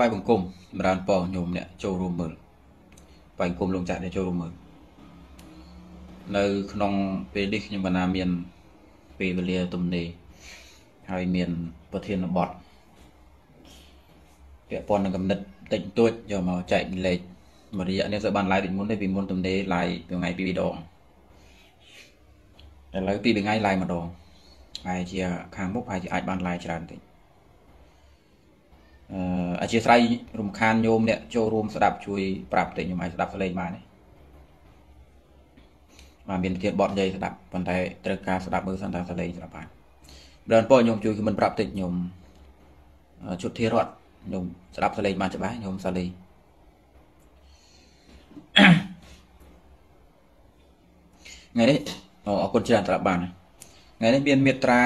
ថ្វាយបង្គំបរានពរញោមអ្នកចូលរួមមើលថ្វាយបង្គំលោកចាស់អ្នកចូលរួមមើលនៅក្នុងពេលនេះខ្ញុំបណ្ណាមានពេលវេលាទំនេរហើយមានប្រធានបទពាក់ព័ន្ធនឹងកំណត់តិចតួចយកមកចែកលេខមួយរយៈនេះទៅបាន live ដូចមុនទេពីមុនទំនេរ live ពីថ្ងៃពីរដងឥឡូវពីរថ្ងៃ live ម្ដងហើយជាខាងមុខហើយជាអាចបាន live ច្រើនតិច អឺអធិស្ឋានរំខានញោមអ្នកចូលរួមស្ដាប់ជួយប្រាប់តិចខ្ញុំអាចស្ដាប់សលេងបានទេបាទមានប្រធានបទនិយាយស្ដាប់ប៉ុន្តែត្រូវការស្ដាប់មើលសិនថាសលេងស្ដាប់បានដល់ពរញោមជួយខមមិនប្រាប់តិចញោមជុតធារត់ញោមស្ដាប់សលេងបានច្បាស់ញោមសាលីថ្ងៃនេះអរគុណច្រើនស្ដាប់បាន ថ្ងៃនេះមានមេត្រា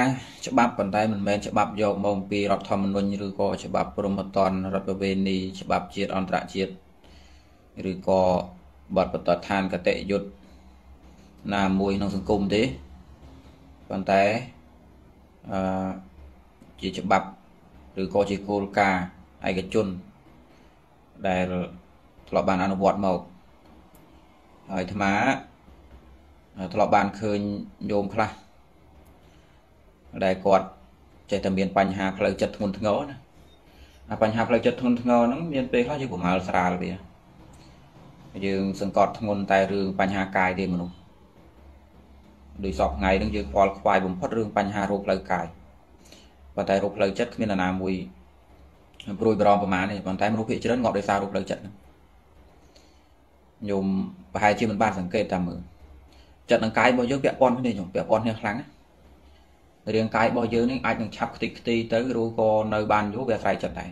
ច្បាប់ប៉ុន្តែមិនមែនច្បាប់យកមកពីរដ្ឋធម្មនុញ្ញឬក៏ច្បាប់ព្រហ្មទណ្ឌរដ្ឋប្រវេណីច្បាប់ជាតិអន្តរជាតិឬក៏បទបទដ្ឋានកតិយុត្តណាមួយក្នុងសង្គមទេប៉ុន្តែអឺជាច្បាប់ឬក៏ជាគោលការណ៍ឯកជនដែលធ្លាប់បានអនុវត្តមកហើយអាត្មាធ្លាប់បានឃើញញោមខ្លះ ដែលគាត់ចេះតែមានបញ្ហាផ្លូវចិត្តធ្ងន់ធ្ងរណាអាបញ្ហាផ្លូវចិត្តធ្ងន់ធ្ងរហ្នឹងមានពេលខ្លះយើងប្រមាលស្រាលវាយើងសង្កត់ធ្ងន់តែរឿងបញ្ហាកាយទេមនុស្សដោយសពថ្ងៃហ្នឹងយើងខ្វល់ខ្វាយបំផុតរឿងបញ្ហារោគផ្លូវកាយប៉ុន្តែរោគផ្លូវចិត្តគ្មាននរណាមួយព្រួយបារម្ភប្រមាណទេប៉ុន្តែមនុស្សភាគច្រើនងាប់ដោយសាររោគផ្លូវចិត្តហ្នឹងញោមប្រហែលជាមិនបានសង្កេតតាមមើលចិត្តនិងកាយរបស់យើងពាក់ព័ន្ធគ្នាញោមពាក់ព័ន្ធគ្នាខ្លាំងណា រាងកាយរបស់យើងនេះអាចនឹងឆាប់ខ្ទេចខ្ទីទៅឬក៏នៅបានយូរវាអាស្រ័យចិត្តដែរ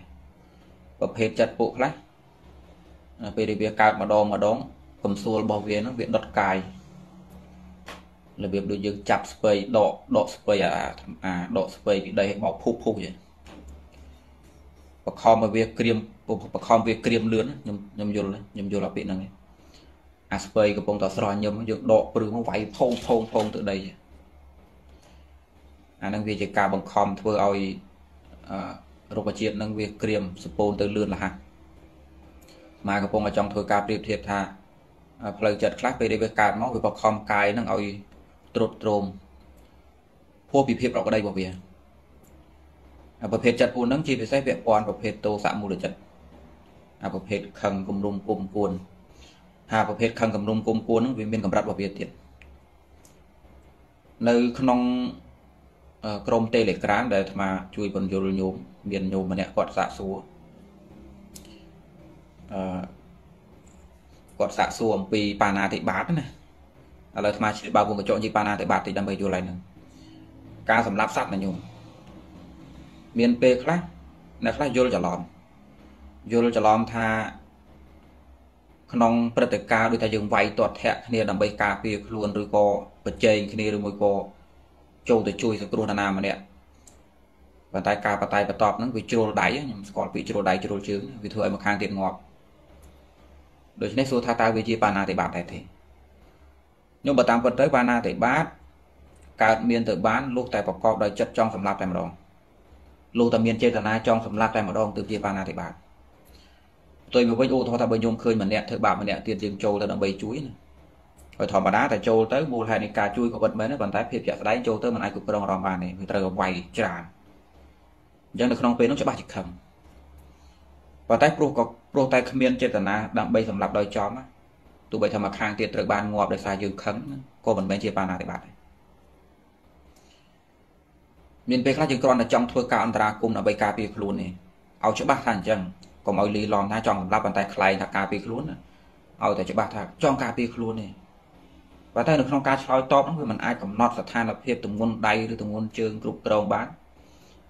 ប្រភេទចិត្តពួកខ្លះពេលដែលវាកើតម្ដងម្ដងកំសួលរបស់វាហ្នឹងវាដុតកាយរបៀបដូចយើងចាប់ស្ពៃដកដកស្ពៃអាអាដកស្ពៃពីដីបោកភុះភុះចឹងបខំឲ្យវាក្រៀមបខំវាក្រៀមលឿនខ្ញុំខ្ញុំយល់ខ្ញុំយល់អាពាក្យហ្នឹងអាស្ពៃកំពុងតែស្រស់ញឹមយើងដកព្រឺមកវាយផោងផោងផោងទៅដីចឹង អានឹងវាជាការបង្ខំធ្វើឲ្យរុក្ខជាតិនឹងវាក្រៀមសពូនទៅលឿនលះមកកំពុងតែចង់ធ្វើការប្រៀបធៀបថាផ្លូវចិត្តខ្លះពេលដែលវាកើតមកវាបង្ខំកាយនឹងឲ្យត្រុតត្រោមពោះពីភាពរកក្តីរបស់វាប្រភេទចិត្តពួកហ្នឹងជាពិសេសពាក់ព័ន្ធប្រភេទតោសមូលចិត្តអាប្រភេទខឹងគំនុំគុំគួនហើយប្រភេទខឹងគំនុំគុំគួនហ្នឹងវាមានកម្រិតរបស់វាទៀតនៅក្នុង ក្រុម Telegram ដែលអាត្មាជួយបញ្យលញោមមានញោមម្នាក់គាត់សាកសួរអឺគាត់សាកសួរអំពីបាណាតិបាតណាឥឡូវអាត្មាជួយបើកវងកញ្ចក់និយាយបាណាតិបាតតិចដើម្បីយល់ហើយនឹងការសម្លាប់សត្វណាញោមមានពេលខ្លះអ្នកខ្លះយល់ច្រឡំយល់ច្រឡំថាក្នុងព្រឹត្តិការណ៍ដូចថាយើងវាយទាត់ធាក់គ្នាដើម្បីការពារខ្លួនឬក៏ប្រជែងគ្នាឬមួយក៏ ចូលទៅជួយសង្គ្រោះនរណាម្នាក់ប៉ុន្តែការបតៃបតបហ្នឹងវាជ្រុលដៃខ្ញុំស្គាល់ពាក្យជ្រុលដៃជ្រុលជើងវាធ្វើឲ្យមកខាងទៀតងាប់ដូច្នេះសួរថាតើវាជាបាណាតិបាតដែរទេខ្ញុំបើតាមពិតទៅបាណាតិបាតកើតមានទៅបានលុះតែប្រកបដោយចិត្តចង់សម្លាប់តែម្ដងលុះតែមានចេតនាចង់សម្លាប់តែម្ដងទើបជាបាណាតិបាតផ្ទុយមកវិញឧទាហរណ៍ថាបើខ្ញុំឃើញម្នាក់ធ្វើបាបម្នាក់ទៀតយើងចូលទៅដើម្បីជួយណា ហើយធម្មតាតែចូលទៅមូលហេតុនៃការជួយក៏ពិតមែនទេប៉ុន្តែភាពជាក់ស្ដែងចូលទៅមិនអាចគ្រប់គ្រងអារម្មណ៍បានទេវាត្រូវវាយច្រើនអញ្ចឹងនៅក្នុងពេលនោះច្បាស់ជាខឹងប៉ុន្តែព្រោះក៏ព្រោះតែគ្មានចេតនាដើម្បីសម្លាប់ដោយចំទោះបីថាមកខាងទៀតត្រូវបានងាប់ដោយសារយើងខឹងក៏មិនមែនជាបាណាតិបាតដែរមានពេលខ្លះយើងគ្រាន់តែចង់ធ្វើការអន្តរាគមន៍ដើម្បីការពារខ្លួនទេឲ្យច្បាស់ថាអញ្ចឹងកុំឲ្យលីឡំថាចង់សម្លាប់ប៉ុន្តែខ្លែងថាការពារខ្លួនឲ្យតែច្បាស់ថាចង់ការពារខ្លួនទេ ប៉ុន្តែនៅក្នុងការឆ្លើយតបហ្នឹងវាមិនអាចកំណត់ស្ថានភាពទម្ងន់ដៃឬទម្ងន់ជើងគ្រប់គ្រងបាន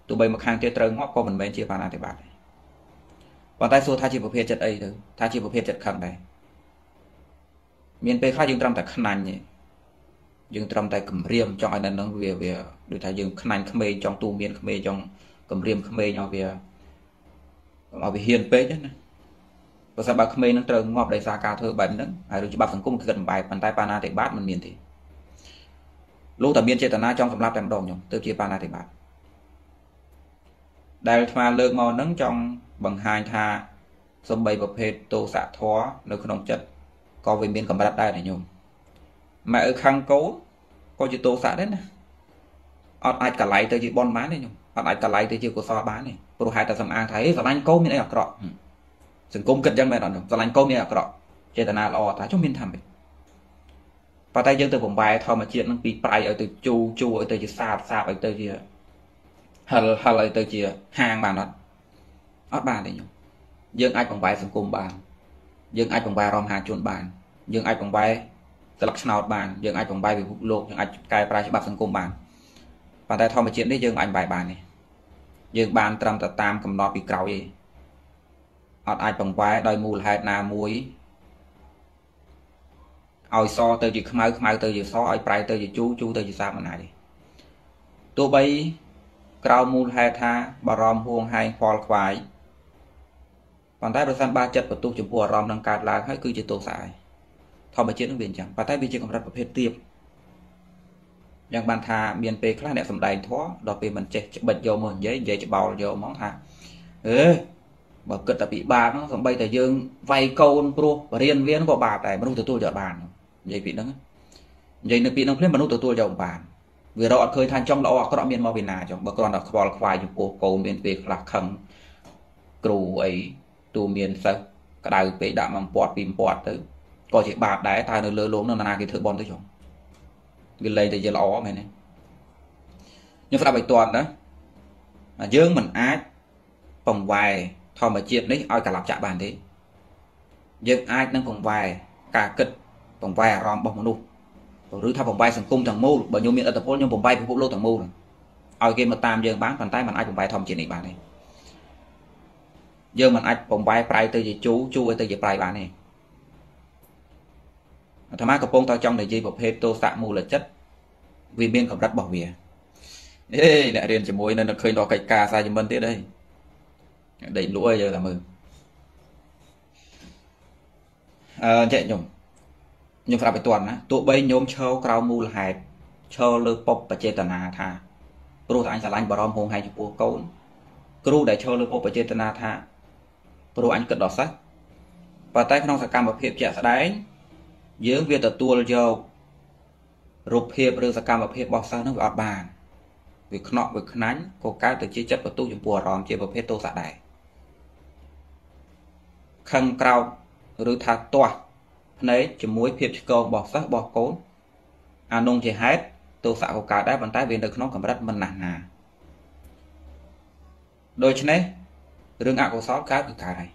ទោះបីមកខាងទៀតត្រូវងាប់ក៏មិនមែនជាបាណាតិបាតដែរប៉ុន្តែសួរថាជាប្រភេទចិត្តអីទៅថាជាប្រភេទចិត្តខឹងដែរមានពេលខ្លះយើងត្រឹមតែខ្នាញ់ទេយើងត្រឹមតែគម្រាមចង់ឲ្យនៅនឹងវាវាដូចថាយើងខ្នាញ់ក្មេងចង់ទូមានក្មេងចង់គម្រាមក្មេងឲ្យវាឲ្យវាហ៊ានពេកណា បើសិនបើក្មេងនឹងត្រូវងាប់ដោយសារការធ្វើបែបហ្នឹងហើយរឿងច្បាប់សង្គមគឺគិតបែបប៉ុន្តែបាណាតិបាតមិនមានទេលោកតែមានចេតនាចង់សម្លាប់តែម្ដងខ្ញុំទើបជាបាណាតិបាតដែលអាត្មាលើកមកហ្នឹងចង់បង្ហាញថាសំបីប្រភេទទោសៈធរនៅក្នុងចិត្តក៏វាមានកម្រិតដែរណាញោមម៉ែឪខឹងកូនក៏ជាទោសៈដែរណាអត់អាចកលៃទៅជាបនបានទេញោមអត់អាចកលៃទៅជាកុសលបានទេព្រោះហេតុតែសំអាងថាហេស្រឡាញ់កូនមានអីអាក្រក់ សង្គមគិតយ៉ាងមែនអត់ញោមស្រឡាញ់កូនមានអាក្រក់ចេតនាល្អថាចុះមានថាម៉េចប៉ុន្តែយើងទៅបំបែធម្មជាតិនឹងពីប្រៃឲ្យទៅជូជូឲ្យទៅជាសាបសាបឲ្យទៅជាហិលហិលឲ្យទៅជាហាងបានអត់អត់បានទេញោមយើងអាចបំបែសង្គមបាន យើងអាចបំបែរមហាជនបាន យើងអាចបំបែស្លឹកឆ្នោតបានយើងអាចបំបែពិភពលោកយើងអាចកែប្រែច្បាប់សង្គមបានប៉ុន្តែធម្មជាតិនេះយើងអាចបែបានទេយើងបានត្រឹមតែតាមកំណត់ពីក្រោយទេ អត់អាចបង្វែរដោយមូលហេតុណាមួយឲ្យសទៅជាខ្មៅខ្មៅទៅជាសឲ្យប្រៃទៅជាជូរជូរទៅជាសាបមិនអាចទេទោះបីក្រៅមូលហេតុថាបារម្ភហួងហែងខ្វល់ខ្វាយប៉ុន្តែប្រសិនបើចិត្តបន្ទុះចំពោះអារម្មណ៍នឹងកើតឡើងហើយគឺជាទោសៈហើយធម្មជាតិនឹងវាអញ្ចឹងប៉ុន្តែវាជាកម្រិតប្រភេទទៀបយ៉ាងបានថាមានពេលខ្លះអ្នកសំដែងធម៌ដល់ពេលមិនចេះច្បិចយកមកនិយាយនិយាយច្បោលយកហ្មងថាអេ បើគិតតែពីបាបហ្នឹងសំបីតែយើងវាយកូនព្រោះបរៀនវាក៏បាបដែរមនុស្សទទួលយកបាននិយាយពីហ្នឹងនិយាយនៅពីហ្នឹងភ្លាមមនុស្សទទួលយកបានវារកអត់ឃើញថាចំល្អអាក្រក់មានមកពីណាចុងបើគ្រាន់តែខ្វល់ខ្វាយចំពោះកូនមានពេលខ្លះខឹងគ្រូអីទូមានសិស្សក្តៅពេកដាក់មកពាត់ពីពាត់ទៅក៏ជាបាបដែរតើនៅលើលោកនោះណាគេធ្វើបន់ទៅចុងវាលែងតែជាល្អមែនទេខ្ញុំស្ដាប់ឲ្យតន់ណាយើងមិនអាចបង្វែរ ធម្មជាតិនេះឲ្យកលាប់ចាក់បានទេយើងអាចនឹងបង្វែរការគិតបង្វែរអារម្មណ៍របស់មនុស្សឬថាបំបែកសង្គមទាំងមូលបើខ្ញុំមានអត្តពលខ្ញុំបំបែកពិភពលោកទាំងមូលឲ្យគេមកតាមយើងបានប៉ុន្តែมันអាចបំបែកធម្មជាតិនេះបានទេយើងមិនអាចបំបែកប្រៃទៅជាជូជូឲ្យទៅជាប្រៃបានទេអាត្មាកំពុងតែចង់និយាយប្រភេទទោសៈមូលចិត្តវាមានកម្រិតរបស់វាអេអ្នករៀនជាមួយនៅនឹកឃើញដល់កិច្ចការសាយមិនទៀតអី ដេកលក់ឲ្យយើងតែមើលអឺចេះខ្ញុំខ្ញុំប្រាប់ឲ្យទាន់ណាទោះបីញោមឈរក្រៅមូលហេតុឈរលើពុបបចេតនាថាព្រោះតែអញស្រឡាញ់បរមហងហែចំពោះកូនគ្រូដែលឈរលើពុបបចេតនាថាព្រោះអញគិតដល់សិស្សប៉ុន្តែក្នុងសកម្មភាពជាក់ស្ដែងយើងវាទទួលយករូបភាពឬសកម្មភាពរបស់សិស្សនោះវាអត់បានវាខ្នក់វាខ្នាញ់ក៏កើតទៅជាចិត្តបន្ទុះចំពោះអារម្មណ៍ជាប្រភេទទោសៈដែរ ខឹងក្រោតឬថាទាស់ភ្នែកជាមួយភាពឆ្កងរបស់សិស្សរបស់កូនអានោះជាហេតុទោសៈក៏កើតដែរប៉ុន្តែវានៅក្នុងកម្រិតមិនណាស់ណាដូច្នេះរឿងអកុសលកើតគឺកើតហើយ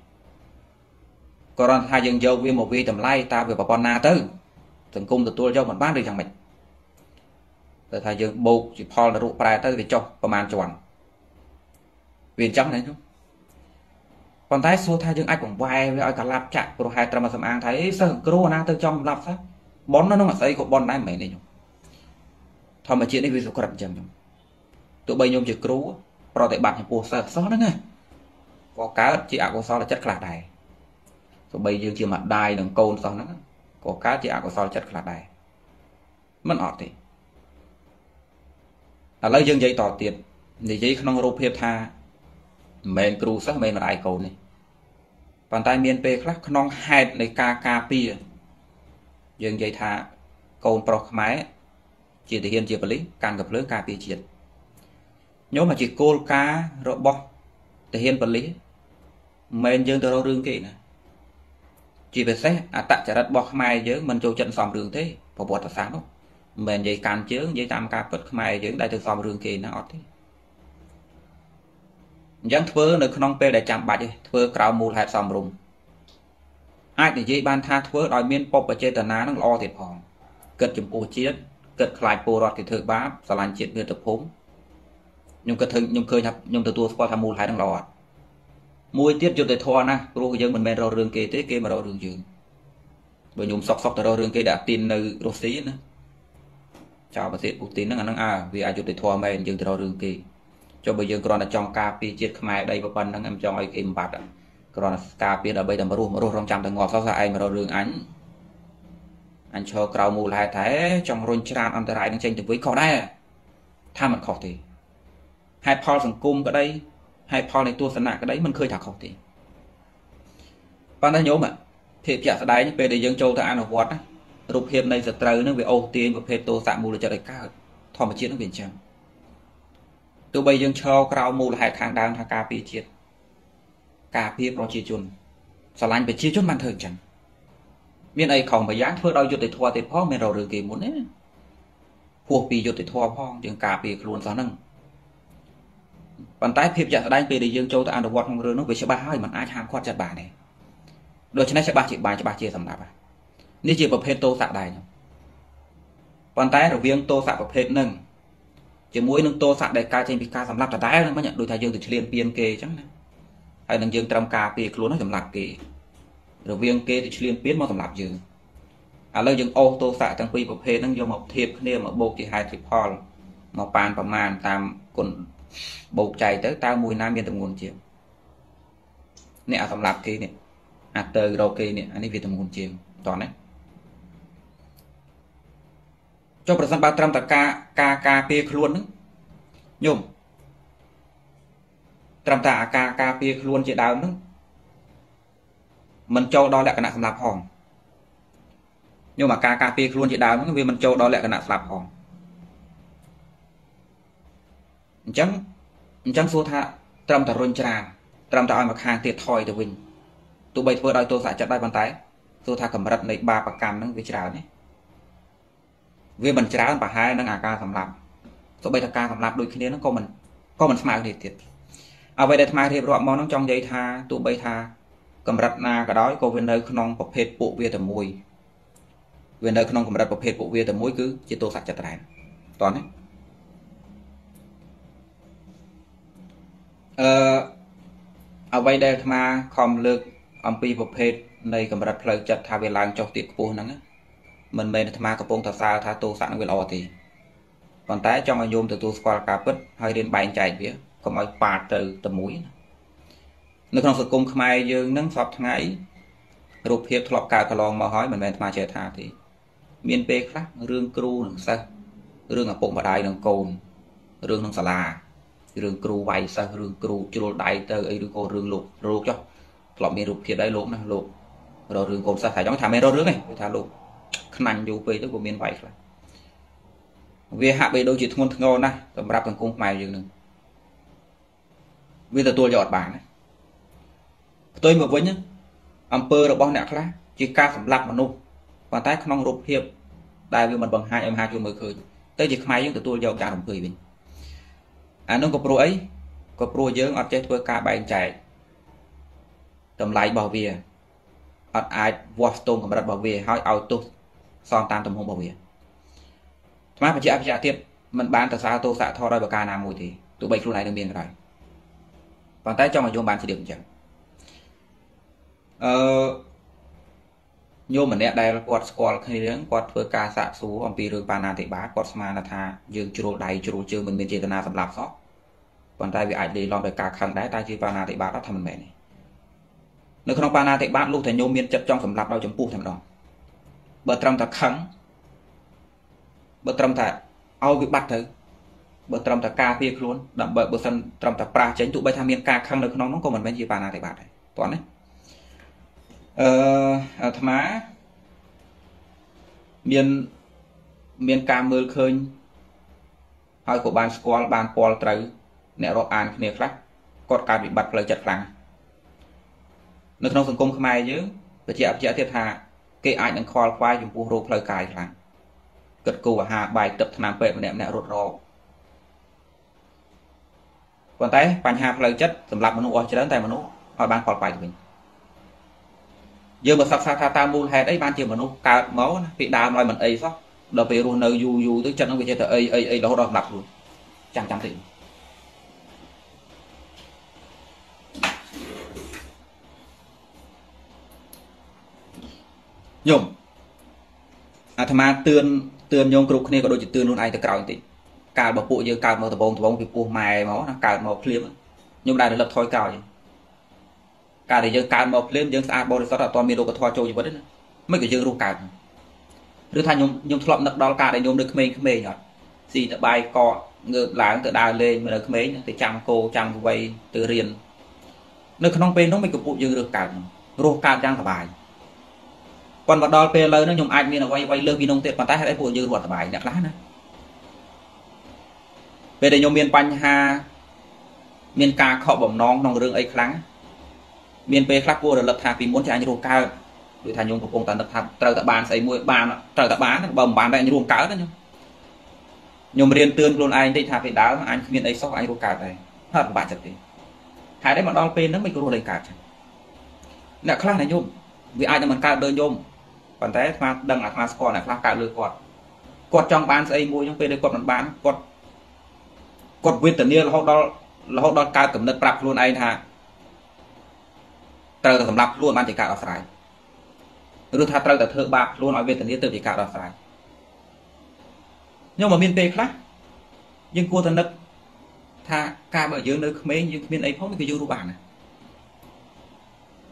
ក៏រំថាយើងយកវាមកវាតម្លៃតើវាប្រព័ន្ធណាទៅសង្គមទទួលយកមិនបានឬយ៉ាងម៉េចតែថាយើងបោកជាផលនរុប្រែទៅវាចុះប្រមាណជាន់វាអញ្ចឹងណាខ្ញុំ ប៉ុន្តែសួរថាយើងអាចបង្វែរវាឲ្យកលាប់ចាក់ព្រោះហេតុត្រឹមសំអាងថាអីសិស្សគ្រូណាទៅចំសម្លាប់សោះបននោះអាស្អីក៏បនដែរមិនមែនទេខ្ញុំធម្មជាតិនេះវាសុក្រិតអញ្ចឹងខ្ញុំទោះបីខ្ញុំជាគ្រូប្រតិបត្តិចំពោះសិស្សសោះហ្នឹងណាក៏កើតជាអកុសលចិត្តខ្លះដែរទោះបីយើងជាម្ដាយនឹងកូនសោះហ្នឹងក៏កើតជាអកុសលចិត្តខ្លះដែរមិនអត់ទេឥឡូវយើងនិយាយតទៀតនិយាយក្នុងរូបភាពថាមិនមែនគ្រូសិស្សមិនមែនម្ដាយកូននេះ ប៉ុន្តែមានពេលខ្លះក្នុងហេតុនៃការការពារយើងនិយាយថាកូនប្រុសខ្មែរជាទាហានជាប៉ូលីសកាន់កំភ្លើងការពារជាតិញោមមកជាគោលការណ៍របស់ទាហានប៉ូលីសមិនមែនយើងទៅរករឿងគេណាជាពិសេសអតចរិតរបស់ខ្មែរយើងមិនចូលចិត្តសំរឿងទេប្រវត្តិសាស្ត្រនោះមិនមែននិយាយកាន់ជើងនិយាយតាមការពិតខ្មែរយើងដែលទៅសំរឿងគេណាអត់ទេ អញ្ចឹងធ្វើនៅក្នុងពេលដែលចាំបាច់ទេធ្វើក្រៅមូលហេតុសំរុំអាចនិយាយបានថាធ្វើដោយមានពុបចេតនានឹងល្អទៀតផងគិតចំពោះជាតិគិតខ្លាចពលរដ្ឋគេធ្វើបាបស្រឡាញ់ជាតិមាតុភូមិខ្ញុំគិតឃើញខ្ញុំឃើញថាខ្ញុំទទួលស្គាល់ថាមូលហេតុនឹងល្អអត់មួយទៀតយុទ្ធធរណាព្រោះយើងមិនមែនរករឿងគេទេគេមករករឿងយើងបើខ្ញុំសុកសុកទៅរករឿងគេដែលអាទីននៅរុស្ស៊ីណាចៅប្រទេសពូទីនហ្នឹងអាហ្នឹងអើវាអយុត្តិធម៌មែនយើងទៅរករឿងគេ ចុះបើយើងគ្រាន់តែចង់ការពារជាតិខ្មែរដីប៉ុណ្្នឹងខ្ញុំចង់ឲ្យគេបំបត្តិគ្រាន់តែការពារដើម្បីតែមករស់មករស់រងចាំតែងាប់សោះថាឯងមករករឿងអញអញឈរក្រៅមូលហេតុតែចង់រុញច្រានអន្តរាយនឹងចេញទៅវិញខុសដែរថាមិនខុសទេហេតុផលសង្គមក្តីហេតុផលនៃទស្សនៈក្តីមិនឃើញថាខុសទេប៉ុន្តែញោមភាពជាក់ស្ដែងពេលដែលយើងចូលទៅអនុវត្តណារូបភាពនៃសត្រូវនឹងវាអូសទាញប្រភេទទោសៈមូលចិត្តឲ្យកើតធម្មជាតិនឹងវាអញ្ចឹង ទោះបីយើងឈរក្រោមមូលហេតុខាងដើមថាការពារជាតិការពារប្រជាជនស្រឡាញ់ប្រជាជនបានធ្វើអញ្ចឹងមានអីខុសមួយយ៉ាងធ្វើដោយយុត្តិធម៌ទៀតផងមានររឿងគេមុនទេហួសពីយុត្តិធម៌ផងយើងការពារខ្លួនសោះហ្នឹងប៉ុន្តែភាពជាក់ស្ដែងពេលដែលយើងចូលទៅអនុវត្តក្នុងរឿងនោះវាច្បាស់ហើយมันអាចហាមឃាត់ចិត្តបានទេដូច្នេះច្បាស់ជាបាយច្បាស់ជាសម្រាប់នេះជាប្រភេទទោសៈដែរប៉ុន្តែរវាងទោសៈប្រភេទហ្នឹង ជាមួយនឹងទោសៈដែលកើតចេញពីការសម្លាប់ដដែលហ្នឹងមិញដូចថាយើងទៅឆ្លៀនពៀនគេអញ្ចឹងណាហើយនឹងយើងត្រឹមការពារខ្លួនហ្នឹងសម្លាប់គេរវាងគេទៅឆ្លៀនពៀនមកសម្លាប់យើងឥឡូវយើងអូសទោសៈទាំងពីរប្រភេទហ្នឹងយកមកធៀបគ្នាមកបូកជាហេតុជាផលមកប៉ានប្រមាណតាមគុណបូកចែកទៅតើមួយណាមានទម្ងន់ជាងនេះអាសម្រាប់គេនេះអាទៅរកគេនេះអានេះវាទម្ងន់ជាងតោះណា ចុះប្រសិនបើត្រឹមតែការការការពារខ្លួនហ្នឹងញោមត្រឹមតែអាការការពារខ្លួនជាដើមហ្នឹងมันចូលដល់លក្ខណៈសម្លាប់ផងញោមអាការការពារខ្លួនជាដើមហ្នឹងវាមិនចូលដល់លក្ខណៈស្លាប់ផងអញ្ចឹងអញ្ចឹងសួរថាត្រឹមតែរុញច្រានត្រឹមតែឲ្យមកខាងទៀតថយទៅវិញទោះបីធ្វើដោយទោសៈចិត្តដែរប៉ុន្តែសួរថាកម្រិតនៃបាបកម្មហ្នឹងវាច្រើនទេ វាមិនច្រើនប្រហែលនឹងអាការសម្លាប់ទោះបីតែការសម្លាប់ដូចគ្នាហ្នឹងក៏មិនក៏មិនស្មើគ្នាទៀតអ្វីដែលអាត្មារៀបរាប់មកហ្នឹងចង់និយាយថាទោះបីថាកម្រិតណាក៏ដោយក៏វានៅក្នុងប្រភេទពួកវាតែមួយវានៅក្នុងកម្រិតប្រភេទពួកវាតែមួយគឺជាទោសៈចិត្តដែរតោះណាអឺអ្វីដែលអាត្មាខំលើកអំពីប្រភេទនៃកម្រិតផ្លូវចិត្តថាវាឡើងចុះទៀតខ្ពស់ហ្នឹង មិនមែនអាត្មាកំពុងតសើថាទោសៈនឹងវាល្អទេប៉ុន្តែចង់ឲ្យញោមទទួលស្គាល់ការពិតហើយរៀនបែងចែកវាកុំឲ្យប៉ាតទៅតែមួយនៅក្នុងសង្គមខ្មែរយើងនឹងសពថ្ងៃរូបភាពធ្លាប់កើតកន្លងមកហើយមិនមែនអាត្មាចេះថាទេមានពេលខ្លះរឿងគ្រូនិងសិស្សរឿងឪពុកម្ដាយនិងកូនរឿងក្នុងសាលារឿងគ្រូវាយសិស្សរឿងគ្រូជ្រុលដៃទៅអីឬក៏រឿងលោករោគចុះធ្លាប់មានរូបភាពដែរលោកណាលោករករឿងកូនសិស្សតែចង់ថាមិនរករឿងទេគឺថាលោក ខ្នាញ់យូរពេកទៅក៏មានវាយខ្លះវាហាក់បីដូចជាធ្ងន់ធ្ងរណាស់សម្រាប់សង្គមខ្មែរយើងនឹងវាទទួលយកអត់បានណាផ្ទុយមកវិញអំពើរបស់អ្នកខ្លះជាការសម្លាប់មនុស្សប៉ុន្តែក្នុងរូបភាពដែលវាមិនបង្ហាញឲ្យមហាជនមើលឃើញទៅជាខ្មែរយើងទទួលយកការរំភើយវិញអានោះក៏ព្រោះអីក៏ព្រោះយើងអត់ចេះធ្វើការបែងចែកតម្លៃរបស់វាអត់អាចវាស់ស្ទង់កម្រិតរបស់វាហើយឲ្យទោស សមតាមទំហំរបស់វាស្មាបញ្ជាក់បញ្ជាក់ទៀតมันបានទៅសារទោសៈធរដោយប្រការណាមួយទេទោះបីខ្លួនឯងនឹងមានក៏ដោយប៉ុន្តែចង់ឲ្យយមបានជ្រាបអញ្ចឹងអឺញោមម្នាក់ដែលគាត់ស្គាល់គ្នាហ្នឹងគាត់ធ្វើការសាកសួរអំពីរឿងបាណាតិបាគាត់ស្មានថាយើងជ្រុលដៃជ្រុលជើងមិនមានចេតនាសម្រាប់សោះប៉ុន្តែវាអាចលេីឡំដោយការខឹងដែរតែជាបាណាតិបាអត់ថាមិនមែនទេនៅក្នុងបាណាតិបាតលុះតែញោមមានចិត្តចង់សម្លាប់ដោយចម្ពោះតែម្ដង បើត្រឹមតែខឹងបើត្រឹមតែឲ្យវាបាត់ទៅបើត្រឹមតែការពារខ្លួនដើម្បីបើសិនត្រឹមតែប្រាសចេញទោះបីថាមានការខឹងនៅក្នុងនោះក៏មិនមែនជាបាណាតិបាតដែរតោះណាអឺអាត្មាមានមានការមើលឃើញហើយក៏បានស្គាល់បានពាល់ត្រូវអ្នករាប់អានគ្នាខ្លះគាត់កើតវិបត្តិផ្លូវចិត្តខ្លាំងនៅក្នុងសង្គមខ្មែរយើងបញ្ជាក់បញ្ជាក់ទៀតថា គេអាចនឹងខ្វល់ខ្វាយចំពោះរោគផ្លូវកាយខ្លាំងគិតគូអាហារបាយទឹកថ្នាំពេទ្យម្នាក់ម្នាក់រត់រកប៉ុន្តែបញ្ហាផ្លូវចិត្តសម្រាប់មនុស្សអស់ច្រើនតែមនុស្សឲ្យបានខ្វល់ខ្វាយទៅវិញយើងមកសិក្សាថាតើមូលហេតុអីបានជាមនុស្សកើតមកណាពីដើមឲ្យមិនអីសោះដល់ពេលរស់នៅយូរយូរទៅចិត្តនឹងវាចេះតែអីអីអីរហូតដល់ស្លាប់ខ្លួនចាំចាំតិច យមអាត្មាទឿនទឿនយងគ្រប់គ្នាក៏ដូចជាទឿនខ្លួនឯងទៅក្រោយបន្តិចកាលបើពួកយើងកើតមកដំបងដំបងពីពោះម៉ែមកណាកើតមកភ្លាមខ្ញុំដែររលឹកថយក្រោយកាលដែលយើងកើតមកភ្លាមយើងស្អាតបរិសុទ្ធអត់ទាន់មានលោកធម៌ចូលជីវិតទេណាមិនក៏យើងរស់កើតឬថាខ្ញុំខ្ញុំធ្លាប់នឹកដល់ការដែលខ្ញុំនៅក្មេងៗអត់ស៊ីតបាយកកងើបឡើងទៅដើរលេងនៅក្មេងទៅចាំគោចាំវ័យទៅរៀននៅក្នុងពេលនោះមិនក៏ពួកយើងរស់កើតរស់កើតយ៉ាងសប្បាយ ប៉ុន្តែដល់ពេលឥឡូវហ្នឹងខ្ញុំអាចមានអ្វីអ្វីលើសពីនោះទៀតប៉ុន្តែហេតុអីពួកយើងរត់តបាយអ្នកខ្លះណាពេលដែលខ្ញុំមានបញ្ហា មានការខកបំណងក្នុងរឿងអីខ្លាំងមានពេលខ្លះគួររលឹកថាពីមុនចាអញរស់កើតដូចថាខ្ញុំកំពុងតែនឹកថាត្រូវតែបានស្អីមួយបានត្រូវតែបានបើមិនបានតែអញរស់កើតណាខ្ញុំខ្ញុំរៀនទឿនខ្លួនឯងតិចថាពេលដើមអញគ្មានអីសោះអញរស់កើតដែរហើយពិបាកចិត្តទេហេតុអីមកដល់ពេលហ្នឹងមិនក៏រស់ដែរកើតចឹងអ្នកខ្លះណាខ្ញុំវាអាចនឹងមិនកើតដូចខ្ញុំ ប៉ុន្តែអាត្មាដឹងអាត្មាស្គាល់អ្នកខ្លះកើតលើគាត់គាត់ចង់បានស្អីមួយហ្នឹងពេលដែលគាត់មិនបានគាត់គាត់វេទនារហូតដល់រហូតដល់កើតកំណត់ប្រាប់ខ្លួនឯងថាត្រូវតែសម្រាប់ខ្លួនបានជាការដោះស្រាយឬថាត្រូវតែធ្វើបាបខ្លួនឲ្យវេទនាទៅជាការដោះស្រាយខ្ញុំមកមានពេលខ្លះយើងគួរតែនឹកថាការបើយើងនៅក្មេងយើងគ្មានអីផងគឺយើងរស់បានណា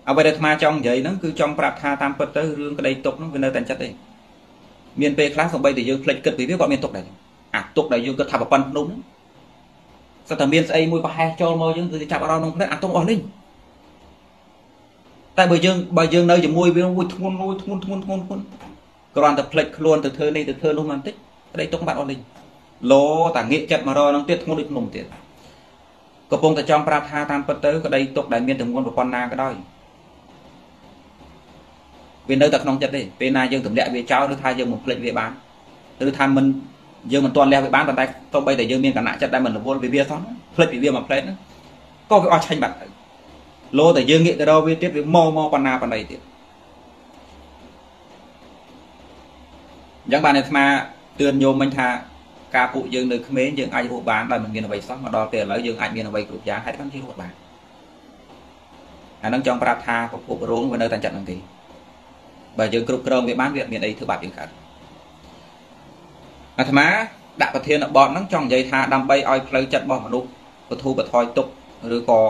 អ្វីដែលអាត្មាចង់និយាយហ្នឹងគឺចង់ប្រាប់ថាតាមពិតទៅរឿងក្តីទុកហ្នឹងវានៅតែចិត្តទេមានពេលខ្លះសំបីតែយើងភ្លេចគិតពីវាក៏មានទុកដែរអាទុកដែលយើងគិតថាប្រព័ន្ធភ្នំហ្នឹងសិតតែមានស្អីមួយប្រហែសចូលមកយើងគឺចាប់អារម្មណ៍ក្នុងភ្នែកអាទុកអស់លេងតែបើយើងបើយើងនៅជាមួយវាមួយធ្ងន់មួយធ្ងន់ធ្ងន់ធ្ងន់ធ្ងន់គ្រាន់តែភ្លេចខ្លួនទៅធ្វើនេះទៅធ្វើនោះបន្តិចក្តីទុកបាត់អស់លេងលោតាងាកចិត្តមករកនឹងទៀតធ្ងន់ដូចភ្នំទៀតកំពុងតែចង់ប្រាប់ថាតាមពិតទៅក្តីទុកដែលមានទម្ងន់ប្រព័ន្ធណាក៏ដោយ វានៅតែក្នុងចិត្តទេពេលណាយើងទម្លាក់វាចោលឬថាយើងមិនភ្លេចវាបានឬថាមិនយើងមិនទាន់លះវាបានប៉ុន្តែទោះបីតែយើងមានគណៈចិត្តដែលមិនរវល់វាវាសោះភ្លេចពីវាមួយផ្លេតហ្នឹងក៏វាអស់ឆេញបាត់ទៅលោតែយើងងាកទៅរកវាទៀតវាមកមកបណ្ណាបណ្ណៃទៀតអញ្ចឹងបានអាត្មាទឿនញោមមិញថាការពួកយើងនៅក្មេងយើងអាចរស់បានដោយមិនមានអ្វីសោះមកដល់ពេលឥឡូវយើងអាចមានអ្វីគ្រប់យ៉ាងហើយបានជារស់បានអានឹងចង់ប្រាប់ថាពពុះរោងវានៅតែចិត្តនឹងទេ បើយើងគ្រប់គ្រងវាបានវាមានអីធ្វើបាបយើងកើតអាត្មាដាក់ប្រធានបទហ្នឹងចង់និយាយថាដើម្បីឲ្យផ្លូវចិត្តរបស់មនុស្សបធូបថយទុកឬក៏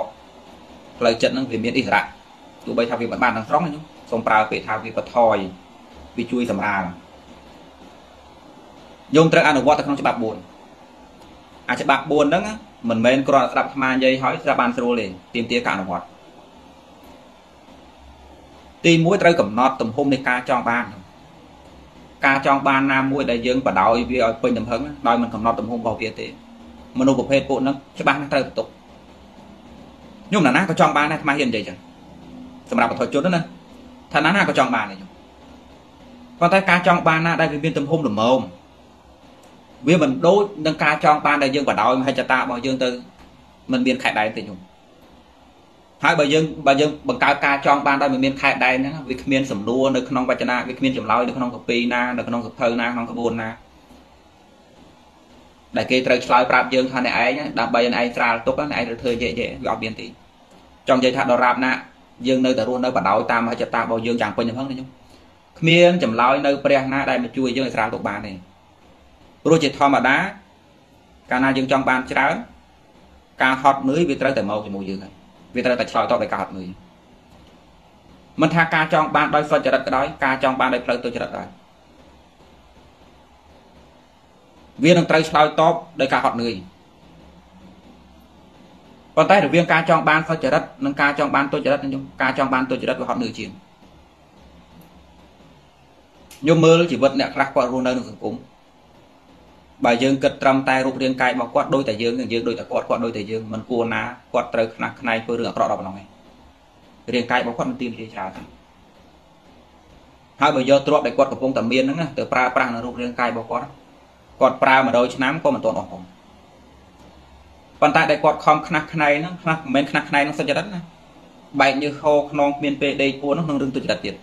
ផ្លូវចិត្តហ្នឹងវាមានអិសរៈទោះបីថាវាមិនបានទាំងស្រុងខ្ញុំសូមប្រើពាក្យថាវាបថយវាជួយសម្រាលញោមត្រូវអនុវត្តទៅក្នុងច្បាប់4អាច្បាប់4ហ្នឹងមិនមែនគ្រាន់តែស្ដាប់អាត្មានិយាយហើយស្ដាប់បានស្រួលទេទាមទារការអនុវត្ត ទី1ត្រូវកំណត់ទំហំនៃការចង់បានការចង់បានណាមួយដែលយើងបដោយវាឲ្យពេញទំហឹងដោយមិនកំណត់ទំហំរបស់វាទេមនុស្សប្រភេទពួកហ្នឹងច្បាស់ណាស់ត្រូវបន្ទុកខ្ញុំណាណាក៏ចង់បានដែរអាត្មាហ៊ាននិយាយចឹងសម្រាប់បទជនណាថាណាណាក៏ចង់បានដែរខ្ញុំប៉ុន្តែការចង់បានណាដែលវាមានទំហំល្មមវាមិនដូចនឹងការចង់បានដែលយើងបដោយមហិច្ឆតារបស់យើងទៅมันមានខែដែនទេខ្ញុំ ហើយបើយើងបើយើងបង្កើតការចង់បានដោយមិនមានខែដែនហ្នឹងវាគ្មានសំណួរនៅក្នុងវចនាវាគ្មានចម្លើយនៅក្នុងកពីណានៅក្នុងសភៅណាក្នុងក្បួនណាដែលគេត្រូវឆ្លើយប្រាប់យើងថាអ្នកឯងដើម្បីអ្នកឯងស្រាលទុកអ្នកឯងត្រូវធ្វើយេយេវាអត់មានទេចង់និយាយថាដរាបណាយើងនៅតែរស់នៅបដោយតាមមហិច្ឆតារបស់យើងយ៉ាងពេញហ្នឹងខ្ញុំគ្មានចម្លើយនៅព្រះណាដែលមកជួយយើងឲ្យស្រាលទុកបានទេព្រោះជាធម្មតាកាលណាយើងចង់បានច្រើនការហត់នឿយវាត្រូវតែមកជាមួយយើងហើយ វាត្រូវតែឆ្លើយតបដោយការហត់នឿយមិនថាការចង់បានដោយសុចរិតក៏ដោយការចង់បានដោយផ្លូវទុច្ចរិតក៏ដោយវានឹងត្រូវឆ្លើយតបដោយការហត់នឿយប៉ុន្តែរវាងការចង់បានសុចរិតនិងការចង់បានទុច្ចរិតខ្ញុំការចង់បានទុច្ចរិតវាហត់នឿយជាងខ្ញុំមើលជីវិតអ្នកខ្លះគាត់រស់នៅក្នុងសង្គម បើយើងគិតត្រឹមតែរូបរាងកាយរបស់គាត់ដូចតែយើងយើងដូចតែគាត់គាត់ដូចតែយើងមិនគួរណាគាត់ត្រូវខ្នះខ្នែងធ្វើរឿងអាក្រក់ដល់ប៉ុណ្ណឹងឯងរាងកាយរបស់គាត់មិនទៀមទាច្រើនហើយបើយកទ្រព្យដែលគាត់កំពុងតែមានហ្នឹងទៅប្រើប្រាស់នៅរូបរាងកាយរបស់គាត់គាត់ប្រើ100ឆ្នាំក៏មិនទាន់អស់ផងប៉ុន្តែដែលគាត់ខំខ្នះខ្នែងហ្នឹងខ្នះមិនមែនខ្នះខ្នែងនឹងសុចរិតណាបែកញើសហោខ្នងគ្មានពេលដេកពួនហ្នឹងនឹងរឿងទុច្ចរិតទៀត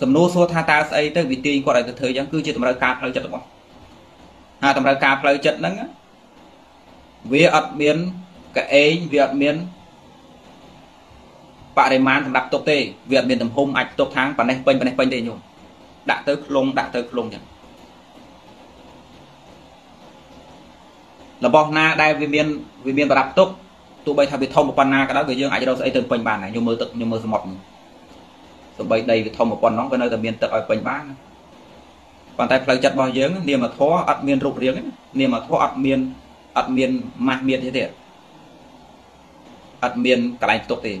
សំណួរសួរថាតើស្អីទៅវិទាយគាត់ឲ្យទៅធ្វើអញ្ចឹងគឺជាតម្រូវការផ្លូវចិត្តរបស់ហើ យតម្រូវការផ្លូវចិត្តហ្នឹងវាអត់មានកឯងវាអត់មានបរិមាណសម្រាប់ទុកទេវាអត់មានទំហំអាចទុកខាងប៉ណេះពេញប៉ណេះពេញទេញោមដាក់ទៅខ្លងដាក់ទៅខ្លងចឹងរបស់ណាដែលវាមានវាមានបរាប់ទុកទោះបីថាវាធំប៉ុណ្ណាក៏ដោយក៏យើងអាចរកស្អីទៅពេញបានដែរខ្ញុំមើលទឹកខ្ញុំមើលសមុទ្រសំបីដីវាធំប៉ុណ្ណឹងក៏នៅតែមានទឹកឲ្យពេញបាន ប៉ុន្តែផ្លូវចិត្តរបស់យើងនាមធម៌អត់មានរូបរាងទេនាមធម៌អត់មានអត់មានម៉ាស់មានទេទេអត់មានកន្លែងផ្ទុកទេ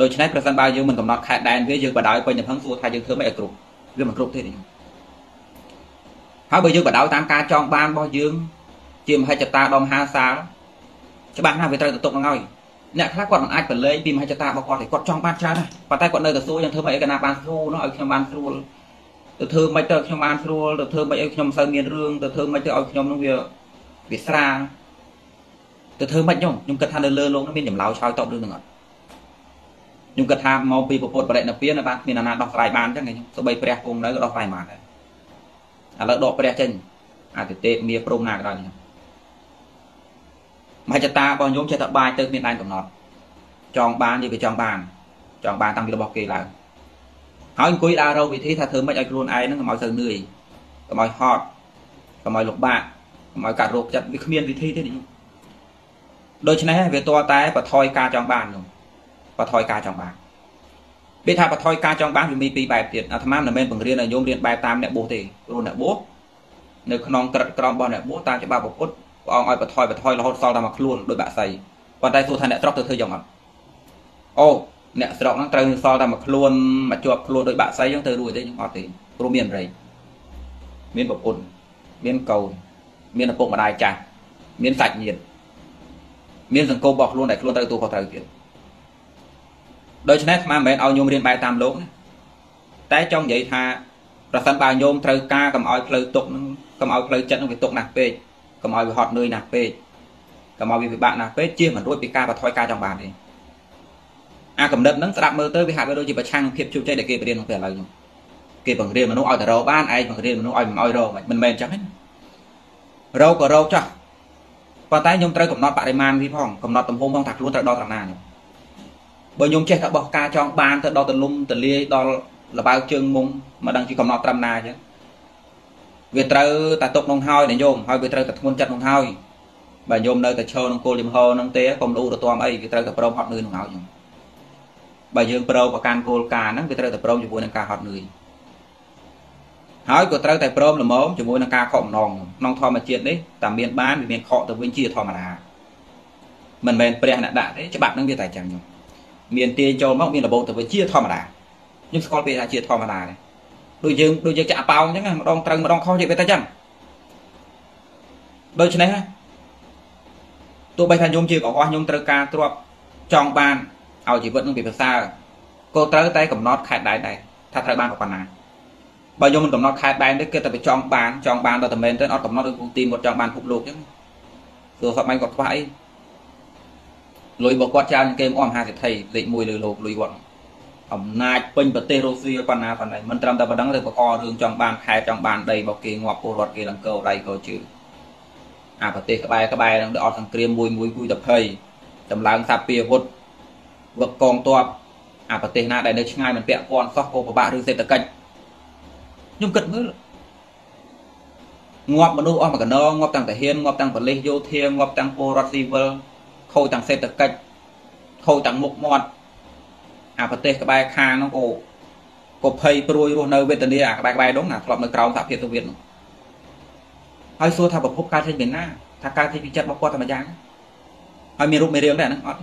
ដូច្នេះប្រសិនបើយើងមិនកំណត់ខែដែនវាយើងបដ ாய் ពេញទៅហឹងសួរថាយើងធ្វើមិនឲ្យគ្រប់វាមិនគ្រប់ទេនេះហើយបើយើងបដ ாய் តាមការចង់បានរបស់យើង ជាមហិច្ឆតាដ៏មហាសាលច្បាស់ណាស់វាត្រូវទៅទុកនឹងហើយអ្នកខ្លះគាត់មិនអាចប្រឡែងពីមហិច្ឆតារបស់គាត់ទេគាត់ចង់បានច្រើនណាស់ប៉ុន្តែគាត់នៅតែសួរយ៉ាងធ្វើម៉េចឲ្យកណាបានស្រួលនោះឲ្យខ្ញុំបានស្រួល ទៅធ្វើមិនទៅខ្ញុំបានស្រួលទៅធ្វើមិនឲ្យខ្ញុំមិនសូវមានរឿងទៅធ្វើមិនទៅឲ្យខ្ញុំនឹងវាវាស្រាលទៅធ្វើមិនខ្ញុំខ្ញុំគិតថានៅលើលោកនេះមានចម្លើយឆ្លើយតបរឿងហ្នឹងអត់ខ្ញុំគិតថាមកពីពុទ្ធបរិណិព្វានបានគ្មានអាណាដោះស្រាយបានអញ្ចឹងខ្ញុំស្បីព្រះគង់នៅក៏ដោះស្រាយបានដែរឥឡូវដកព្រះចេញអតិទេពមាព្រមណាក៏ដោយខ្ញុំមហិច្ឆតារបស់ខ្ញុំចេះតែបាយទៅគ្មានដែនកំណត់ចង់បាននិយាយចង់បានចង់បានតាំងពីរបស់គេឡើង ហើយអង្គុយដើររកវិធីថាធ្វើម៉េចឲ្យខ្លួនឯងហ្នឹងកុំឲ្យទៅនឿយកុំឲ្យហត់កុំឲ្យលំបាកកុំឲ្យកាត់រោគចិត្តវាគ្មានវិធីទេនេះដូច្នេះវាតតែបថយការចង់បាននោះបថយការចង់បានវាថាបថយការចង់បានវាមានពីរបែបទៀតអាត្មាមិនមែនបង្រៀនឲ្យញោមរៀនបែបតាមអ្នកបួសទេព្រោះអ្នកបួសនៅក្នុងក្រឹតក្រមរបស់អ្នកបួសតាមច្បាប់ពុទ្ធព្រះអង្គឲ្យបថយបថយរហូតសល់តែមួយខ្លួនដោយបាក់សៃប៉ុន្តែទោះថាអ្នកស្រុកទៅធ្វើយ៉ាងអត់អូ អ្នកស្រុកហ្នឹងត្រូវសល់តែមួយខ្លួនមកជាប់ខ្លួនដោយបាក់សៃហ្នឹងទៅរួចទេខ្ញុំអត់ទេព្រោះមានរៃមានប្រពន្ធមានកូនមានឪពុកម្ដាយចាស់មានសាច់ញាតិមានសង្គមរបស់ខ្លួនដែលខ្លួនត្រូវទូខុសត្រូវទៀតដូច្នេះស្មានមិនមែនឲ្យញោមរៀនបែបតាមលោកណាតែចង់និយាយថាប្រសិនបើញោមត្រូវការកុំឲ្យផ្លូវទុកនឹងកុំឲ្យផ្លូវចិត្តនឹងវាទុកណាស់ពេកកុំឲ្យវាហត់នឿយណាស់ពេកកុំឲ្យវាពិបាកណាស់ពេកជៀសមិនរួចពីការបថយការចង់បានទេ អាកំណត់ហ្នឹងស្ដាប់មើលទៅវាហាក់បីដូចជាប្រឆាំងនឹងភាពជោគជ័យដែលគេបរៀនក្នុងពេលឥឡូវខ្ញុំគេបង្រៀនមនុស្សឲ្យតែរកបានឯងបង្រៀនមនុស្សឲ្យមិនឲ្យរកមិនមែនអញ្ចឹងទេរកក៏រកចោះប៉ុន្តែខ្ញុំត្រូវកំណត់បរិមាណវាផងកំណត់ទំហំផងថាខ្លួនត្រូវដល់ត្រង់ណាខ្ញុំបើខ្ញុំចេះតែបោះការចង់បានទៅដល់ទលំទលាយដល់លបើជើងមុំមកដឹងជាកំណត់ត្រឹមណាអញ្ចឹងវាត្រូវតែຕົកក្នុងហើយណាញោមហើយវាត្រូវតែធ្ងន់ចិត្តក្នុងហើយបើញោមនៅតែឈរក្នុងគោលជំហរហ្នឹងទេកុំលូរទាំអីវាត្រូវតែព្រមហត់នឿយក្នុងហើយញោម បើយើងព្រមប្រកាន់គោលការណ៍ហ្នឹងវាត្រូវតែព្រមជាមួយនឹងការហត់នឿយហើយក៏ត្រូវតែព្រមល្មមជាមួយនឹងការខកម្ដងក្នុងធម្មជាតិនេះតែមានបានវាមានខកទៅវិញជាធម្មតាមិនមែនព្រះអ្នកដាក់ទេច្បាប់ហ្នឹងវាតែចឹងខ្ញុំមានទាញចូលមកមានរបូតទៅវិញជាធម្មតាខ្ញុំស្គាល់ពាក្យថាជាធម្មតាដែរដូចយើងដូចយើងចាក់ប៉ោងអញ្ចឹងម្ដងត្រូវម្ដងខុសនិយាយទៅអញ្ចឹងដូច្នេះទោះបីថាខ្ញុំជាកុហកខ្ញុំត្រូវការទ្របចង់បាន ឲ្យជីវិតនឹងពិសើក៏ត្រូវតែកំណត់ខែដែនដែរថាត្រូវបានប៉ុណ្ណាបើខ្ញុំមិនកំណត់ខែដែនទេគេតែចង់បានចង់បានដល់តែមែនទៅអត់កំណត់ដូចទីមកចង់បានពិភពលោកអញ្ចឹងទោះសពមិនគាត់ខ្វះអីលុយរបស់គាត់ច្រើនគេមហាសេដ្ឋីលេខ1លើលោកលុយគាត់អំណាចពេញប្រទេសរុស្ស៊ីប៉ុណ្ណាប៉ុណ្ណីមិនត្រឹមតែប៉ុណ្ណឹងទេបករឿងចង់បានខេត្តចង់បានដីរបស់គេងាប់ពលរដ្ឋគេលង្កោដៃកោជើអាប្រទេសក្បែរក្បែរនឹងអត់សង្គ្រាមមួយមួយគួយតែភ័យតម្លើងសាពីអាវុធ វឹកកងទ័ពអាប្រទេសណាដែលនៅឆ្ងាយមិនពាក់ព័ន្ធសោះក៏ពិបាករឿងសេដ្ឋកិច្ចខ្ញុំគិតមើលងាប់មនុស្សអស់មួយកណងងាប់ទាំងតាហ៊ានងាប់ទាំងប៉ូលីសយោធាងាប់ទាំងពលរដ្ឋស៊ីវិលខូចទាំងសេដ្ឋកិច្ចខូចទាំងមុខមាត់អាប្រទេសក្បែរខាងហ្នឹងក៏ក៏ភ័យព្រួយរស់នៅវេទនាអាក្បែរក្បែរនោះណាធ្លាប់នៅក្រោមសហភាពសូវៀតនោះហើយសួរថាប្រភពកើតចេញពីណាថាកើតចេញពីចិត្តរបស់គាត់តែម្យ៉ាងហើយមានរូបមានរាងដែរហ្នឹងអត់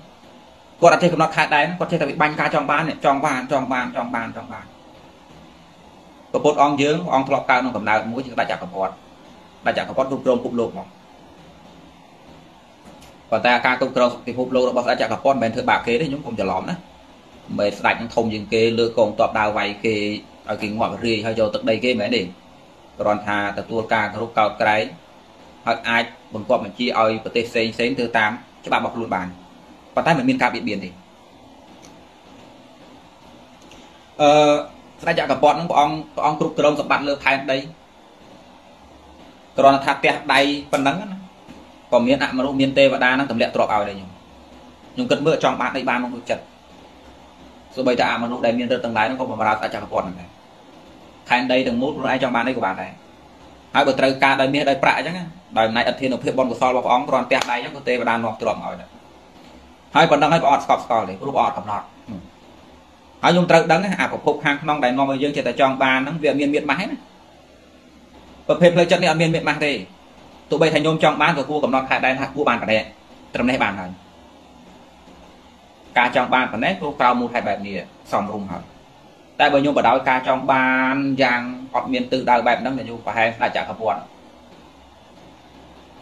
គាត់អត់ចេះកំណត់ខែដែរគាត់ចេះតែបាញ់ការចង់បានចង់បានចង់បានចង់បានចង់បានប្រពុតអង្គយើងអង្គធ្លាប់កើតក្នុងកំណើតមួយជាដាច់ចក្រពត្តិដាច់ចក្រពត្តិគ្រប់គ្រងពិភពលោកមកប៉ុន្តែការគ្រប់គ្រងពិភពលោករបស់ស្ដេចចក្រពត្តិមិនមែនធ្វើបាបគេទេខ្ញុំកុំច្រឡំណាមិនមែនស្ដេចនឹងធំជាងគេលើកងតបដាវវាយគេឲ្យគេងាប់រាយហើយយកទឹកដីគេមិនមែនទេគ្រាន់ថាទទួលការគោរពកោតក្រែងហើយអាចបង្គាប់បញ្ជាឲ្យប្រទេសផ្សេងផ្សេងធ្វើតាមច្បាប់របស់ខ្លួនបាន ប៉ុន្តែមិនមានការបៀតបៀនទេអឺស្ដេចចក្រពត្តិនឹងព្រះអង្គព្រះអង្គគ្រប់គ្រងសម្បត្តិលើផែនដីគ្រាន់តែថាផ្ទះដៃប៉ុណ្ណឹងណាក៏មានអមនុស្សមានទេវតានឹងទម្លាក់ទ្រព្យឲ្យដែរខ្ញុំខ្ញុំគិតមើលចង់បានអីបានមកចិត្តសូម្បីតែអមនុស្សដែលមានរឹតទាំងឡាយនោះក៏បំរើស្ដេចចក្រពត្តិនឹងដែរខែនដីទាំងមូលខ្លួនឯងចង់បានអីក៏បានដែរហើយបើត្រូវការដោយមាសដោយប្រាក់អញ្ចឹងដោយអំណាចអធិនុភាពបុណ្យកុសលរបស់ព្រះអង្គគ្រាន់ផ្ទះដៃអញ្ចឹងក៏ទេវតានាំទ្រព្យឲ្យដែរ ហើយប៉ុណ្ណឹងហើយព្រះអត់ស្កប់ស្កល់ទេព្រោះព្រះអត់កំណត់ហើយខ្ញុំត្រូវដឹងអាប្រភពខាងក្នុងដែលនាំឲ្យយើងចេះតែចង់បានហ្នឹងវាមានមានម៉ាស់ណាប្រភេទផ្លូវចិត្តនេះអត់មានមេម៉ាស់ទេទោះបីថាញោមចង់បានក៏គួរកំណត់ខែដែនថាគួរបានប៉ុណ្ណេះត្រឹមនេះបានហើយការចង់បានប៉ុណ្ណេះព្រោះក្រៅមូលហេតុបែបនេះសំរុំហើយតែបើញោមបដោយការចង់បានយ៉ាងអត់មានទិសដៅបែបហ្នឹងញោមប្រហែលដាច់ចក្រពន្ធ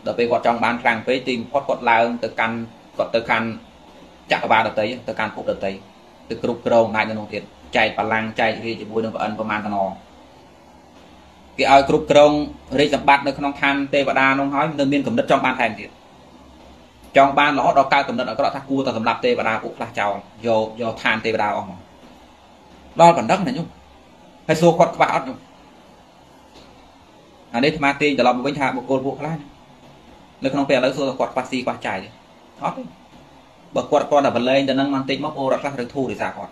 ដល់ពេលគាត់ចង់បានខ្លាំងពេកទីបំផុតគាត់ឡើងទៅកាន់គាត់ទៅកាន់ ចក្រវាលដតីទៅកាន់ភពដតីទៅគ្រប់គ្រងអំណាចនៅនោះទៀតចែកបលាំងចែករាជជាមួយនឹងប្រអិនប្រមាណតំណគេឲ្យគ្រប់គ្រងរាជសម្បត្តិនៅក្នុងឋានទេវតានោះហើយនៅមានកំណត់ចង់បានថែមទៀតចង់បានរហូតដល់កើតកំណត់អក្រក់ថាគួរតែសម្រាប់ទេវតាពួកខ្លះចោលយកយកឋានទេវតាអស់មកដល់បណ្ដឹងណាញោមហើយសួរគាត់ខ្វះអត់ញោមអានេះអាត្មាទាញត្រឡប់មកវិញថាបុគ្គលពួកខ្លះនៅក្នុងពេលឥឡូវសួរគាត់ខ្វះស៊ីខ្វះចាយទេអត់ទេ បើគាត់គាត់តែបលែងទៅនឹងបន្តិចមកពលរដ្ឋខ្លះរឿងធូររិសាគាត់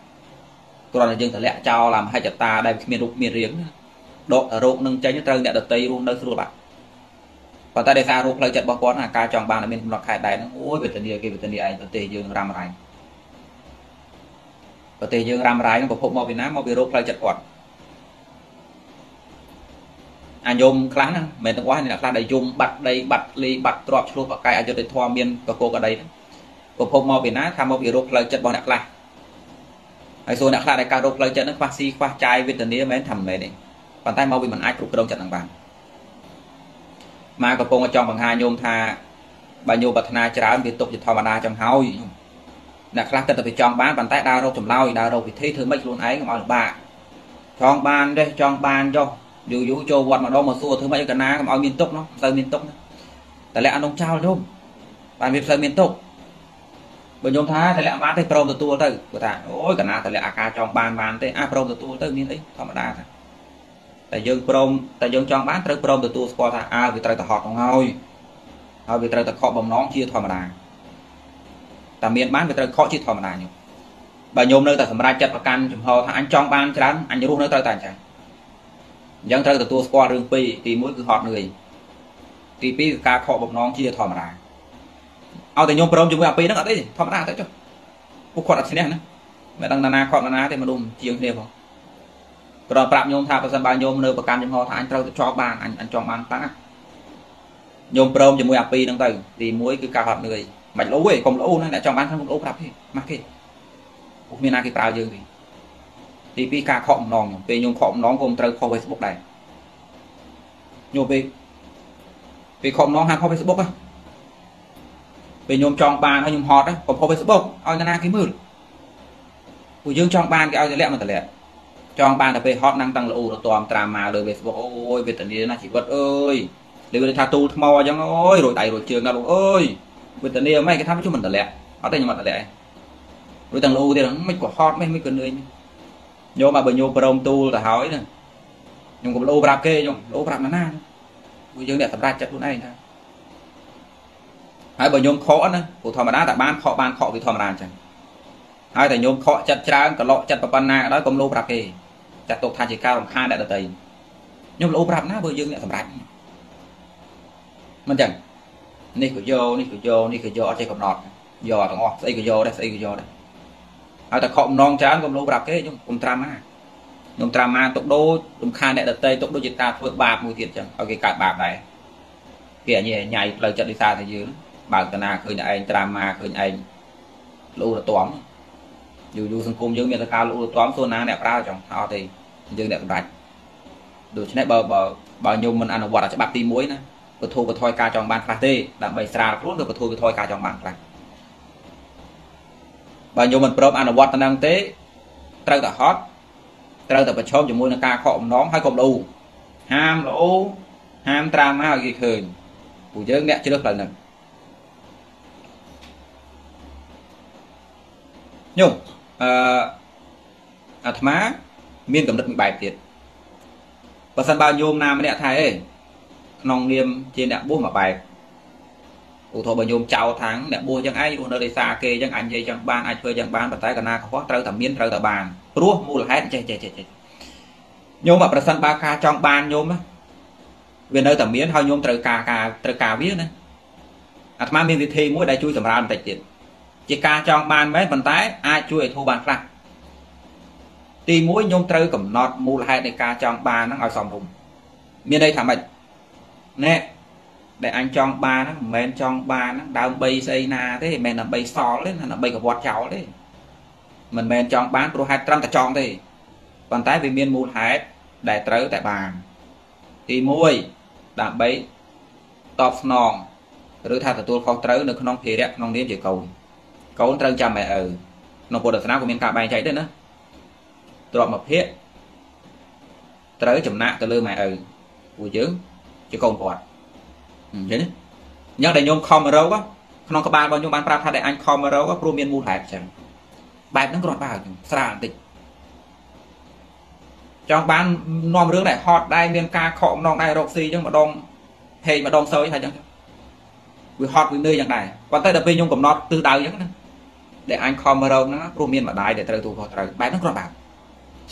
គ្រាន់តែយើងតម្លាក់ចោលអាមហិច្ឆតាដែលគ្មានរូបមានរាងដករោគនឹងចេញត្រូវអ្នកដតីរស់នៅស្រួលបាត់ប៉ុន្តែដោយសាររោគផ្លូវចិត្តរបស់គាត់ណាការចង់បានឲ្យមានកំណត់ខែដែនហ្នឹងអូយវេទនាគេវេទនាឯងប្រទេសយើងរ៉ាំរ៉ៃប្រទេសយើងរ៉ាំរ៉ៃនឹងប្រភពមកពីណាមកពីរោគផ្លូវចិត្តគាត់អាយមខ្លះណាមិនទាំងអស់អ្នកខ្លះដែលយមបាត់ដីបាត់លីបាត់ទ្របឆ្លោះបកាយអយុធធម៌មានកកកដី ប្រភពមកពីណាថាមកពីរោគផ្លូវចិត្តរបស់អ្នកខ្លះហើយសួរអ្នកខ្លះដែលកើតរោគផ្លូវចិត្តហ្នឹងខ្វះស៊ីខ្វះចាយវេទនាមិនមែនថាមិនមែនទេប៉ុន្តែមកវាមិនអាចគ្រប់គ្រងចិត្តនឹងបានមកកំពុងចង់បង្ហាញញោមថាបើញោមប្រាថ្នាច្រើនវាទុកជាធម្មតាចឹងហើយអ្នកខ្លះគិតតែវាចង់បានប៉ុន្តែដើររកចម្លើយដើររកវិធីធ្វើម៉េចខ្លួនឯងកុំឲ្យលំបាកចង់បានទេចង់បានចុះយូរយូរចូលវត្តម្ដងមកសួរធ្វើម៉េចឲ្យកណាកុំឲ្យមានទុកនោះមិនសូវមានទុកតែលក្ខអានោះចោលញោមបានវាមិនសូវមានទុក បើញោមថាតលាក់បានទេព្រមទទួលទៅគាត់ថាអូយកណាតលាក់អាការចង់បានបានទេអាព្រមទទួលទៅមានអីធម្មតាថាតែយើងព្រមតែយើងចង់បានត្រូវព្រមទទួលស្គាល់ថាអើវាត្រូវតែហត់ហ្នឹងហើយហើយវាត្រូវតែខកបំណងជាធម្មតាតែមានបានវាត្រូវខកជាធម្មតាញោមបើញោមនៅតែសម្រេចចិត្តប្រកាន់ចំហថាអញចង់បានច្រើនអញរស់នៅត្រូវតែអញ្ចឹងអញ្ចឹងត្រូវទទួលស្គាល់រឿងពីរទី1គឺហត់នឿយទី2គឺការខកបំណងជាធម្មតា ឲ្យតែញោមព្រមជាមួយអាពីរហ្នឹងអត់ទេធម្មតាទៅចុះពួកគាត់អត់ឈ្នះណាមិនដឹងណាណាខកណាណាទេមនុស្សជាងគ្នាផងគ្រាន់ប្រាប់ញោមថាបើសិនបើញោមនៅប្រកាន់ចំហថាអញត្រូវទៅជាប់បានអញអញចង់បានតាំងញោមព្រមជាមួយអាពីរហ្នឹងទៅទី1គឺការហត់នឿយមិនលោទេកុំលោណាអ្នកចង់បានខ្ញុំលោប្រាប់ទេម៉ាស់គេពុកមានណាគេប្រើយើងទេទី2ការខកអំណងខ្ញុំពេលញោមខកអំណងក៏មិនត្រូវខុស Facebook ដែរញោមពេលពេលខកអំណងហាខុស Facebook ហ៎ ពេលខ្ញុំចង់បានហើយខ្ញុំហត់កុំផុស Facebook ឲ្យនរណាគេមើលពួកយើងចង់បានគេឲ្យទម្លាក់មកទម្លាក់ចង់បានតែពេលហត់นั่งតាំងលូរទាំត្រាម៉ាលើ Facebook អូយវេទនាណាជីវិតអើយលើគេថាទូលថ្មអញ្ចឹងអូយរួចដៃរួចជើងណាលោកអើយវេទនាមិនគេថាជុំមិនទម្លាក់អត់ទេខ្ញុំអត់ទម្លាក់ឯងរួចតាំងលូទៀតមិនក៏ហត់មិនមិនក៏នឿយញោមឲ្យបើញោមព្រមទូលទៅហើយណាខ្ញុំកុំលោប្រាប់គេខ្ញុំលោប្រាប់ណាណាពួកយើងអ្នកសម្រាប់ចិត្តខ្លួនឯងថា ហើយបើញោមខកណាព្រោះធម្មតាតែបានខកបានខកវាធម្មតាអញ្ចឹងហើយតែញោមខកចិត្តច្រើនកឡុកចិត្តប៉ុណ្ណាក៏ដោយកុំលោប្រាប់គេចាត់ទុកថាជាការរំខានអ្នកដទៃញោមលោប្រាប់ណាបើយើងអ្នកសម្រេចមិនចឹងនេះក៏យកនេះក៏យកនេះក៏យកអត់ចេះកំណត់យកទាំងអស់ស្អីក៏យកដែរស្អីក៏យកដែរហើយតែខកម្ដងច្រើនកុំលោប្រាប់គេខ្ញុំកុំត្រាំណាខ្ញុំត្រាំណាទុកដូចរំខានអ្នកដទៃទុកដូចជាការធ្វើបាបមួយទៀតចឹងឲ្យគេកើតបាបដែរគេអញញ៉ៃផ្លូវចិត្តវិសាថាយើង បើកតាណាឃើញតែឯងត្រាំមកឃើញឯងលូរទាំយូរយូរសង្គមយើងមានតែការលូរទាំសួរណាអ្នកប្រើចង់អត់ទេយើងអ្នកសម្រេចដូច្នេះបើបើបើញោមមិនអនុវត្តច្បាប់ទី1ណាពធពធយការចង់បានខ្លះទេដើម្បីស្រាលខ្លួនគឺពធពធយការចង់បានខ្លះបើញោមមិនព្រមអនុវត្តទៅនឹងទេត្រូវតែហត់ត្រូវតែប្រឈមជាមួយនឹងការខកអំណងហើយកុំលូហាមលោហាមត្រាំមកឲ្យគេឃើញពួកយើងអ្នកជ្រើសផ្លូវហ្នឹង ញោមអឺអាត្មាមានកំណត់មួយបែបទៀតបើសិនបើញោមណាម្នាក់ថៃអេក្នុងនាមជាអ្នកបួសមួយបែបឧទាហរណ៍បើញោមចោលថាងអ្នកបួសយ៉ាងឯងរស់នៅដោយសារគេយ៉ាងអញនិយាយចឹងបានអាចធ្វើយ៉ាងបានប៉ុន្តែកណាកខ្វះត្រូវតែមានត្រូវតែបានព្រោះមូលហេតុចេះចេះចេះចេះញោមបើប្រសិនបើការចង់បានញោមវានៅតែមានហើយញោមត្រូវការការត្រូវការវាណាអាត្មាមានវិធីមួយដែលជួយសម្រាលបន្តិចទៀត ជាការចង់បានមែនប៉ុន្តែអាចជួយឲ្យធូរបានខ្លះទី1ខ្ញុំត្រូវកំណត់មូលហេតុនៃការចង់បានហ្នឹងឲ្យសមរម្យមានន័យថាម៉េចណែដែលអញចង់បានហ្នឹងមិនមែនចង់បានហ្នឹងដើម្បីស្អីណាទេមិនមែនដើម្បីសល់ទេណាដើម្បីកវត្តចោលទេមិនមែនចង់បានព្រោះហេតុត្រឹមតែចង់ទេប៉ុន្តែវាមានមូលហេតុដែលត្រូវតែបានទី1ដើម្បីតបស្នងឬថាទទួលខុសត្រូវនៅក្នុងភារៈក្នុងនាមជាកូន កូនត្រូវចាំម៉ែឪក្នុងពុទ្ធសាសនាក៏មានការបែងចែកដែរណាទ្របមួយភាគត្រូវចំណាក់ទៅលើម៉ែឪពួកយើងជាកូនគាត់អញ្ចឹងអញ្ចឹងដែលញោមខំរោគក្នុងក្បាលរបស់ញោមបានប្រាប់ថាដែលអញខំរោគព្រោះមានមូលហេតុអញ្ចឹងបែបហ្នឹងគ្រាន់បើស្រាលបន្តិចចង់បាននាំរឿងដែលហត់ដែរមានការខកម្ដងដែររកស៊ីអញ្ចឹងម្ដងហេកម្ដងសើយហើយអញ្ចឹងវាហត់វានឿយយ៉ាងដែរប៉ុន្តែដល់ពេលខ្ញុំកំណត់ទិសដៅអញ្ចឹងណា ដែលអញខំរោគហ្នឹងព្រោះមានម្ដាយដែលត្រូវទូខុសត្រូវបែបហ្នឹងគ្រាន់បើ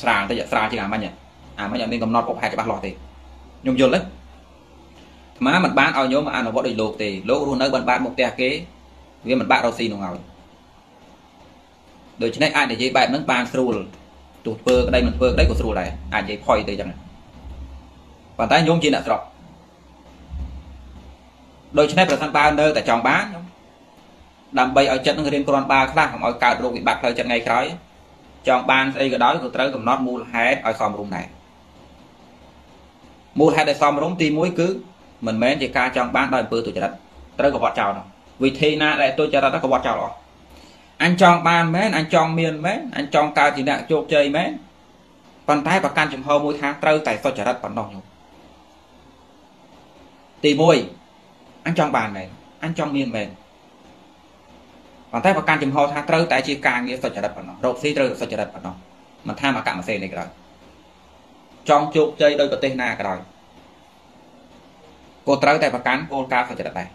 ស្រាលតិចស្រាលជាងអាមាញ់អាមាញ់អត់មានកំណត់ពុកហេតុច្បាស់លាស់ទេខ្ញុំយល់ទេអាមាមិនបានឲ្យញោមអនុវត្តដោយលោកទេលោករស់នៅបានបាត់មុខផ្ទះគេវាមិនបាក់រកស៊ីនោះឲ្យដូច្នេះអាចនិយាយបែបហ្នឹងបានស្រួលទោះធ្វើក្តីមិនធ្វើក្តីក៏ស្រួលដែរអាចនិយាយផុយទៅអញ្ចឹងប៉ុន្តែញោមជាអ្នកស្រុកដូច្នេះប្រសិនបើនៅតែចង់បានញោម ដើម្បីឲ្យចិត្តនឹងរៀនគ្រាន់បើខ្លះកុំឲ្យកើតរោគវិបត្តិផ្លូវចិត្តថ្ងៃក្រោយចង់បានស្អីក៏ដោយក៏ត្រូវកំណត់មូលហេតុឲ្យសមរម្យដែរមូលហេតុដែលសមរម្យទី1គឺមិនមែនជាការចង់បានដោយអំពើទុច្ចរិតត្រូវកវត្តចោលនោះវិធីណាដែលទុច្ចរិតកវត្តចោលអស់អញចង់បានមែនអញចង់មានមែនអញចង់កើតជាអ្នកជោគជ័យមែនប៉ុន្តែប្រកាន់ចំហមួយថាត្រូវតែសុចរិតប៉ុណ្ណោះញោមទី1អញចង់បានមែនអញចង់មានមែន ប៉ុន្តែប្រកាន់ចំហថាត្រូវតែជាការងារសុចរិតប៉ុណ្ណោះរកស៊ីត្រូវសុចរិតប៉ុណ្ណោះមិនថាមកកម្មសេនេះក៏ដោយចង់ជោគជ័យដោយប្រទេសណាក៏ដោយក៏ត្រូវតែប្រកាន់គោលការណ៍សុចរិតដែរ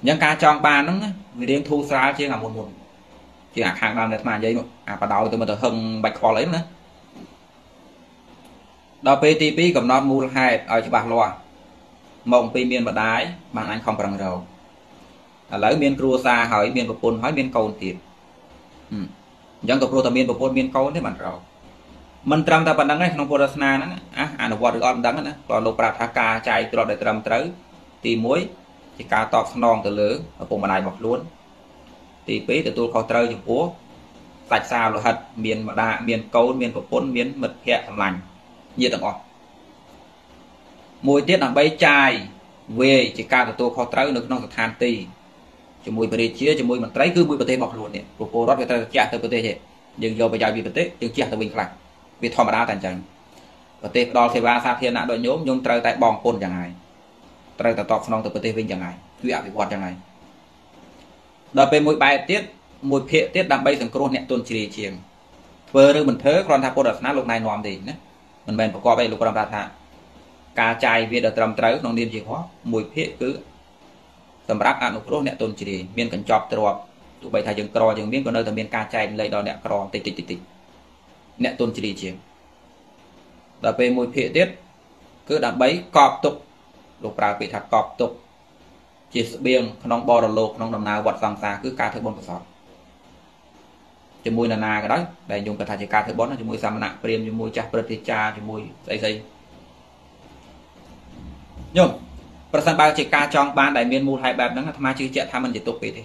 អញ្ចឹងការចង់បានហ្នឹងវារៀងធូរស្រាលជាងអាមុនមុនជាអាខាងដើមដែលអាត្មានិយាយមកអាបដោយទៅមកទៅហឹងបាច់ខ្វល់អីណាដល់ពេលទី2កំណត់មូលហេតុឲ្យច្បាស់លាស់មកអំពីមានម្ដាយបានអញខំប្រឹងរក ឥឡូវមានគ្រួសារហើយមានប្រពន្ធហើយមានកូនទៀតអញ្ចឹងក៏ព្រោះតែមានប្រពន្ធមានកូនទេបានរកមិនត្រឹមតែប៉ុណ្្នឹងទេក្នុងពុទ្ធសាសនាហ្នឹងអាអនុវត្តឬអត់មិនដឹងណាក៏លោកប្រាប់ថាការចែកទ្រព្យដែលត្រឹមត្រូវទី1ជាការតបស្នងទៅលើឪពុកម្ដាយរបស់ខ្លួនទី2ទទួលខុសត្រូវចំពោះសាច់សាលោហិតមានម្ដាយមានកូនមានប្រពន្ធមានមិត្តភ័ក្តិសម្លាញ់ញាតិទាំងអស់មួយទៀតដើម្បីចាយវេជាការទទួលខុសត្រូវនៅក្នុងស្ថានទី ជាមួយព្រះរាជាជាមួយមន្ត្រីគឺមួយប្រទេសរបស់ខ្លួននេះពលរដ្ឋវាត្រូវជះទៅប្រទេសទេយើងយកប្រយោជន៍ពីប្រទេសយើងជះទៅវិញខ្លះវាធម្មតាតែអញ្ចឹងប្រទេសផ្ដល់សេវាសាធារណៈដល់ញោមញោមត្រូវតែបងពុនយ៉ាងហើយត្រូវតែតបស្នងទៅប្រទេសវិញយ៉ាងហើយវាអភិវឌ្ឍយ៉ាងហើយដល់ពេលមួយបែបទៀតមួយភាកទៀតដើម្បីសង្គ្រោះអ្នកទុនជ្រាយជាងធ្វើឬមិនធ្វើគ្រាន់ថាពុទ្ធសាសនាលោកណែនាំទេណាមិនមែនប្រកបអីលោកគ្រាន់តែថាការចាយវាដល់ត្រឹមត្រូវក្នុងនាមជាខុសមួយភាកគឺ សម្រាប់អនុគ្រោះអ្នកទុនជ្រាយមានកញ្ចប់ទ្រព្យទោះបីថាយើងក្រយើងមានក៏នៅតែមានការចែកលេខដល់អ្នកក្រតិចតិចតិចតិចអ្នកទុនជ្រាយជាងដល់ពេលមួយភាគទៀតគឺដើម្បីកប់ទុកលោកប្រើពាក្យថាកប់ទុកជាស្បៀងក្នុងបរលោកក្នុងដំណើរវត្តសង្សារគឺការធ្វើបុណ្យកុសលជាមួយនរណាក៏ដោយដែលយំគាត់ថាជាការធ្វើបុណ្យជាមួយសាមណៈព្រាមជាមួយចាស់ព្រឹទ្ធាចារ្យជាមួយស្អីស្អីញោម ប្រសិនបើជាការចង់បានដែលមានមូលហេតុបែបហ្នឹងអាត្មាជឿជាក់ថាมันជាទុកពេកទេ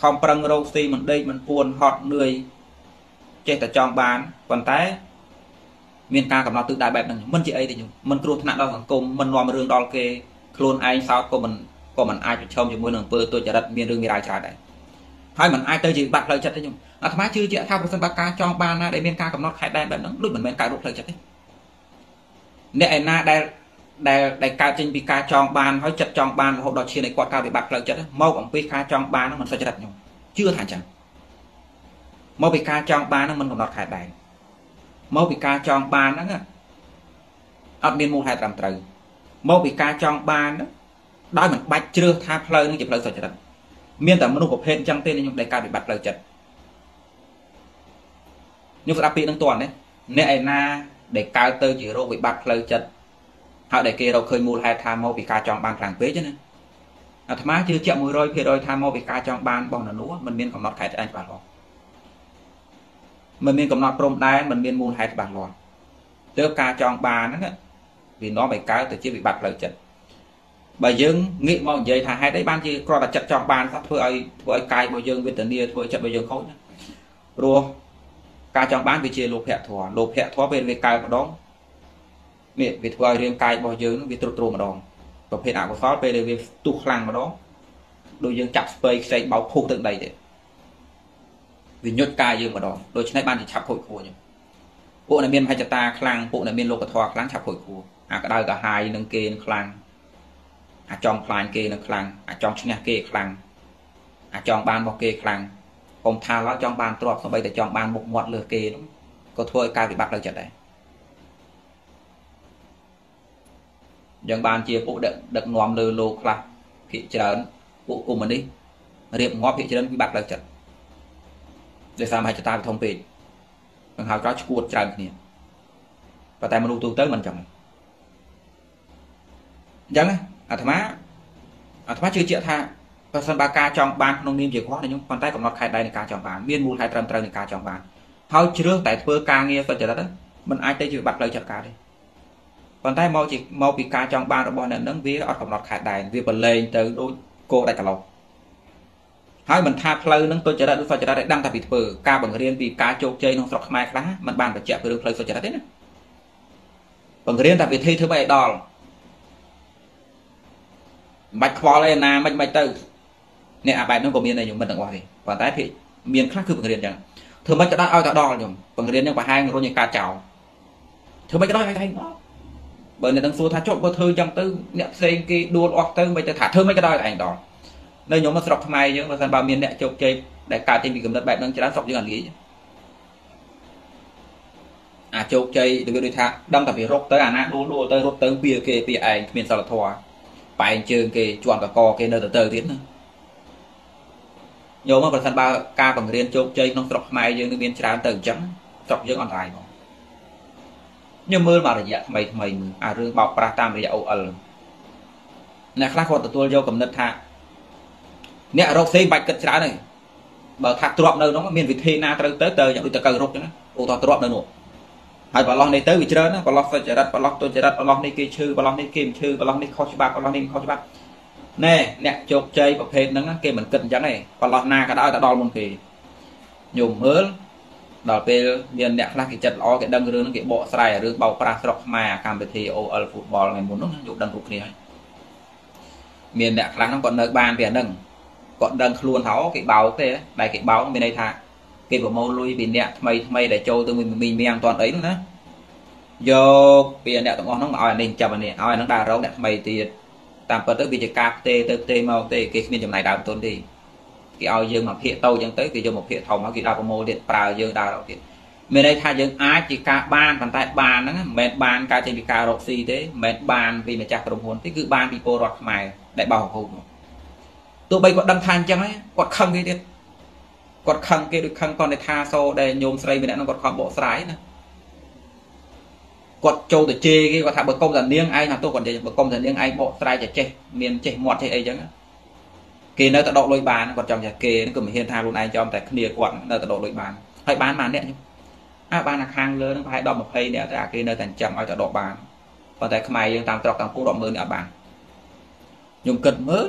ខំប្រឹងរកស៊ីមិនដេកមិនពួនហត់នឿយចេះតែចង់បានប៉ុន្តែមានការកំណត់ទិសដៅបែបហ្នឹងមិនជាអីទេញោមមិនគ្រោះថ្នាក់ដល់សង្គមមិននាំរឿងដល់គេខ្លួនឯងសោតក៏មិនក៏មិនអាចប្រឈមជាមួយនឹងអំពើទុច្ចរិតមានរឿងមានរាវច្រើនដែរហើយមិនអាចទៅជាបាត់ផ្លូវចិត្តទេញោមអាត្មាជឿជាក់ថាប្រសិនបើការចង់បានណាដែលមានការកំណត់ខែដែនបែបហ្នឹងដូចមិនមែនការរកផ្លូវចិត្តទេអ្នកឯណាដែល ដែលដែលកើតចេញពីការចង់បានហើយចិត្តចង់បានរហូតដល់ឈានឲ្យគាត់កើតវិបត្តិផ្លូវចិត្តមកអំពីការចង់បានហ្នឹងមិនសុចរិតខ្ញុំជឿថាអញ្ចឹងមកពីការចង់បានហ្នឹងមិនកំណត់ខែដែរមកពីការចង់បានហ្នឹងអត់មានមូលហេតុត្រឹមត្រូវមកពីការចង់បានហ្នឹងដោយមិនបាច់ជ្រើសថាផ្លូវហ្នឹងជាផ្លូវសុចរិតមានតែមនុស្សប្រភេទអញ្ចឹងទេខ្ញុំដែលកើតវិបត្តិផ្លូវចិត្តខ្ញុំស្ដាប់ពាក្យហ្នឹងតើណាអ្នកឯណាដែលកើតទៅជារោគវិបត្តិផ្លូវចិត្ត ហើយដែលគេរកឃើញមូលហេតុថាមកពីការចង់បានខ្លាំងពេកណាអាត្មាជឿជាក់100%ថាមកពីការចង់បានរបស់នរនោះมันមានកំណត់ខែស្អែកច្បាស់លាស់มันមានកំណត់ព្រំដែនมันមានមូលហេតុច្បាស់លាស់ទើបការចង់បានហ្នឹង វានាំឲ្យកើតទៅជាវិបត្តិផ្លូវចិត្តបើយើងងាកមកនិយាយថាហេតុអីបានជាគ្រាន់តែចិត្តចង់បានធ្វើឲ្យធ្វើឲ្យកាយរបស់យើងវេទនាធ្វើឲ្យចិត្តរបស់យើងខូចណាព្រោះការចង់បានវាជាលោភៈធម៌លោភៈធម៌ពេលវាកើតម្ដង នេះវាធ្វើឲ្យរាងកាយរបស់យើងវាទ្រុឌទ្រោមម្ដងប្រភេទអកុសលពេលដែលវាផ្ទុះខ្លាំងម្ដងដូចយើងចាប់ស្ពៃខ្សែបោកភុះទឹកដីទេវាញុតកាយយើងម្ដងដូច្នេះបានជាឆាប់ខូចខួរចឹងពួកដែលមានមហិច្ឆតាខ្លាំងពួកដែលមានលោកធម៌ខ្លាំងឆាប់ខូចខួរអាក្តៅកាហាយនឹងគេខ្លាំងអាចង់ខ្លាញ់គេនឹងខ្លាំងអាចង់ឈ្នះគេខ្លាំងអាចង់បានមកគេខ្លាំងកុំថាឡើយចង់បានទ្រព្យសម្បីតែចង់បានមុខមាត់លើគេនោះក៏ធ្វើឲ្យកើតវិបត្តិលើចិត្តដែរ យ៉ាងបានជាពួកដឹកដឹកនាំលើលោកខ្លះភាគច្រើនពួកកុម្មុយនីសរៀបងាប់ភាគច្រើនវិបត្តិលើចិត្តដោយសារមហិច្ឆតាវាធំពេកនឹងហើយក្រោយឈួតច្រើនគ្នាប៉ុន្តែមនុស្សទូទៅមិនចឹងអញ្ចឹងអាត្មាអាត្មាជឿជាក់ថាបើសិនបើការចង់បានក្នុងនាមជាគាត់ខ្ញុំប៉ុន្តែកំណត់ខែដៃនៃការចង់បានមានមូលហេតុត្រឹមត្រូវនៃការចង់បានហើយជ្រើសតែធ្វើការងារសុចរិតមិនអាចទៅជាវិបត្តិផ្លូវចិត្តកើតទេ ប៉ុន្តែមកជាមកពីការចង់បានរបស់អ្នកនឹងវាអត់កំណត់ខែដៃវាប្រឡែងទៅដូចគោដាច់កន្លោហើយមិនថាផ្លូវនឹងទុច្ចរិតឬសុចរិតឲ្យដឹងតែពីធ្វើការបង្រៀនពីការជោគជ័យក្នុងស្រុកខ្មែរខ្លះมันបានបញ្ជាក់ពីរឿងផ្លូវសុចរិតទេណាបង្រៀនតែវិធីធ្វើឲ្យដល់មិនបាច់ខ្វល់ឯណាមិនបាច់ទៅអ្នកអាបែបហ្នឹងក៏មានដែរខ្ញុំមិនទាំងអស់ទេប៉ុន្តែភាគមានខ្លះគឺបង្រៀនចឹងធ្វើមិនក៏ដល់ឲ្យតែដល់ខ្ញុំបង្រៀនចឹងប្រហែលរុញឲ្យកើតចោលធ្វើមិនក៏ដល់ឲ្យតែដល់ បើអ្នកនឹងសួរថាចុះបើធ្វើចឹងទៅអ្នកផ្សេងគេដួលអស់ទៅមិនទៅថាធ្វើមិនក៏ដល់ឲ្យឯងដល់នៅខ្ញុំមកស្រុកខ្មែរយើងបើសិនបើមានអ្នកជោគជ័យដែលកើតចេញពីកំណត់បែបហ្នឹងច្រើនស្រុកយើងអត់លាយអាជោគជ័យដូចដូចថាដឹងតែវារកទៅអាណាដួលដួលទៅរត់ទៅពីគេពីឯងគ្មានសិលធម៌បែងជើងគេជន់កកគេនៅទៅទៅទៀតណាញោមប្រសិនបើការបង្រៀនជោគជ័យក្នុងស្រុកខ្មែរយើងនឹងមានច្រើនទៅអញ្ចឹងស្រុកយើងអន្តរាយមក ខ្ញុំមើលមករយៈថ្មីថ្មីមើលអារឿងបោកប្រាស់តាមរយៈ OL អ្នកខ្លះគាត់ទទួលយកកំណត់ថាអ្នករកផ្សេងបាច់គិតច្រើនទេបើថាទ្របនៅនោះមានវិធីណាត្រូវទៅទៅយ៉ាងដូចទៅកើរុកចឹងឧទាហរណ៍ទ្របនៅនោះហើយប្រឡោះនេះទៅវាច្រើនណាប្រឡោះសុចរិតប្រឡោះទុច្ចរិតប្រឡោះនេះគេឈឺប្រឡោះនេះគេមិនឈឺប្រឡោះនេះខុសច្បាប់ប្រឡោះនេះខុសច្បាប់ណែអ្នកជោគជ័យប្រភេទហ្នឹងគេមិនគិតអញ្ចឹងទេប្រឡោះណាក៏ដោយតែដល់មុនគេញោមមើល ដល់ពេលមានអ្នកខ្លះគេចិត្តល្អគេដឹងរឿងហ្នឹងគេបកស្រាយរឿងបោកប្រាស់ស្រុកខ្មែរកម្មវិធី OL Football ថ្ងៃមុនហ្នឹងយកដឹងគ្រប់គ្នាហើយមានអ្នកខ្លះហ្នឹងគាត់នៅបានពីអាហ្នឹងគាត់ដឹងខ្លួនហៅគេបោកទេដែលគេបោកមានន័យថាគេប្រមូលលុយពីអ្នកថ្មីថ្មីដែលចូលទៅមីមីមៀងអត់អីហ្នឹងណាយកពីអ្នកទាំងអស់ហ្នឹងមកឲ្យអានេះចាប់អានេះឲ្យអាហ្នឹងដើររកអ្នកថ្មីទៀតតាមពិតទៅវាជាការផ្ទេទៅផ្ទេមកទេគេគ្មានចំណាយដើមទុនទេ គេឲ្យយើងមកភាកតូចអញ្ចឹងទៅគេយកមកភាកធំហើយគេដើរប្រមូលទៀតប្រើយើងដើររកទៀតមានន័យថាយើងអាចជាការបានប៉ុន្តែបានហ្នឹងមិនមែនបានការចេញពីការរកស៊ីទេមិនមែនបានពីម្ចាស់ក្រុមហ៊ុនទេគឺបានពីពលរដ្ឋខ្មែរដែលបោះហូបមកទោះបីគាត់ដឹងថាអញ្ចឹងហើយគាត់ខឹងគេទៀតគាត់ខឹងគេដូចខឹងគាត់នៃថាសូដែលញោមស្រីម្នាក់ហ្នឹងគាត់ខំបកស្រាយណាគាត់ចូលទៅជេរគេគាត់ថាបើកុំតានាងឯងណាទោះគាត់និយាយបើកុំតានាងឯងបកស្រាយចេះមានចេះមាត់ចេះអីចឹង គេនៅតែដកលុយបានគាត់ចង់ចេះគេគឺមិនហ៊ានថាខ្លួនឯងចំតែគ្នាគាត់នៅតែដកលុយបានហើយបានបានអ្នកអើបានអាខាងលើហ្នឹងប្រហែល10 20អ្នកតែអាគេនៅតែចាំឲ្យតែដកបានប៉ុន្តែខ្មែរយើងតាមត្រកតាមពូរាប់ម៉ឺននេះអត់បានខ្ញុំគិតមើល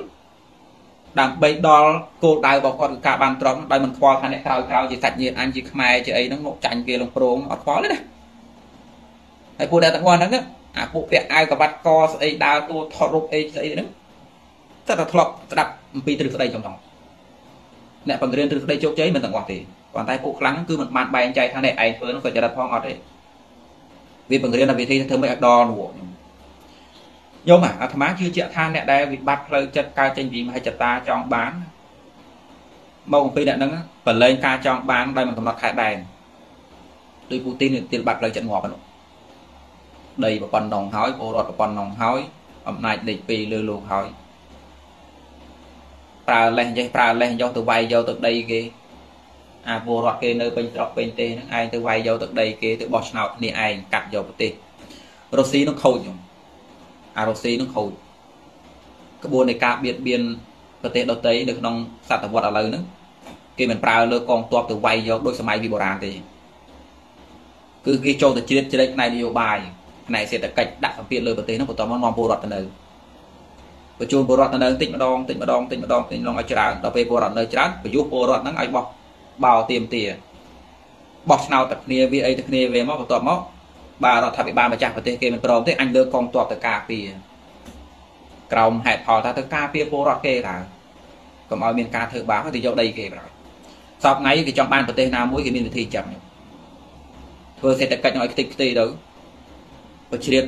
ដើម្បីដល់គោលដៅរបស់គាត់គឺការបានទ្រព្យដោយមិនខ្វល់ថាអ្នកក្រោយក្រោយជាសាច់ញាតិអញជាខ្មែរជាអីហ្នឹងមកចាញ់គេលងប្រងអត់ខ្វល់ទេណាហើយពួកអ្នកទាំងអស់ហ្នឹងអាពួកពាក់អាវក្បាត់កស្អីដើរតួថតរូបអីស្អីហ្នឹងតែតែធ្លាប់ស្ដាប់ អំពីទ្រឹស្ដីចំដងអ្នកបង្រៀនទ្រឹស្ដីជោគជ័យមិនទាំងអស់ទេប៉ុន្តែពួកខ្លាំងហ្នឹងគឺមិនបានបែងចែកថាអ្នកឯងធ្វើហ្នឹងក៏ចរិតផងអត់ទេវាបង្រៀនតែវិធីធ្វើមិនឲ្យដល់នោះញោមអាត្មាជឿជាក់ថាអ្នកដែលវិបត្តិផ្លូវចិត្តកើតចេញពីមហិច្ឆតាចង់បានមកអំពីអ្នកហ្នឹងប្រឡែងការចង់បានដោយមិនកំណត់ខែដែនដោយពូទីនទីបាត់ផ្លូវចិត្តងាប់នោះដីប្រព័ន្ធនងហើយពលរដ្ឋប្រព័ន្ធនងហើយអំណាចដេកពីលើលោកហើយ ប្រើលេសចេះប្រើលេសយកទៅវាយយកទៅដីគេអាពលរដ្ឋគេនៅពេញស្រុកពេញទេហ្នឹងឯងទៅវាយយកទៅដីគេទៅបោះឆ្នោតគ្នាឯងកាត់យកប្រទេសរុស្ស៊ីនឹងខូចខ្ញុំអារុស្ស៊ីនឹងខូចក្បួននៃការបៀតបៀនប្រទេសដទៃនៅក្នុងសតវត្សឥឡូវហ្នឹងគេមិនប្រើលើកងទ័ពទៅវាយយកដូចសម័យពីបុរាណទេគឺគេចូលទៅជ្រៀតជ្រែកផ្នែកនយោបាយផ្នែកសេដ្ឋកិច្ចដាក់សម្ពាធលើប្រទេសហ្នឹងបន្ទាប់មកនាំពលរដ្ឋទៅនៅ បញ្ជូនពលរដ្ឋទៅនៅតិចម្ដងតិចម្ដងតិចម្ដងតិចម្ដងឲ្យច្រើនដល់ពេលពលរដ្ឋនៅច្រើនបញ្យុះពលរដ្ឋហ្នឹងឲ្យបោះបោទៀមទាបោះឆ្នោតតែគ្នាវាអីតែគ្នាវាមកបន្ទាប់មកបាទរដ្ឋាភិបាលម្ចាស់ប្រទេសគេមិនព្រមទេអញលើកកងទ័ពទៅការពារក្រោមហេតុផលថាទៅការពារពលរដ្ឋគេតើកុំឲ្យមានការធ្វើបាបទៅយកដីគេប្រហែលសពថ្ងៃគេចង់បានប្រទេសណាមួយគេមានវិធីចឹងធ្វើសេដ្ឋកិច្ចឲ្យខ្ទេចខ្ទីទៅបជ្រៀត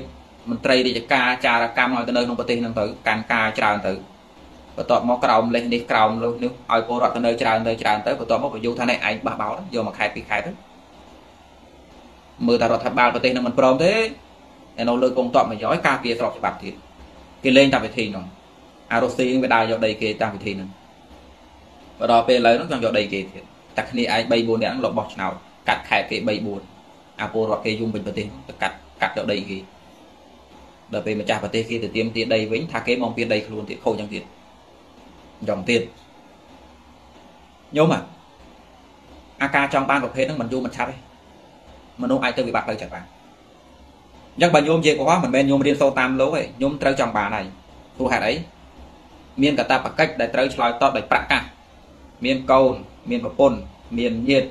មន្ត្រីរាជការចារកម្មឲ្យទៅនៅក្នុងប្រទេសហ្នឹងទៅកាន់ការច្រើនទៅបន្ទាប់មកក្រោមលេសនេះក្រោមលុះនេះឲ្យពលរដ្ឋទៅនៅច្រើនទៅច្រើនទៅបន្ទាប់មកបញ្យុថានេះឯងបះបោតយកមកខេតពីខេតទៅមើលថារដ្ឋាភិបាលប្រទេសនឹងមិនព្រមទេឯនៅលើកងតបមកយកឲ្យការពារស្របច្បាប់ទៀតគេលេងតាមវិធីហ្នឹងអារុស៊ីវាដើរយកដីគេតាមវិធីហ្នឹងបើដល់ពេលឥឡូវហ្នឹងចង់យកដីគេទៀតតែគ្នាឯង3 4នាក់ហ្នឹងលបបោះឆ្នោតកាត់ខេតគេ3 4អាពលរដ្ឋគេយំពេញប្រទេសទៅកាត់កាត់យកដីគេ ដល់ពេលម្ចាស់ប្រទេសគេទៅទៀមទាដីវិញថាគេមកពៀនដីខ្លួនទៀតខូចចឹងទៀតយ៉ងទៀតញោមអាការចង់បានប្រភេទហ្នឹងមិនយូរមិនឆាប់ទេមនុស្សអាចទៅវិបត្តិផ្លូវចិត្តបានអញ្ចឹងបើញោមនិយាយកុហកមិនមែនញោមរៀនសូត្រតាមលោកទេញោមត្រូវចង់បានហើយព្រោះហេតុអីមានកតាបកិច្ចដែលត្រូវឆ្លើយតបដោយប្រកាសមានកូនមានប្រពន្ធមានញាតិ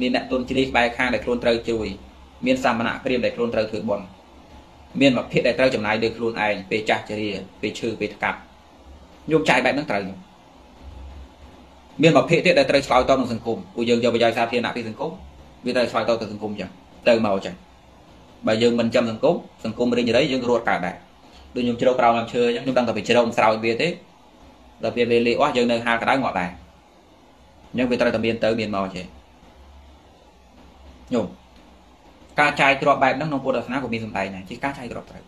មានអ្នកទុនជ្រីក្បែរខាងដែលខ្លួនត្រូវជួយមានសាមណៈព្រាមដែលខ្លួនត្រូវធ្វើបុណ្យ មានមួយភាគដែលត្រូវចំណាយលើខ្លួនឯងពេលចាស់ជរាពេលឈឺពេលថ្កាប់ញោមចាយបែបហ្នឹងត្រូវមានមួយភាគទៀតដែលត្រូវឆ្លើយតបនឹងសង្គមពួកយើងយកប្រយោជន៍សាធារណៈពីសង្គមវាត្រូវឆ្លើយតបទៅសង្គមចឹងទៅមកចឹងបើយើងមិនចាំសង្គមសង្គមរីងរៃយើងរត់កើតដែរដូចខ្ញុំជ្រោកក្រោមដើមឈើអញ្ចឹងខ្ញុំដឹងតែទៅជ្រោកស្រោចវាទេដល់ពេលវាលេអស់យើងនៅហាលក្តៅងាប់ដែរអញ្ចឹងវាត្រូវតែមានទៅមានមកចេះញោម ការចាយទ្រព្យបែបហ្នឹងក្នុងពុទ្ធសាសនាក៏មានសម្ដែងដែរជាការចាយទ្រព្យត្រូវ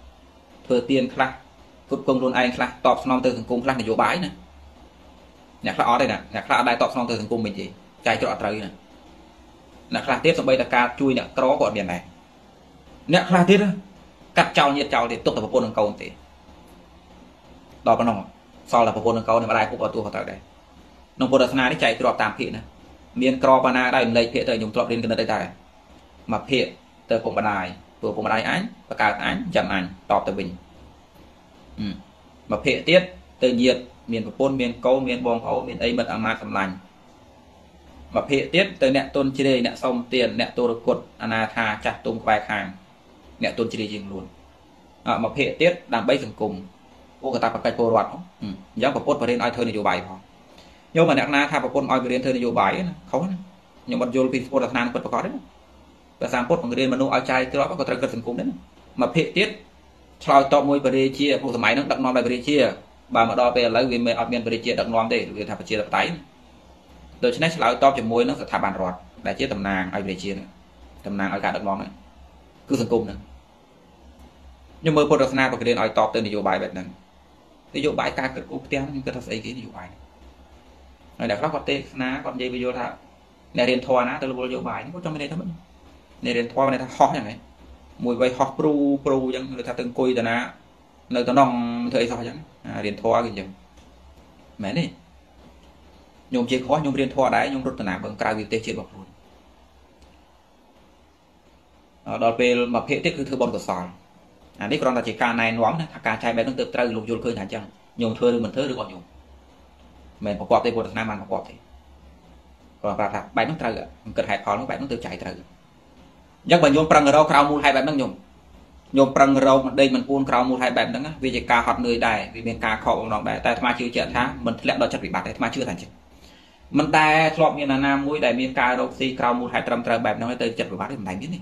ធ្វើទៀនខ្លះផ្គត់ផ្គង់ខ្លួនឯងខ្លះតបស្នងទៅសង្គមខ្លះនយោបាយណាអ្នកខ្លះអត់ទេណាអ្នកខ្លះអត់ដែរតបស្នងទៅសង្គមវិញទេចាយទ្រព្យអត់ត្រូវណាអ្នកខ្លះទៀតសម្បីតែការជួយអ្នកក្រក៏អត់មានដែរអ្នកខ្លះទៀតកាត់ចោលញាតចោលទៀតទុកតែប្រពន្ធនិងកូនទេដល់ប៉ុណ្ណោះសល់តែប្រពន្ធនិងកូននឹងម្ដាយពុកអត់ទោះក៏ត្រូវដែរក្នុងពុទ្ធសាសនានេះចែកទ្រព្យតាមភាគណាមានក្របាណាដែររំលែកភាគទៅខ្ញុំធ្លាប់រៀនគណិតដែរតែមួយភាគ ទៅពុកម្ដាយព្រោះពុកម្ដាយអញបកើតអញចាំអញតបទៅវិញមួយភាគទៀតទៅញាតមានប្រពន្ធមានកូនមានបងប្អូនមានអីមិត្តអាមាត្យសម្លាញ់មួយភាគទៀតទៅអ្នកទុនជ្រេអ្នកសុំទានអ្នកទុរគុតអនាថាចាស់ទុំក្បែរខាងអ្នកទុនជ្រេជាងខ្លួនអមួយភាគទៀតដើម្បីសង្គមឧបកតាបកិច្ចពលរដ្ឋអញ្ចឹងប្រពុតបរិញ្ញាឲ្យធ្វើនយោបាយផងខ្ញុំមិនអ្នកណាថាប្រពន្ធឲ្យបរិញ្ញាធ្វើនយោបាយណាខុសណាខ្ញុំអត់យល់ពីពុទ្ធសាសនាពិតប្រាកដទេណា ភាសាពុទ្ធបង្រៀនមនុស្សឲ្យចាយទ្រព្យក៏ត្រូវគិតសង្គមដែរណាមួយភាគទៀតឆ្លើយតបមួយបរិជាពួកសម័យហ្នឹងដឹកនាំដោយបរិជាបើមកដល់ពេលឥឡូវវាមិនអត់មានបរិជាដឹកនាំទេវាថាប្រជាធិបតេយ្យដូច្នេះឆ្លើយតបជាមួយនឹងស្ថាប័នរដ្ឋដែលជាតំណាងឲ្យប្រជានឹងតំណាងឲ្យការដឹកនាំហ្នឹងគឺសង្គមហ្នឹងខ្ញុំមើលពុទ្ធសាសនាបង្រៀនឲ្យតបទៅនយោបាយបែបហ្នឹងនយោបាយការគិតគូរផ្ទះខ្ញុំគិតថាស្អីគេនយោបាយហើយអ្នកខ្លះគាត់ទេសនាគាត់និយាយបញ្យល់ថាអ្នករៀនធម៌ណាទៅលវលនយោបាយគាត់ចង់មានន័យថាម៉េច អ្នករៀនធម៌មានន័យថាហោះយ៉ាងម៉េចមួយវ័យហោះព្រូព្រូអញ្ចឹងឬថាទៅអង្គុយតាណានៅតំណងធ្វើអីសោះអញ្ចឹងរៀនធម៌គឺអញ្ចឹងមែនទេខ្ញុំជាខុសខ្ញុំរៀនធម៌ដែរខ្ញុំរត់តាណាបឹងក្រៅវិទេសជាតិរបស់ខ្លួនដល់ពេលមួយភាគទៀតគឺធ្វើបុណ្យកុសលអានេះគ្រាន់តែជាការណែនាំណាថាការចែកបែបហ្នឹងទើបត្រូវលោកយល់ឃើញថាអញ្ចឹងញោមធ្វើឬមិនធ្វើឬក៏ញោមមិនប្រកបទេពុទ្ធសាសនាបានប្រកបទេគាត់ប្រាប់ថាបែបហ្នឹងត្រូវគិតហេតុផលហ្នឹងបែបហ្នឹងទើបចែកត្រូវ អញ្ចឹងបើញោមប្រឹងរកក្រៅមូលហេតុបែបហ្នឹងញោមញោមប្រឹងរកមិនដេកមិនពួនក្រៅមូលហេតុបែបហ្នឹងវាជាការហត់នឿយដែរវាមានការខកបំណងដែរតែអាត្មាជឿជាក់ថាមិនធ្លាក់ដល់ចិត្តវិបត្តិទេអាត្មាជឿថាអញ្ចឹងមិនដែលធ្លាប់មានអាណាមួយដែលមានការរកស៊ីក្រៅមូលហេតុត្រឹមត្រូវបែបហ្នឹងទៅចិត្តវិបត្តិទេមិនដែលមានទេ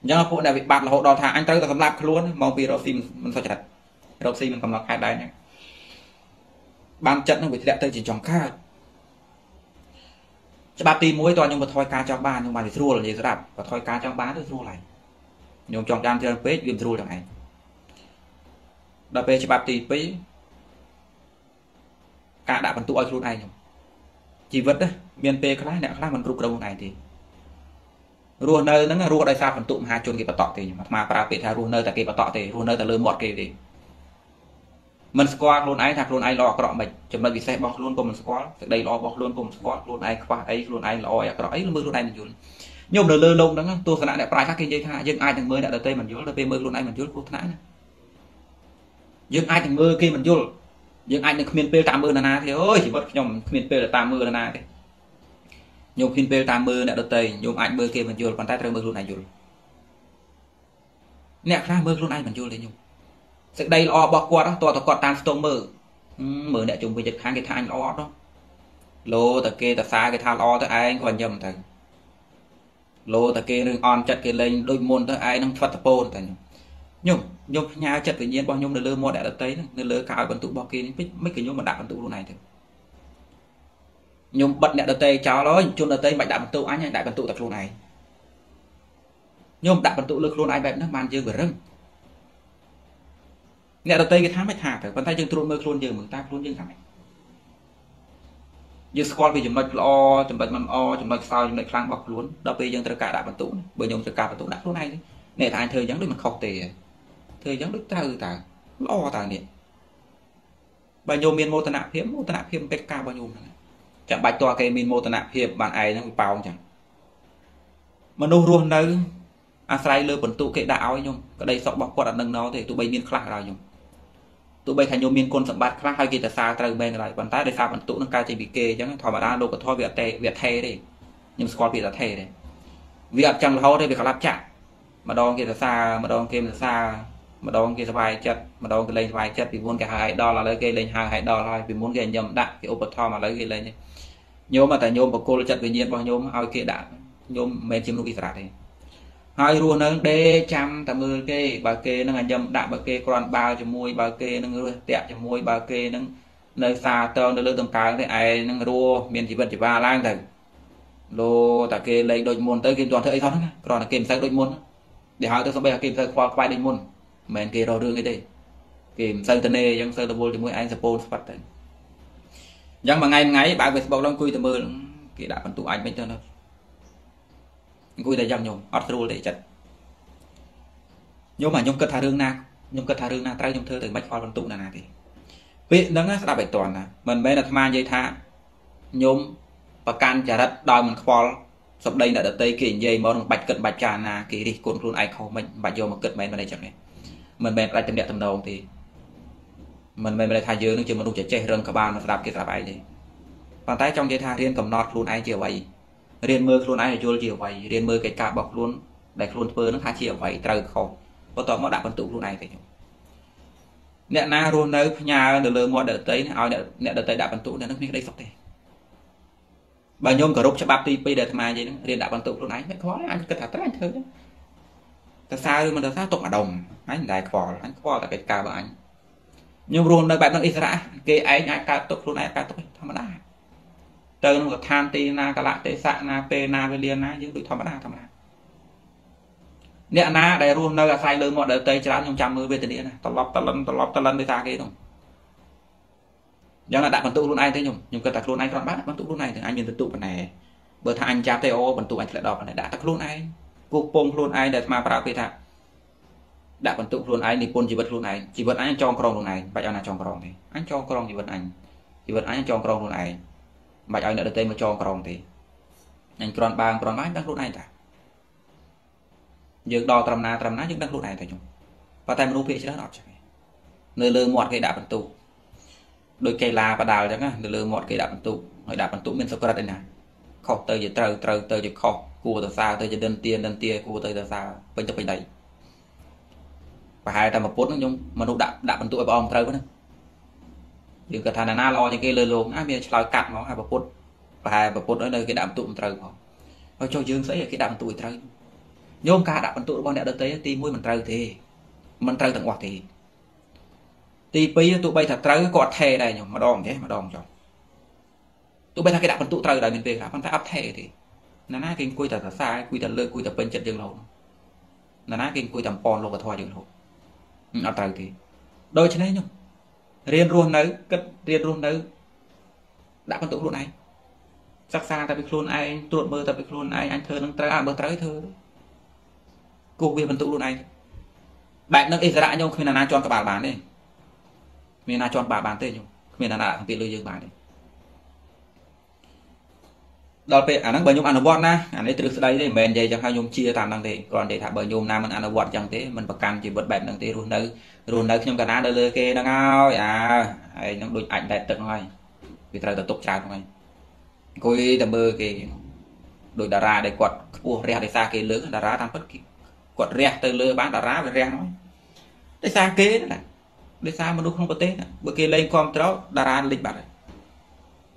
អញ្ចឹងពួកដែលវិបត្តិរហូតដល់ថាអញត្រូវតែសម្លាប់ខ្លួនមកពីរកស៊ីមិនសុចរិតរកស៊ីមិនកំណត់ខែដែរហ្នឹងបានចិត្តនឹងវាធ្លាក់ទៅជាចុងកើត ច្បាប់ទី1តើខ្ញុំបថយការចង់បានខ្ញុំបានស្រួលនិយាយស្រាប់បថយការចង់បានទៅស្រួលហើយខ្ញុំចង់តាមច្រើនពេកវាស្រួលទាំងឯងដល់ពេលច្បាប់ទី2ការដាក់បន្ទុកឲ្យខ្លួនឯងខ្ញុំជីវិតណាមានពេលខ្លះអ្នកខ្លះមិនគ្រប់គ្រងខ្លួនឯងទេរស់នៅហ្នឹងរស់ដោយសារបន្ទុកមហាជនគេបតក់ទេខ្ញុំអាត្មាប្រើពាក្យថារស់នៅតែគេបតក់ទេរស់នៅតែលើមាត់គេទេ មិនស្គាល់ខ្លួនឯងថាខ្លួនឯងល្អអាក្រក់មិនចំណុចពិសេសរបស់ខ្លួនក៏មិនស្គាល់សេចក្តីល្អរបស់ខ្លួនក៏មិនស្គាល់ខ្លួនឯងខ្វះអីខ្លួនឯងល្អអាក្រក់អីមើលខ្លួនឯងមិនយល់ញោមនៅលើលោកហ្នឹងទស្សនៈអ្នកប្រាជ្ញគេនិយាយថាយើងអាចនឹងមើលអ្នកដទៃមិនយល់ទៅពេលមើលខ្លួនឯងមិនយល់គ្រោះថ្នាក់ណាយើងអាចនឹងមើលគេមិនយល់យើងអាចនឹងគ្មានពេលតាមមើលនរណាទេអើយជីវិតខ្ញុំគ្មានពេលតាមមើលនរណាទេញោមគ្មានពេលតាមមើលអ្នកដទៃញោមអាចមើលគេមិនយល់ប៉ុន្តែត្រូវមើលខ្លួនឯងយល់អ្នកខ្លះមើលខ្លួនឯងមិនយល់ទេញោម សេចក្តីល្អរបស់គាត់តើតើគាត់តាមស្ទងមើលមើលអ្នកជុំវិញចិត្តខាងគេថាអញល្អអត់ទេលោតែគេតសាគេថាល្អទៅឯងក៏ញឹមទៅលោតែគេរឿងអន់ចិត្តគេលេងដូចមុនទៅឯងនឹងឆ្វាត់តពូនតែខ្ញុំខ្ញុំផ្ញើចិត្តវិញ្ញាណរបស់ខ្ញុំនៅលើមាត់អ្នកដតីហ្នឹងនៅលើកៅបន្ទុករបស់គេនេះមិនក៏ខ្ញុំមិនដាក់បន្ទុកខ្លួនឯងទៅខ្ញុំបិទអ្នកដតីចោលហើយជនដតីមិនដាក់បន្ទុកអញឲ្យដាក់បន្ទុកតែខ្លួនឯងខ្ញុំដាក់បន្ទុកលើខ្លួនឯងបែបហ្នឹងបានយើងវារឹង អ្នកដតីគេថាមិនថាទៅប៉ុន្តែយើងត្រួតមើលខ្លួនយើងមើលតើខ្លួនយើងថាម៉េចយើងស្គាល់ពីចំណុចល្អចំណុចមិនល្អចំណុចខ្សោយចំណុចខ្លាំងរបស់ខ្លួនដល់ពេលយើងត្រូវការដាក់បន្ទុកបើខ្ញុំត្រូវការបន្ទុកដាក់ខ្លួនឯងនេះតែអញធ្វើអញ្ចឹងដូចមិនខុសទេធ្វើអញ្ចឹងដូចត្រូវតើល្អតើនេះបើញោមមានមោទនភាពមោទនភាពពេកការរបស់ញោមហ្នឹងចាំបាច់តើគេមានមោទនភាពបានឯងហ្នឹងវាប៉ោងចឹងមនុស្សរស់នៅអាស្រ័យលើបន្ទុកគេដាក់ឲ្យញោមក្តីសុខរបស់គាត់អត់នឹងណោទេទោះបីមានខ្លះក៏ដោយញោម ទោះបីថាញោមមានគុណសម្បត្តិខ្លះហើយគេទៅសារត្រូវមែនក៏ដោយប៉ុន្តែដោយសារបន្ទុកនឹងកើតចេញពីគេអញ្ចឹងធម្មតាលោកធម៌វាអត់ទេវាថេទេខ្ញុំស្គាល់ពីថាថេទេវាអត់ចឹងរហូតទេវាក្លាប់ចាក់ម្ដងគេទៅសារម្ដងគេទៅសារម្ដងគេសុបាយចិត្តម្ដងគេលេងសុបាយចិត្តពីមុនគេហៅឲ្យដល់ឥឡូវគេលេងហៅឲ្យដល់ហើយពីមុនគេញឹមដាក់គេឧបត្ថម្ភឥឡូវគេលេងញោមតែញោមបកគលចិត្តវិញ្ញាណរបស់ញោមឲ្យគេដាក់ញោមមិនមែនជាមនុស្សឥស្រាទេ ហើយរស់នៅដេចាំតែមើលគេបើគេនឹងអញ្ញឹមដាក់បើគេគ្រាន់បាល់ជាមួយបើគេនឹងរស់តាក់ជាមួយបើគេនឹងនៅសាតងនៅលើតំកើងទេឯនឹងរស់មានជីវិតជីវ៉ាឡើងទៅលោតែគេលេងដូចមុនទៅគេមិនទាន់ធ្វើអីថោះណាគ្រាន់តែគេមិនសូវដូចមុនដែលហៅទៅសំបីគេមិនសូវខ្វល់ខ្វាយដូចមុនមិនមែនគេរករឿងអីទេគេមិនសូវទៅនេអញ្ចឹងសូវទៅវល់ជាមួយឯងសពូនស្បាត់ទៅអញ្ចឹងមួយថ្ងៃមួយថ្ងៃបើ Facebook ឡើងអង្គុយទៅមើលគេដាក់បន្ទុកអាចមិនទៅណា អង្គុយតែយ៉ាងខ្ញុំអត់ស្រួលទេចិត្តខ្ញុំអាខ្ញុំគិតថារឿងណាខ្ញុំគិតថារឿងណាត្រូវខ្ញុំធ្វើទៅមិនខ្វល់បន្ទុកណាណាទេពាក្យហ្នឹងស្ដាប់ឲ្យតន់ណាមិនមែនអាត្មានិយាយថាខ្ញុំប្រកាន់ចរិតដោយមិនខ្វល់សម្ដីអ្នកដតីគេនិយាយមកនឹងបាច់គិតបាច់ចារណាគេរិះគន់ខ្លួនឯងខុសមិនបាច់យកមកគិតមិនមែនអីចឹងទេមិនមែនផ្ដាច់តំណាក់តំណងទេមិនមែនថាយើងនឹងជាមនុស្សចេះរឹងក្បាលមកស្ដាប់គេស្ដាប់ឯងទេប៉ុន្តែចង់និយាយថារៀនកំណត់ខ្លួនឯងជាអ្វី រៀនមើលខ្លួនឯងឲ្យយល់ជាអ្វីរៀនមើលកិច្ចការរបស់ខ្លួនដែលខ្លួនធ្វើនឹងថាជាអ្វីត្រូវខុសបន្ទាប់មកដាក់បន្ទុកខ្លួនឯងទៅខ្ញុំអ្នកណារស់នៅផ្ញើនៅលើមាត់ដតីឲ្យអ្នកដតីដាក់បន្ទុកនៅនឹងមានក្តីសុខទេបើខ្ញុំគោរពច្បាប់ទី2ដែលអាត្មានិយាយហ្នឹងរៀនដាក់បន្ទុកខ្លួនឯងមិនខ្វល់អញគិតថាត្រូវអញធ្វើទេតើសើឬមិនតើសើទុកអាដុំអញមិនដែលខ្វល់អញខ្វល់តែកិច្ចការរបស់អញខ្ញុំរស់នៅបែបហ្នឹងអិសរៈគេឯងអាចកើតទុកខ្លួនឯងកើតទុកធម្មតា ទៅក្នុងស្ថានទីណាកលៈទេសៈណាពេលណាវេលាណាយើងដូចធម្មតាធម្មតាអ្នកណាដែលរស់នៅអាស្រ័យលើមាត់ដតីច្រើនខ្ញុំចាំមើលវេទនាណាត្រឡប់តលិនត្រឡប់តលិនដោយសារគេនោះយ៉ាងណាដាក់បន្ទុកខ្លួនឯងទៅខ្ញុំខ្ញុំគិតថាខ្លួនឯងគ្រាន់បានបន្ទុកខ្លួនឯងទៅអញមានបន្ទុកប៉ុណ្ណេះបើថាអញចាប់ទេអូបន្ទុកអញធ្លាក់ដល់ប៉ុណ្ណេះដាក់តែខ្លួនឯងគូពងខ្លួនឯងដែលអាត្មាប្រាប់គេថាដាក់បន្ទុកខ្លួនឯងនិពន្ធជីវិតខ្លួនឯងជីវិតអញចងក្រងខ្លួនឯងបាច់ឲ្យណាចងក្រងទេអញចងក្រងជីវិតអញជីវិតអញចងក្រងខ្លួនឯង មិនបាច់ឲ្យអ្នកដទៃមកចងក្រងទេអញគ្រាន់បានគ្រាន់បានដឹងខ្លួនឯងតាយើងដល់ត្រឹមណាត្រឹមណាយើងដឹងខ្លួនឯងតែខ្ញុំប៉ុន្តែមនុស្សភាគច្រើនអត់ចឹងនៅលើមាត់គេដាក់បន្ទុកដោយកីឡាបដាល់អញ្ចឹងណានៅលើមាត់គេដាក់បន្ទុកហើយដាក់បន្ទុកមានសុក្រិតឯណាខុសទៅជាត្រូវត្រូវទៅជាខុសគួរទៅសារទៅជាដិនទាដិនទាគួរទៅទៅសារពេញទៅពេញដីប្រហែលតែមួយពុតខ្ញុំមនុស្សដាក់ដាក់បន្ទុកឲ្យព្រះអង្គត្រូវណា យើងគាត់ថាណាល្អជាងគេលើលោកណាមានឆ្លើយកាត់ហ្មងហើយប្រពុតប្រហែលប្រពុតនៅគេដាក់បន្ទុកមិនត្រូវផងហើយចុះយើងស្អីគេដាក់បន្ទុកឲ្យត្រូវញោមការដាក់បន្ទុករបស់អ្នកដទៃទី1មិនត្រូវទេមិនត្រូវទាំងអស់ទេទី2ទោះបីថាត្រូវគាត់ថេដែរញោមម្ដងទេម្ដងចុះទោះបីថាគេដាក់បន្ទុកត្រូវដែរមានពេលខ្លះប៉ុន្តែអត់ថេទេណាណាគេអង្គុយតែសរសើរអង្គុយតែលើកអង្គុយតែពេញចិត្តយើងរហូតណាណាគេអង្គុយតែប៉នលោកធម៌យើងរហូតអត់ត្រូវទេដូច្នេះញោម រៀនរស់នៅគិតរៀនរស់នៅដាក់បន្ទុកខ្លួនឯងសិក្សាតែពីខ្លួនឯងត្រួតមើលតែពីខ្លួនឯងអញធ្វើនឹងត្រូវអើបើត្រូវធ្វើគោះវាបន្ទុកខ្លួនឯងបែបនឹងអិសរៈខ្ញុំគ្មានណាជន់ក្បាលបានទេមានណាជន់ក្បាលបានទេខ្ញុំគ្មានណាដាក់អំពីលើយើងបានទេ ដល់ពេលអាហ្នឹងបើខ្ញុំអនុវត្តណាអានេះទ្រឹស្ដីទេមិនមែននិយាយចឹងហើយខ្ញុំជាតាមហ្នឹងទេគ្រាន់តែថាបើញោមណាមិនអនុវត្តចឹងទេមិនប្រកាន់ជីវិតបែបហ្នឹងទេរស់នៅរស់នៅខ្ញុំកណានៅលើគេហ្នឹងហើយអាហើយហ្នឹងដូចអាចដែតទឹកហ្នឹងហើយវាត្រូវតែទុកច្រើនហ្នឹងហើយអង្គុយតែមើលគេដោយតារាដែលគាត់ខ្ពស់រះដោយសារគេលើកតារាតាមពិតគាត់រះទៅលើបានតារាវារះហ្នឹងដោយសារគេណាដោយសារមនុស្សក្នុងប្រទេសបើគេលេងគ្រប់ត្រតារាលេចបាត់ហើយ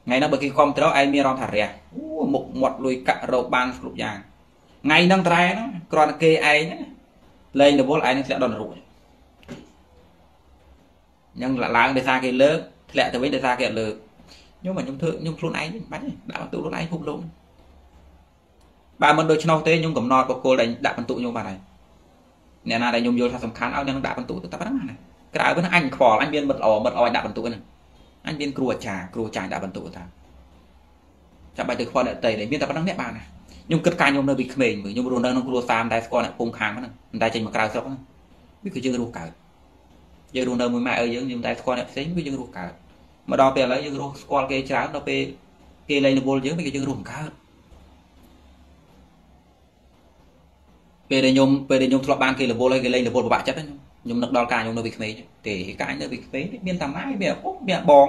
ថ្ងៃហ្នឹងបើគេគ្រប់ត្រឯងមានរំថារះអូ មុខមាត់លុយកាក់រោបានគ្រប់យ៉ាងថ្ងៃហ្នឹងត្រែហ្នឹងគ្រាន់តែគេឯងលេងរវល់ឯងនឹងធ្លាក់ដល់នរកអញ្ចឹងឡើងដោយសារគេលើកធ្លាក់ទៅវិញដោយសារគេអត់លើកខ្ញុំខ្ញុំធ្វើខ្ញុំខ្លួនឯងបាច់ដាក់បន្ទុកខ្លួនឯងភពលោកបើមិនដូច្នោះទេខ្ញុំកំណត់បុគ្គលដែលដាក់បន្ទុកខ្ញុំបាត់ហើយអ្នកណាដែលខ្ញុំយល់ថាសំខាន់ឲ្យអ្នកនឹងដាក់បន្ទុកទៅតែប៉ុណ្្នឹងណាក្រៅវិញអញខ្វល់អញមានមិត្តល្អមិត្តល្អដាក់បន្ទុកហ្នឹងអញមានគ្រូអាចារ្យគ្រូអាចារ្យដាក់បន្ទុកថា ចាំបាច់ទៅខ្វល់អ្នកតីដែលមានតែប៉ុណ្្នឹងអ្នកបានណាខ្ញុំគិតការខ្ញុំនៅពីក្មេងមើលខ្ញុំរស់នៅក្នុងគ្រួសារតែស្គាល់អ្នកពុំខាងហ្នឹងមិនតែចេញមកក្រៅស្រុកហ្នឹងវាគឺយើងរស់កើតយើងរស់នៅមួយម៉ែឪយើងយើងតែស្គាល់អ្នកផ្សេងវាយើងរស់កើតមកដល់ពេលឥឡូវយើងរស់ស្គាល់គេច្រើនដល់ពេលគេលែងរវល់យើងវាគឺយើងរស់មិនកើតពេលដែលខ្ញុំពេលដែលខ្ញុំធ្លាប់បានគេរវល់ហើយគេលែងរវល់ពិបាកចិត្តខ្ញុំខ្ញុំនឹកដល់ការខ្ញុំនៅពីក្មេងទេការនៅពីក្មេងមានតាម៉ែមានឪពុកមានបង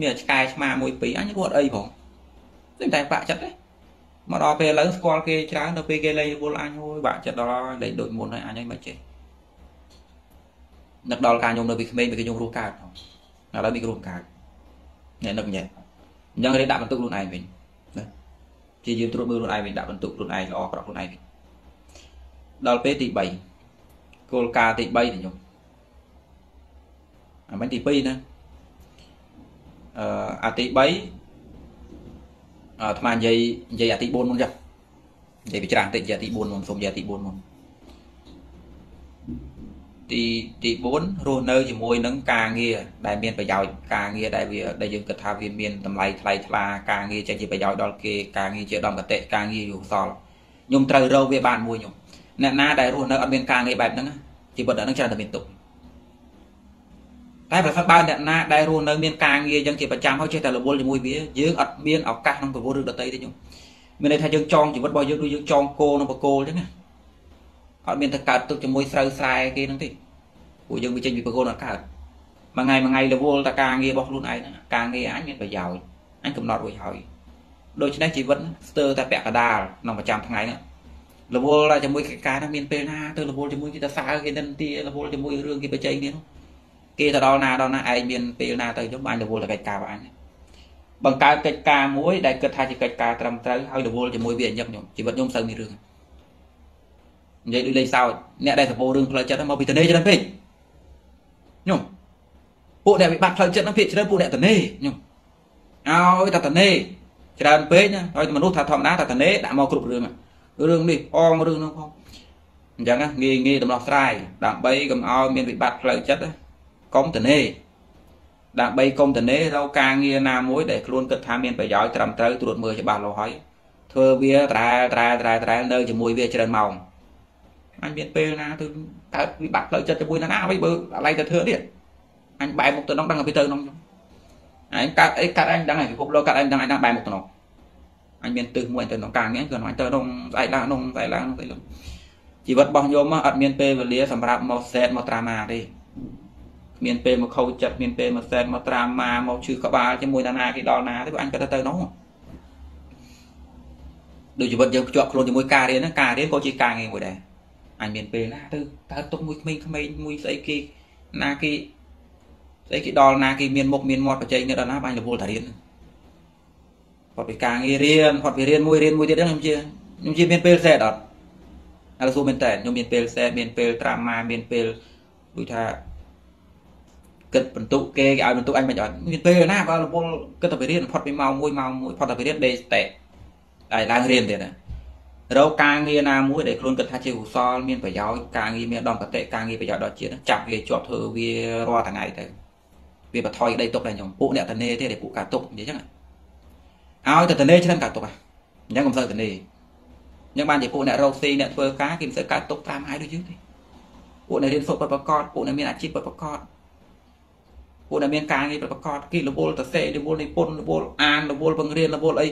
មានឆ្កែឆ្មាមួយពីរអញរត់អីផង តែតែបាក់ចិត្តទេមកដល់ពេលឥឡូវស្គាល់គេច្រើនដល់ពេលគេលែងរវល់អញហួយបាក់ចិត្តដល់លែងដូចមុនហើយអញហើយមិនចេះនឹកដល់ការខ្ញុំនៅពីក្មេងពេលខ្ញុំរស់កើតឥឡូវនេះរស់កើតអ្នកនឹកញ៉ែអញ្ចឹងរៀនដាក់បន្ទុកខ្លួនឯងវិញណាជាយើងត្រួតមើលខ្លួនឯងវិញដាក់បន្ទុកខ្លួនឯងល្អប្រកខ្លួនឯងវិញដល់ពេលទី3គោលការណ៍ទី3ទៅខ្ញុំអាមិនទី2ណាអឺអាទី3 អាថ្មនិយាយនិយាយអាទី4មុនចុះនិយាយពីច្រើនតិចនិយាយអាទី4មុនសូមនិយាយអាទី4មុនទីទី4រស់នៅជាមួយនឹងការងារដែលមានប្រយោជន៍ការងារដែលវាដែលយើងគិតថាវាមានតម្លៃថ្លៃថ្លាការងារចេះជាប្រយោជន៍ដល់គេការងារជាដំកតិការងារយុសលខ្ញុំត្រូវរកវាបានមួយខ្ញុំអ្នកណាដែលរស់នៅអត់មានការងារបែបហ្នឹងជីវិតហ្នឹងច្រើនតែមានទុក្ខ តែប្រសិនបើអ្នកណាដែលរស់នៅមានការងារយ៉ាងជាប្រចាំហើយចេះតែរវល់ជាមួយវាយើងអត់មានឱកាសក្នុងប្រវត្តិរឿងដតីទេខ្ញុំមានន័យថាយើងចងជីវិតរបស់យើងដូចយើងចងគោក្នុងបកគោអញ្ចឹងណាអត់មានទៅកើតទុកជាមួយស្រូវស្រែគេហ្នឹងទេពួកយើងវាចេញពីបកគោអត់កើតមួយថ្ងៃមួយថ្ងៃរវល់តែការងាររបស់ខ្លួនឯងហ្នឹងការងារអញមានប្រយោជន៍អញកំណត់រួចហើយដូច្នេះជីវិតស្ទើរតែពាក់កដាលក្នុងប្រចាំថ្ងៃហ្នឹងរវល់ជាមួយកិច្ចការហ្នឹងមានពេលណាទៅរវល់ជាមួយគេទៅសើគេនិន្ទារវល់ជាមួយរឿងគេបច្ចេកនេះ គេទៅដល់ណាដល់ណាឯងមានពេលណាទៅខ្ញុំបានរវល់តែកិច្ចការរបស់អញបង្កើតកិច្ចការមួយដែលគិតថាជាកិច្ចការត្រឹមត្រូវហើយរវល់ជាមួយវាអញ្ចឹងខ្ញុំជីវិតខ្ញុំសូវមានរឿងនិយាយដូចលេងសើចអ្នកដែលសពោរឿងផ្លូវចិត្តមកពីតនេច្រើនពេកខ្ញុំពួកអ្នកវិបត្តិផ្លូវចិត្តហ្នឹងភាគច្រើនពួកអ្នកតនេខ្ញុំឲ្យតែតនេច្រើនពេកណាឲ្យមនុស្សថាធម្មតាតែតនេដាក់មកគ្រប់រឿងរឿងនេះអងរឿងនោះផងអញ្ចឹងងាយងាយដំណោះស្រាយដើម្បីកុំឲ្យមានវិបត្តិផ្លូវចិត្ត កុំតនេដើម្បីកុំតនេរកការងារណាមួយដែលខ្លួនគិតថាមានប្រយោជន៍ត្រឹមត្រូវត្រួតមើលច្បាស់លាស់ហើយធ្វើវាត្រែត្រែត្រែត្រែនៅជាមួយវាច្រើនម៉ោងអញមានពេលណាទៅកើតវិបត្តិផ្លូវចិត្តជាមួយណាណាអ្វីបើអាឡ័យទៅធ្វើទៀតអញបែរមុខទៅនោះដឹងពីទៅនោះអញកើតអីកើតអញដឹងហើយពិភពលោកកើតអញដឹងអញដឹងបែរមុខទៅនោះអញមានទិសមួយទៅក្នុងការងារគឺអញទៅក្នុងស្អែកឡើងក្នុងស្អែកឡើងស្អែកឡើងជីវិតរបស់ញោមអត់មានពេលវេលាសម្រាប់មកសែតមកត្រាម៉ាទេ មានពេលមកខូចចិត្តមានពេលមកសែតមកត្រាម៉ាមកឈឺក្បាលជាមួយណានាគេដល់ណាទេអញក៏ទៅទៅនោះដូចជីវិតយើងភ្ជាប់ខ្លួនជាមួយការរៀនហ្នឹងការរៀនក៏ជាការងារមួយដែរអញមានពេលណាទៅតើទុកមួយក្មេងៗមួយស្អីគេណាគេស្អីគេដល់ណាគេមានមុខមានមាត់បច្ចេកនេះដល់ណាបាញ់រវល់តែរៀនផុតពីការងាររៀនផុតពីរៀនមួយរៀនមួយទៀតខ្ញុំជាខ្ញុំជាមានពេលសែតអត់ឥឡូវសួរមែនតើខ្ញុំមានពេលសែតមានពេលត្រាម៉ាមានពេលដូចថា គិតបន្ទុកគេគេឲ្យបន្ទុកអញមិនអត់មានពេលណាបើរវល់គិតតែពីរៀនផុតពីម៉ោង1ម៉ោង1ផុតតែពីរៀនដេកតេហើយឡើងរៀនទៀតណារកការងារណាមួយដែលខ្លួនគិតថាជាកុសលមានប្រយោជន៍ការងារមានដំកតិការងារប្រយោជន៍ដល់ជាតិចាប់វាជាប់ធ្វើវារាល់ថ្ងៃទៅវាបថយដីទុកដែរខ្ញុំពួកអ្នកតនេទេដែលពួកការទុកនិយាយចឹងឲ្យតែតនេច្រើនការទុកអញ្ចឹងកុំសូវតនេអញ្ចឹងបានជាពួកអ្នករកស៊ីអ្នកធ្វើការគេមិនសូវកើតទុកតាមហើយដូចយើងទេពួកអ្នករៀនសូត្រប្រកបពួកអ្នកមានអាជីពប្រកប ពួកអ្នកមានការងារប្រកបគេរវល់តសេរវល់និពន្ធរវល់អានរវល់បង្រៀនរវល់អី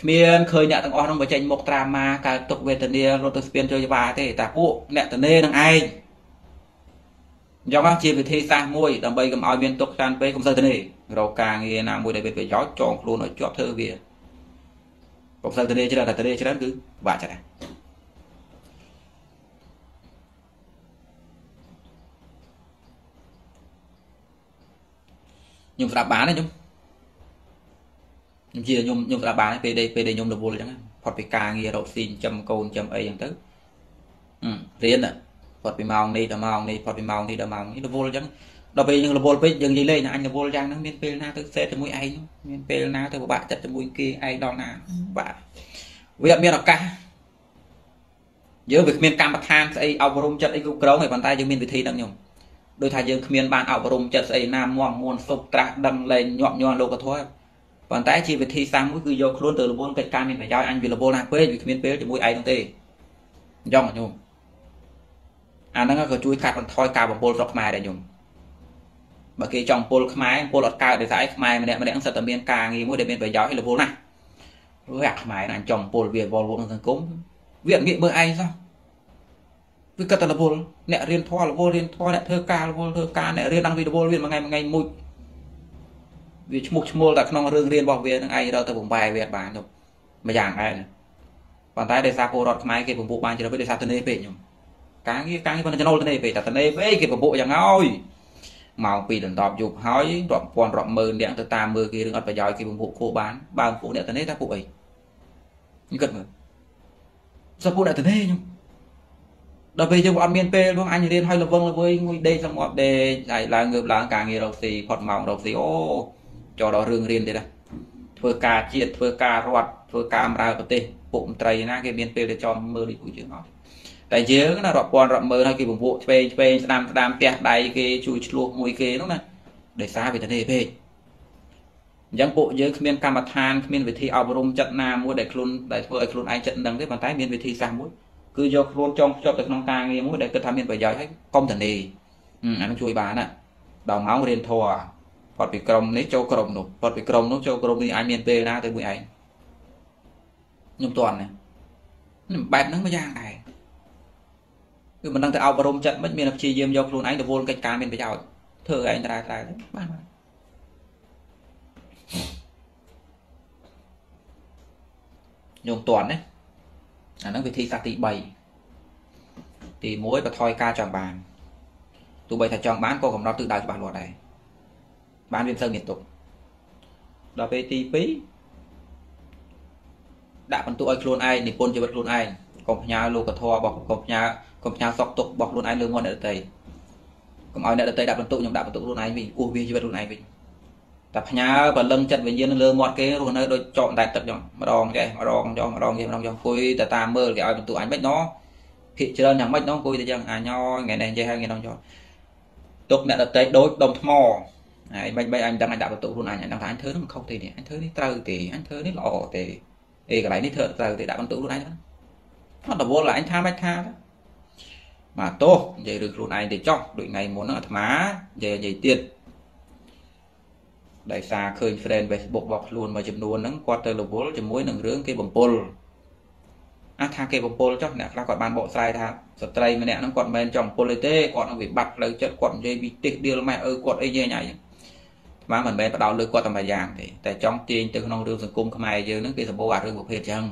គ្មានឃើញអ្នកទាំងអស់ហ្នឹងបញ្ចេញមុខត្រាម៉ាកើតទុកវេទនារត់ទៅស្ពានជួយច្បាទេតែពួកអ្នកតនេនឹងឯងអញ្ចឹងជាវិធីសាស្ត្រមួយដើម្បីកុំឲ្យមានទុកច្រើនពេកកុំសូវតនេរកការងារណាមួយដែលមានប្រយោជន៍ចងខ្លួនឲ្យជាប់ធ្វើវាកុំសូវតនេច្រើនតែតនេច្រើនគឺពិបាកច្រើន ខ្ញុំស្ដាប់បានទេខ្ញុំខ្ញុំជាខ្ញុំខ្ញុំស្ដាប់បានពេលដែលពេលដែលខ្ញុំរវល់អញ្ចឹងផុតពីការងាររកស៊ីចិញ្ចឹមកូនចិញ្ចឹមអីអញ្ចឹងទៅរៀនផុតពីម៉ោងនេះដល់ម៉ោងនេះផុតពីម៉ោងនេះដល់ម៉ោងនេះរវល់អញ្ចឹងដល់ពេលយើងរវល់ពេកយើងនិយាយលេងអញរវល់យ៉ាងហ្នឹងមានពេលណាទៅសេតជាមួយឯងមានពេលណាទៅពិបាកចិត្តជាមួយគេឯងដល់ណាបាទវាអត់មានឱកាសយើងវាគ្មានកម្មដ្ឋានស្អីអប់រំចិត្តអីគ្រប់គ្រងទេប៉ុន្តែយើងមានវិធីហ្នឹងខ្ញុំ ដោយថាយើងគ្មានបានអប់រំចិត្តស្អីណាមមមួនសុបត្រាស់ដឹងលែងញាប់ញ័រលោកធម៌ប៉ុន្តែជាវិធីសាស្ត្រមួយគឺយកខ្លួនទៅរវល់កិច្ចការមានប្រយោជន៍អញវារវល់ណាស់ពេកវាគ្មានពេលជាមួយឯងនោះទេអញ្ចឹងញោមអាហ្នឹងក៏ជួយកាត់បន្ថយការបំពុលស្រុកខ្មែរដែរញោមបើគេចង់ពុលខ្មែរពុលអត់កើតដោយសារឯខ្មែរម្នាក់ម្នាក់សិតតែមានការងារមួយដែលមានប្រយោជន៍ឲ្យរវល់ណាស់ព្រោះអាខ្មែរអញចង់ពុលវាវល់វល់ក្នុងសង្គមវាអត់ងាកមើលឯងសោះ វាគិតតែរវល់អ្នករៀនធម៌រវល់រៀនធម៌អ្នកធ្វើការរវល់ធ្វើការអ្នករៀនដល់វារវល់វាមួយថ្ងៃមួយថ្ងៃមួយវាឈ្មោះឈ្មោលតែក្នុងរឿងរៀនរបស់វានឹងឯងរកទៅបំបែវាបានទៅមួយយ៉ាងដែរប៉ុន្តែដោយសារពលរដ្ឋខ្មែរគេពពុះបានច្រើនពេកដោយសារទនេពេកខ្ញុំការងារការងារប៉ុន្តែចំណូលទនេពេកតែទនេពេកគេពពុះយ៉ាងហើយម៉ោង2ដណ្ដប់យប់ហើយរាប់ពាន់រាប់ម៉ឺនអ្នកទៅតាមមើលគេរឿងអត់ប្រយោជន៍គេពពុះគោបានបើពួកអ្នកទនេតែពួកអីខ្ញុំគិតមើលសោះពួកអ្នកទនេខ្ញុំ ដល់ពេលយើងអត់មានពេលផងអញរៀនឲ្យលវឹងលវើយងុយដេកសង្អត់ដេកហើយឡើងងើបឡើងការងាររកស៊ីផុតម៉ោងរកស៊ីអូចូលដល់រឿងរៀនទៀតណាធ្វើការជាតិធ្វើការរដ្ឋធ្វើការអមរើប្រទេសពុកមន្ត្រីណាគេមានពេលទៅចំមើលដូចពួកយើងអត់តែយើងណារាប់ពាន់រាប់ម៉ឺនហើយគេពពួកឆ្វេងឆ្វេងស្ដាំស្ដាំផ្ទះដៃគេជួយឆ្លោះមួយគេនោះណាដោយសារវេទនាពេកអញ្ចឹងពួកយើងគ្មានកម្មដ្ឋានគ្មានវិធីអប់រំចិត្តណាមួយដែលខ្លួនដែលធ្វើឲ្យខ្លួនឯងចិត្តដឹងទេប៉ុន្តែមានវិធីសាស្ត្រមួយ គឺយកខ្លួនចងភ្ជាប់ទៅក្នុងការងារមួយដែលគិតថាមានប្រយោជន៍ហើយកុំតនីអានឹងជួយបានណាដល់ម៉ោងរៀនធម៌ផុតពីក្រុមនេះចូលក្រុមនោះផុតពីក្រុមនោះចូលក្រុមនេះអាចមានពេលណាទៅមួយឯងខ្ញុំតន់ណាបែបហ្នឹងមួយយ៉ាងដែរគឺមិនដឹងទៅអប់រំចិត្តមិនមានព្យាយាមយកខ្លួនឯងទៅវល់កិច្ចការមានប្រយោជន៍ធ្វើឯងត្រាត្រាបានបានញោមតន់ណា អាហ្នឹងវិធីសាស្ត្រទី3ទី1បន្ថយការចង់បានទោះបីថាចង់បានក៏កំណត់ទិសដៅច្បាស់លាស់ដែរបានវាមិនសូវមានទុកដល់ពេលទី2ដាក់បន្ទុកឲ្យខ្លួនឯងនិពន្ធជីវិតខ្លួនឯងកុំផ្ញើលោកធម៌របស់កុំផ្ញើកុំផ្ញើសក់ទុករបស់ខ្លួនឯងលើមាត់អ្នកដទៃកុំឲ្យអ្នកដទៃដាក់បន្ទុកខ្ញុំដាក់បន្ទុកខ្លួនឯងវិញគោះវាជីវិតខ្លួនឯងវិញ តែផ្ញើបលឹងចិត្តវិញ្ញាណលើមាត់គេរស់នៅដូចចកតែទឹកចឹងម្ដងចេះម្ដងចោម្ដងចេះម្ដងចោអង្គុយតែតាមមើលគេឲ្យបន្ទុកអញមិនណោភិកច្រើនយ៉ាងម៉េចណោអង្គុយតែចឹងអញញថ្ងៃនេះចេះហើយថ្ងៃនោះចោទុកអ្នកដតេដូចដុំថ្មហើយមិនមិនអញដឹងអញដាក់បន្ទុកខ្លួនអញអញដឹងថាអញធ្វើនោះមិនខុសទេនេះអញធ្វើនេះត្រូវទេអញធ្វើនេះល្អទេអេកន្លែងនេះធ្វើត្រូវទេដាក់បន្ទុកខ្លួនឯងអត់រវល់អញថាមិនថាបាទទោះនិយាយរឿងខ្លួនឯងទៅចោះដូចថ្ងៃមុនហ្នឹងអាត្មានិយាយនិយាយទៀត ដោយសារឃើញ friend Facebook របស់ខ្លួនមួយចំនួនហ្នឹងគាត់ទៅរវល់ជាមួយនឹងរឿងគេបំពុលអាថាគេបំពុលចុះអ្នកខ្លះគាត់បានបកស្រាយថាស្ត្រីម្នាក់ហ្នឹងគាត់មិនមែនចង់បំពុលទេគាត់នឹងវិបត្តិផ្លូវចិត្តគាត់និយាយវិទេសដៀលម៉ែឪគាត់អីយ៉ាងហ្នឹងស្មានមិនមែនបដោតលើគាត់តែមួយយ៉ាងទេតែចង់ទាញទៅក្នុងរឿងសង្គមខ្មែរយើងហ្នឹងគេសម្បូរអារឿងប្រភេទចឹង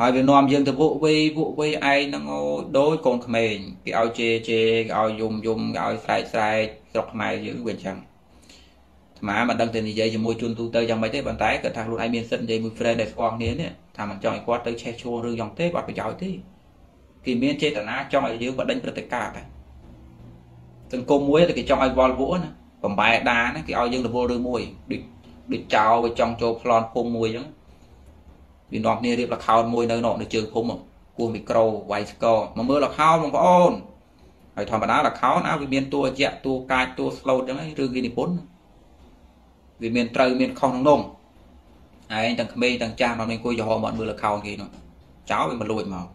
ហើយវានាំយើងទៅពួកវេពួកវេឯងហ្នឹងអូដូចកូនក្មេងគេឲ្យជេជេគេឲ្យយំយំគេឲ្យស្រែកស្រែកស្រុកខ្មែរយើងវាអញ្ចឹងស្មាមិនដឹងទៅនិយាយជាមួយជនទូទៅយ៉ាងម៉េចទេប៉ុន្តែគាត់ថាខ្លួនឯងមានសិទ្ធិនិយាយមួយ friend ដែលស្គាល់គ្នានេះថាមិនចង់ឲ្យគាត់ទៅឆេះឈួរឬយ៉ាងទេបាត់ប្រយោជន៍ទេគេមានចេតនាចង់ឲ្យយើងបដិញព្រឹត្តិការណ៍តែសង្គមមួយតែគេចង់ឲ្យវល់វក់ណាបំបែដាណាគេឲ្យយើងរវល់រឿងមួយដូចដូចចោលវាចង់ចូលប្លន់ភូមិមួយអញ្ចឹងវានាំគ្នារៀបលខោនមួយនៅនៅជើងភូមិគោះមីក្រូវាយស្គរមកមើលលខោនបងប្អូនហើយធម្មតាលខោនអាវាមានតួជាក់តួកាចតួស្លូតអញ្ចឹងរឿងគេនិពន្ធ វាមានត្រូវមានខុសក្នុងនោះឯងទាំងក្មេងទាំងចាស់មកអង្គុយចំហមកមើល account គេនោះចោលវាមកលួចមក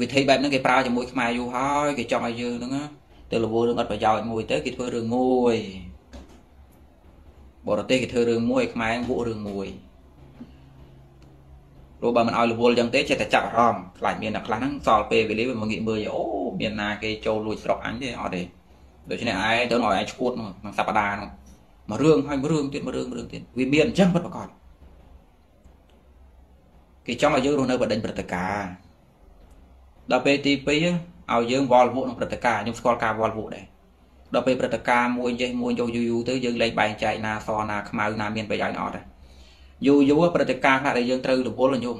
វិធីបែបហ្នឹងគេប្រើជាមួយខ្មែរយូរហើយគេចង់ឲ្យយើងហ្នឹងទៅរវល់រឿងអត់ប្រយោជន៍មួយទៅគេធ្វើរឿងមួយបរទេសគេធ្វើរឿងមួយខ្មែរវក់រឿងមួយព្រោះបើមិនឲ្យរវល់ចឹងទេចេះតែចាប់អារម្មណ៍ខ្លាចមានអ្នកខ្លះហ្នឹងសល់ពេលវេលាវាមកងាកមើលអូមានណាគេចូលលួចស្រុកអញទេអត់ទេដូច្នេះឯងទៅឲ្យឯងឈួតក្នុងសប្តាហ៍នោះ មួយរឿងហើយមួយរឿងទៀតមួយរឿងរឿងទៀតវាមានអញ្ចឹងពិតប្រាកដគេចង់ឲ្យយើងរស់នៅបដិញព្រឹត្តិការណ៍ដល់ពេលទី2ឲ្យយើងវល់វក់ក្នុងព្រឹត្តិការណ៍ខ្ញុំស្គាល់ការវល់វក់ដែរដល់ពេលព្រឹត្តិការណ៍មួយចេះមួយយកយូរយូរទៅយើងលែងបែងចែកណាសណាខ្មៅណាមានប្រយោជន៍អត់ទេយូរយូរព្រឹត្តិការណ៍ខ្លះដែលយើងត្រូវរវល់ញោម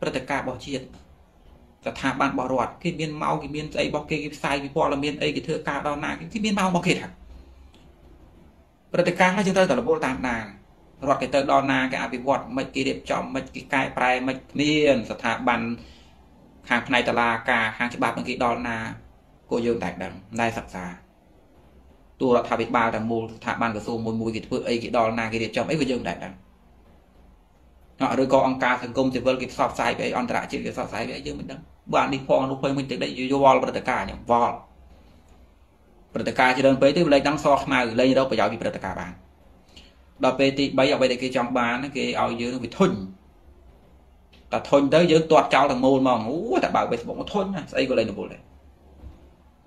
ព្រឹត្តិការណ៍របស់ជាតិស្ថាប័នរបស់រដ្ឋគេមានម៉ោងគេមានស្អីរបស់គេគេផ្សាយពីព័ត៌មានអីគេធ្វើការដល់ណាគេមានម៉ោងរបស់គេថា ព្រឹត្តិការណ៍ខ្លះយើងត្រូវតែរវល់តាមដានរដ្ឋគេទៅដល់ណាគេអភិវឌ្ឍមិនគេរៀបចំមិនគេកែប្រែមិនមានស្ថាប័នខាងផ្នែកតឡាការខាងច្បាប់នឹងគេដល់ណាក៏យើងតែដឹងតែសិក្សាទូរដ្ឋាភិបាលតែមូលស្ថាប័នក្រសួងមួយមួយគេធ្វើអីគេដល់ណាគេរៀបចំអីក៏យើងតែដឹងឬក៏អង្គការសង្គមស៊ីវិលគេផ្សព្វផ្សាយពីអន្តរជាតិគេផ្សព្វផ្សាយពីយើងមិនដឹងបាទនេះផងនោះផងមិនទឹកដីយវល់ព្រឹត្តិការណ៍ខ្ញុំវល់ ព្រឹត្តិការណ៍ច្រើនពេកទៅលេខដឹងសខ្មៅលេងរកប្រយោជន៍ពីព្រឹត្តិការណ៍បានដល់ពេលទី3អ្វីដែលគេចង់បានគេឲ្យយើងវាធុញតែធុញទៅយើងទាត់ចោលទាំងមូលហ្មងអូតែបើ Facebook មកធុញណាស្អីក៏លេងរវល់ដែរ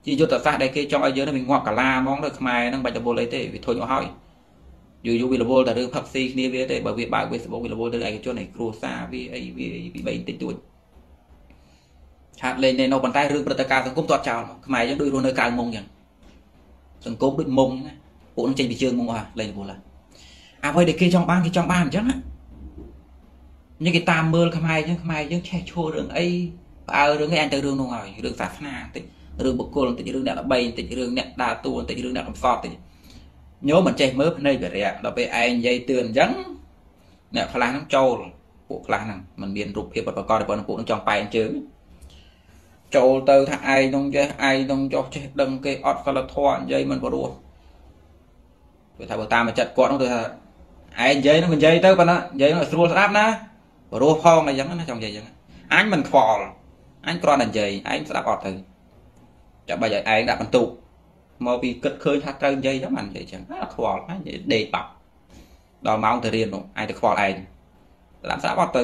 ជាយុទ្ធសាស្ត្រដែលគេចង់ឲ្យយើងនឹងងាប់កាឡាហ្មងទៅខ្មែរហ្នឹងបាច់រវល់អីទេវាធុញអស់ហើយយូរយូរវារវល់តែរឿងផឹកស៊ីគ្នាវាទេបើវាបើក Facebook វារវល់ទៅឯកជនឯគ្រួសារវាអីវាពីបីតិចតួចឆាតលេងនៅប៉ុន្តែរឿងព្រឹត្តិការណ៍សង្គមទាត់ចោលខ្មែរយើងដូចរស់នៅក្រៅមុងចឹង សង្គមដូចមុងណាពួកនឹងចេញពីជើងមុងអស់លេងរវល់ហើយអ្វីដែលគេចង់បានគេចង់បានអញ្ចឹងណានេះគេតាមមើលខ្មែរយើងខ្មែរយើងឆេះឈួររឿងអីផ្អើរឿងអីអញទៅរឿងនោះហើយរឿងសាសនាបន្តិចរឿងបុគ្គលបន្តិចរឿងអ្នកល្បីបន្តិចរឿងអ្នកដើរតួបន្តិចរឿងអ្នកកំសត់បន្តិចញោមមិនចេះមើលភ្នែកវិរៈដល់ពេលឯងនិយាយទឿនអញ្ចឹងអ្នកខ្លះហ្នឹងចូលពួកខ្លះហ្នឹងมันមានរូបភាពប្រកបរបស់ពួកហ្នឹងចង់ប៉ែងជើង ចូលទៅថាឯងនឹងចេះឯងនឹងចោះចេះដឹងគេអត់សិលធម៌និយាយមិនព្រោះវាថាបើតាមចិត្តគាត់នោះទៅថាឯងនិយាយនឹងនិយាយទៅប៉ុណ្ណានិយាយនឹងស្រួលស្ដាប់ណាព្រោះផងអីចឹងណាចង់និយាយចឹងអញមិនខ្វល់អញគ្រាន់តែនិយាយឯងស្ដាប់អត់ទៅចាំបាច់ឲ្យឯងដាក់បន្ទុកមកពីគិតឃើញថាត្រូវនិយាយចឹងបាននិយាយចឹងអាខ្វល់ហើយដេកបាប់ដល់ម៉ោងទៅរៀននោះឯងទៅខ្វល់ឯងស្ដាប់ស្ដាប់អត់ទៅ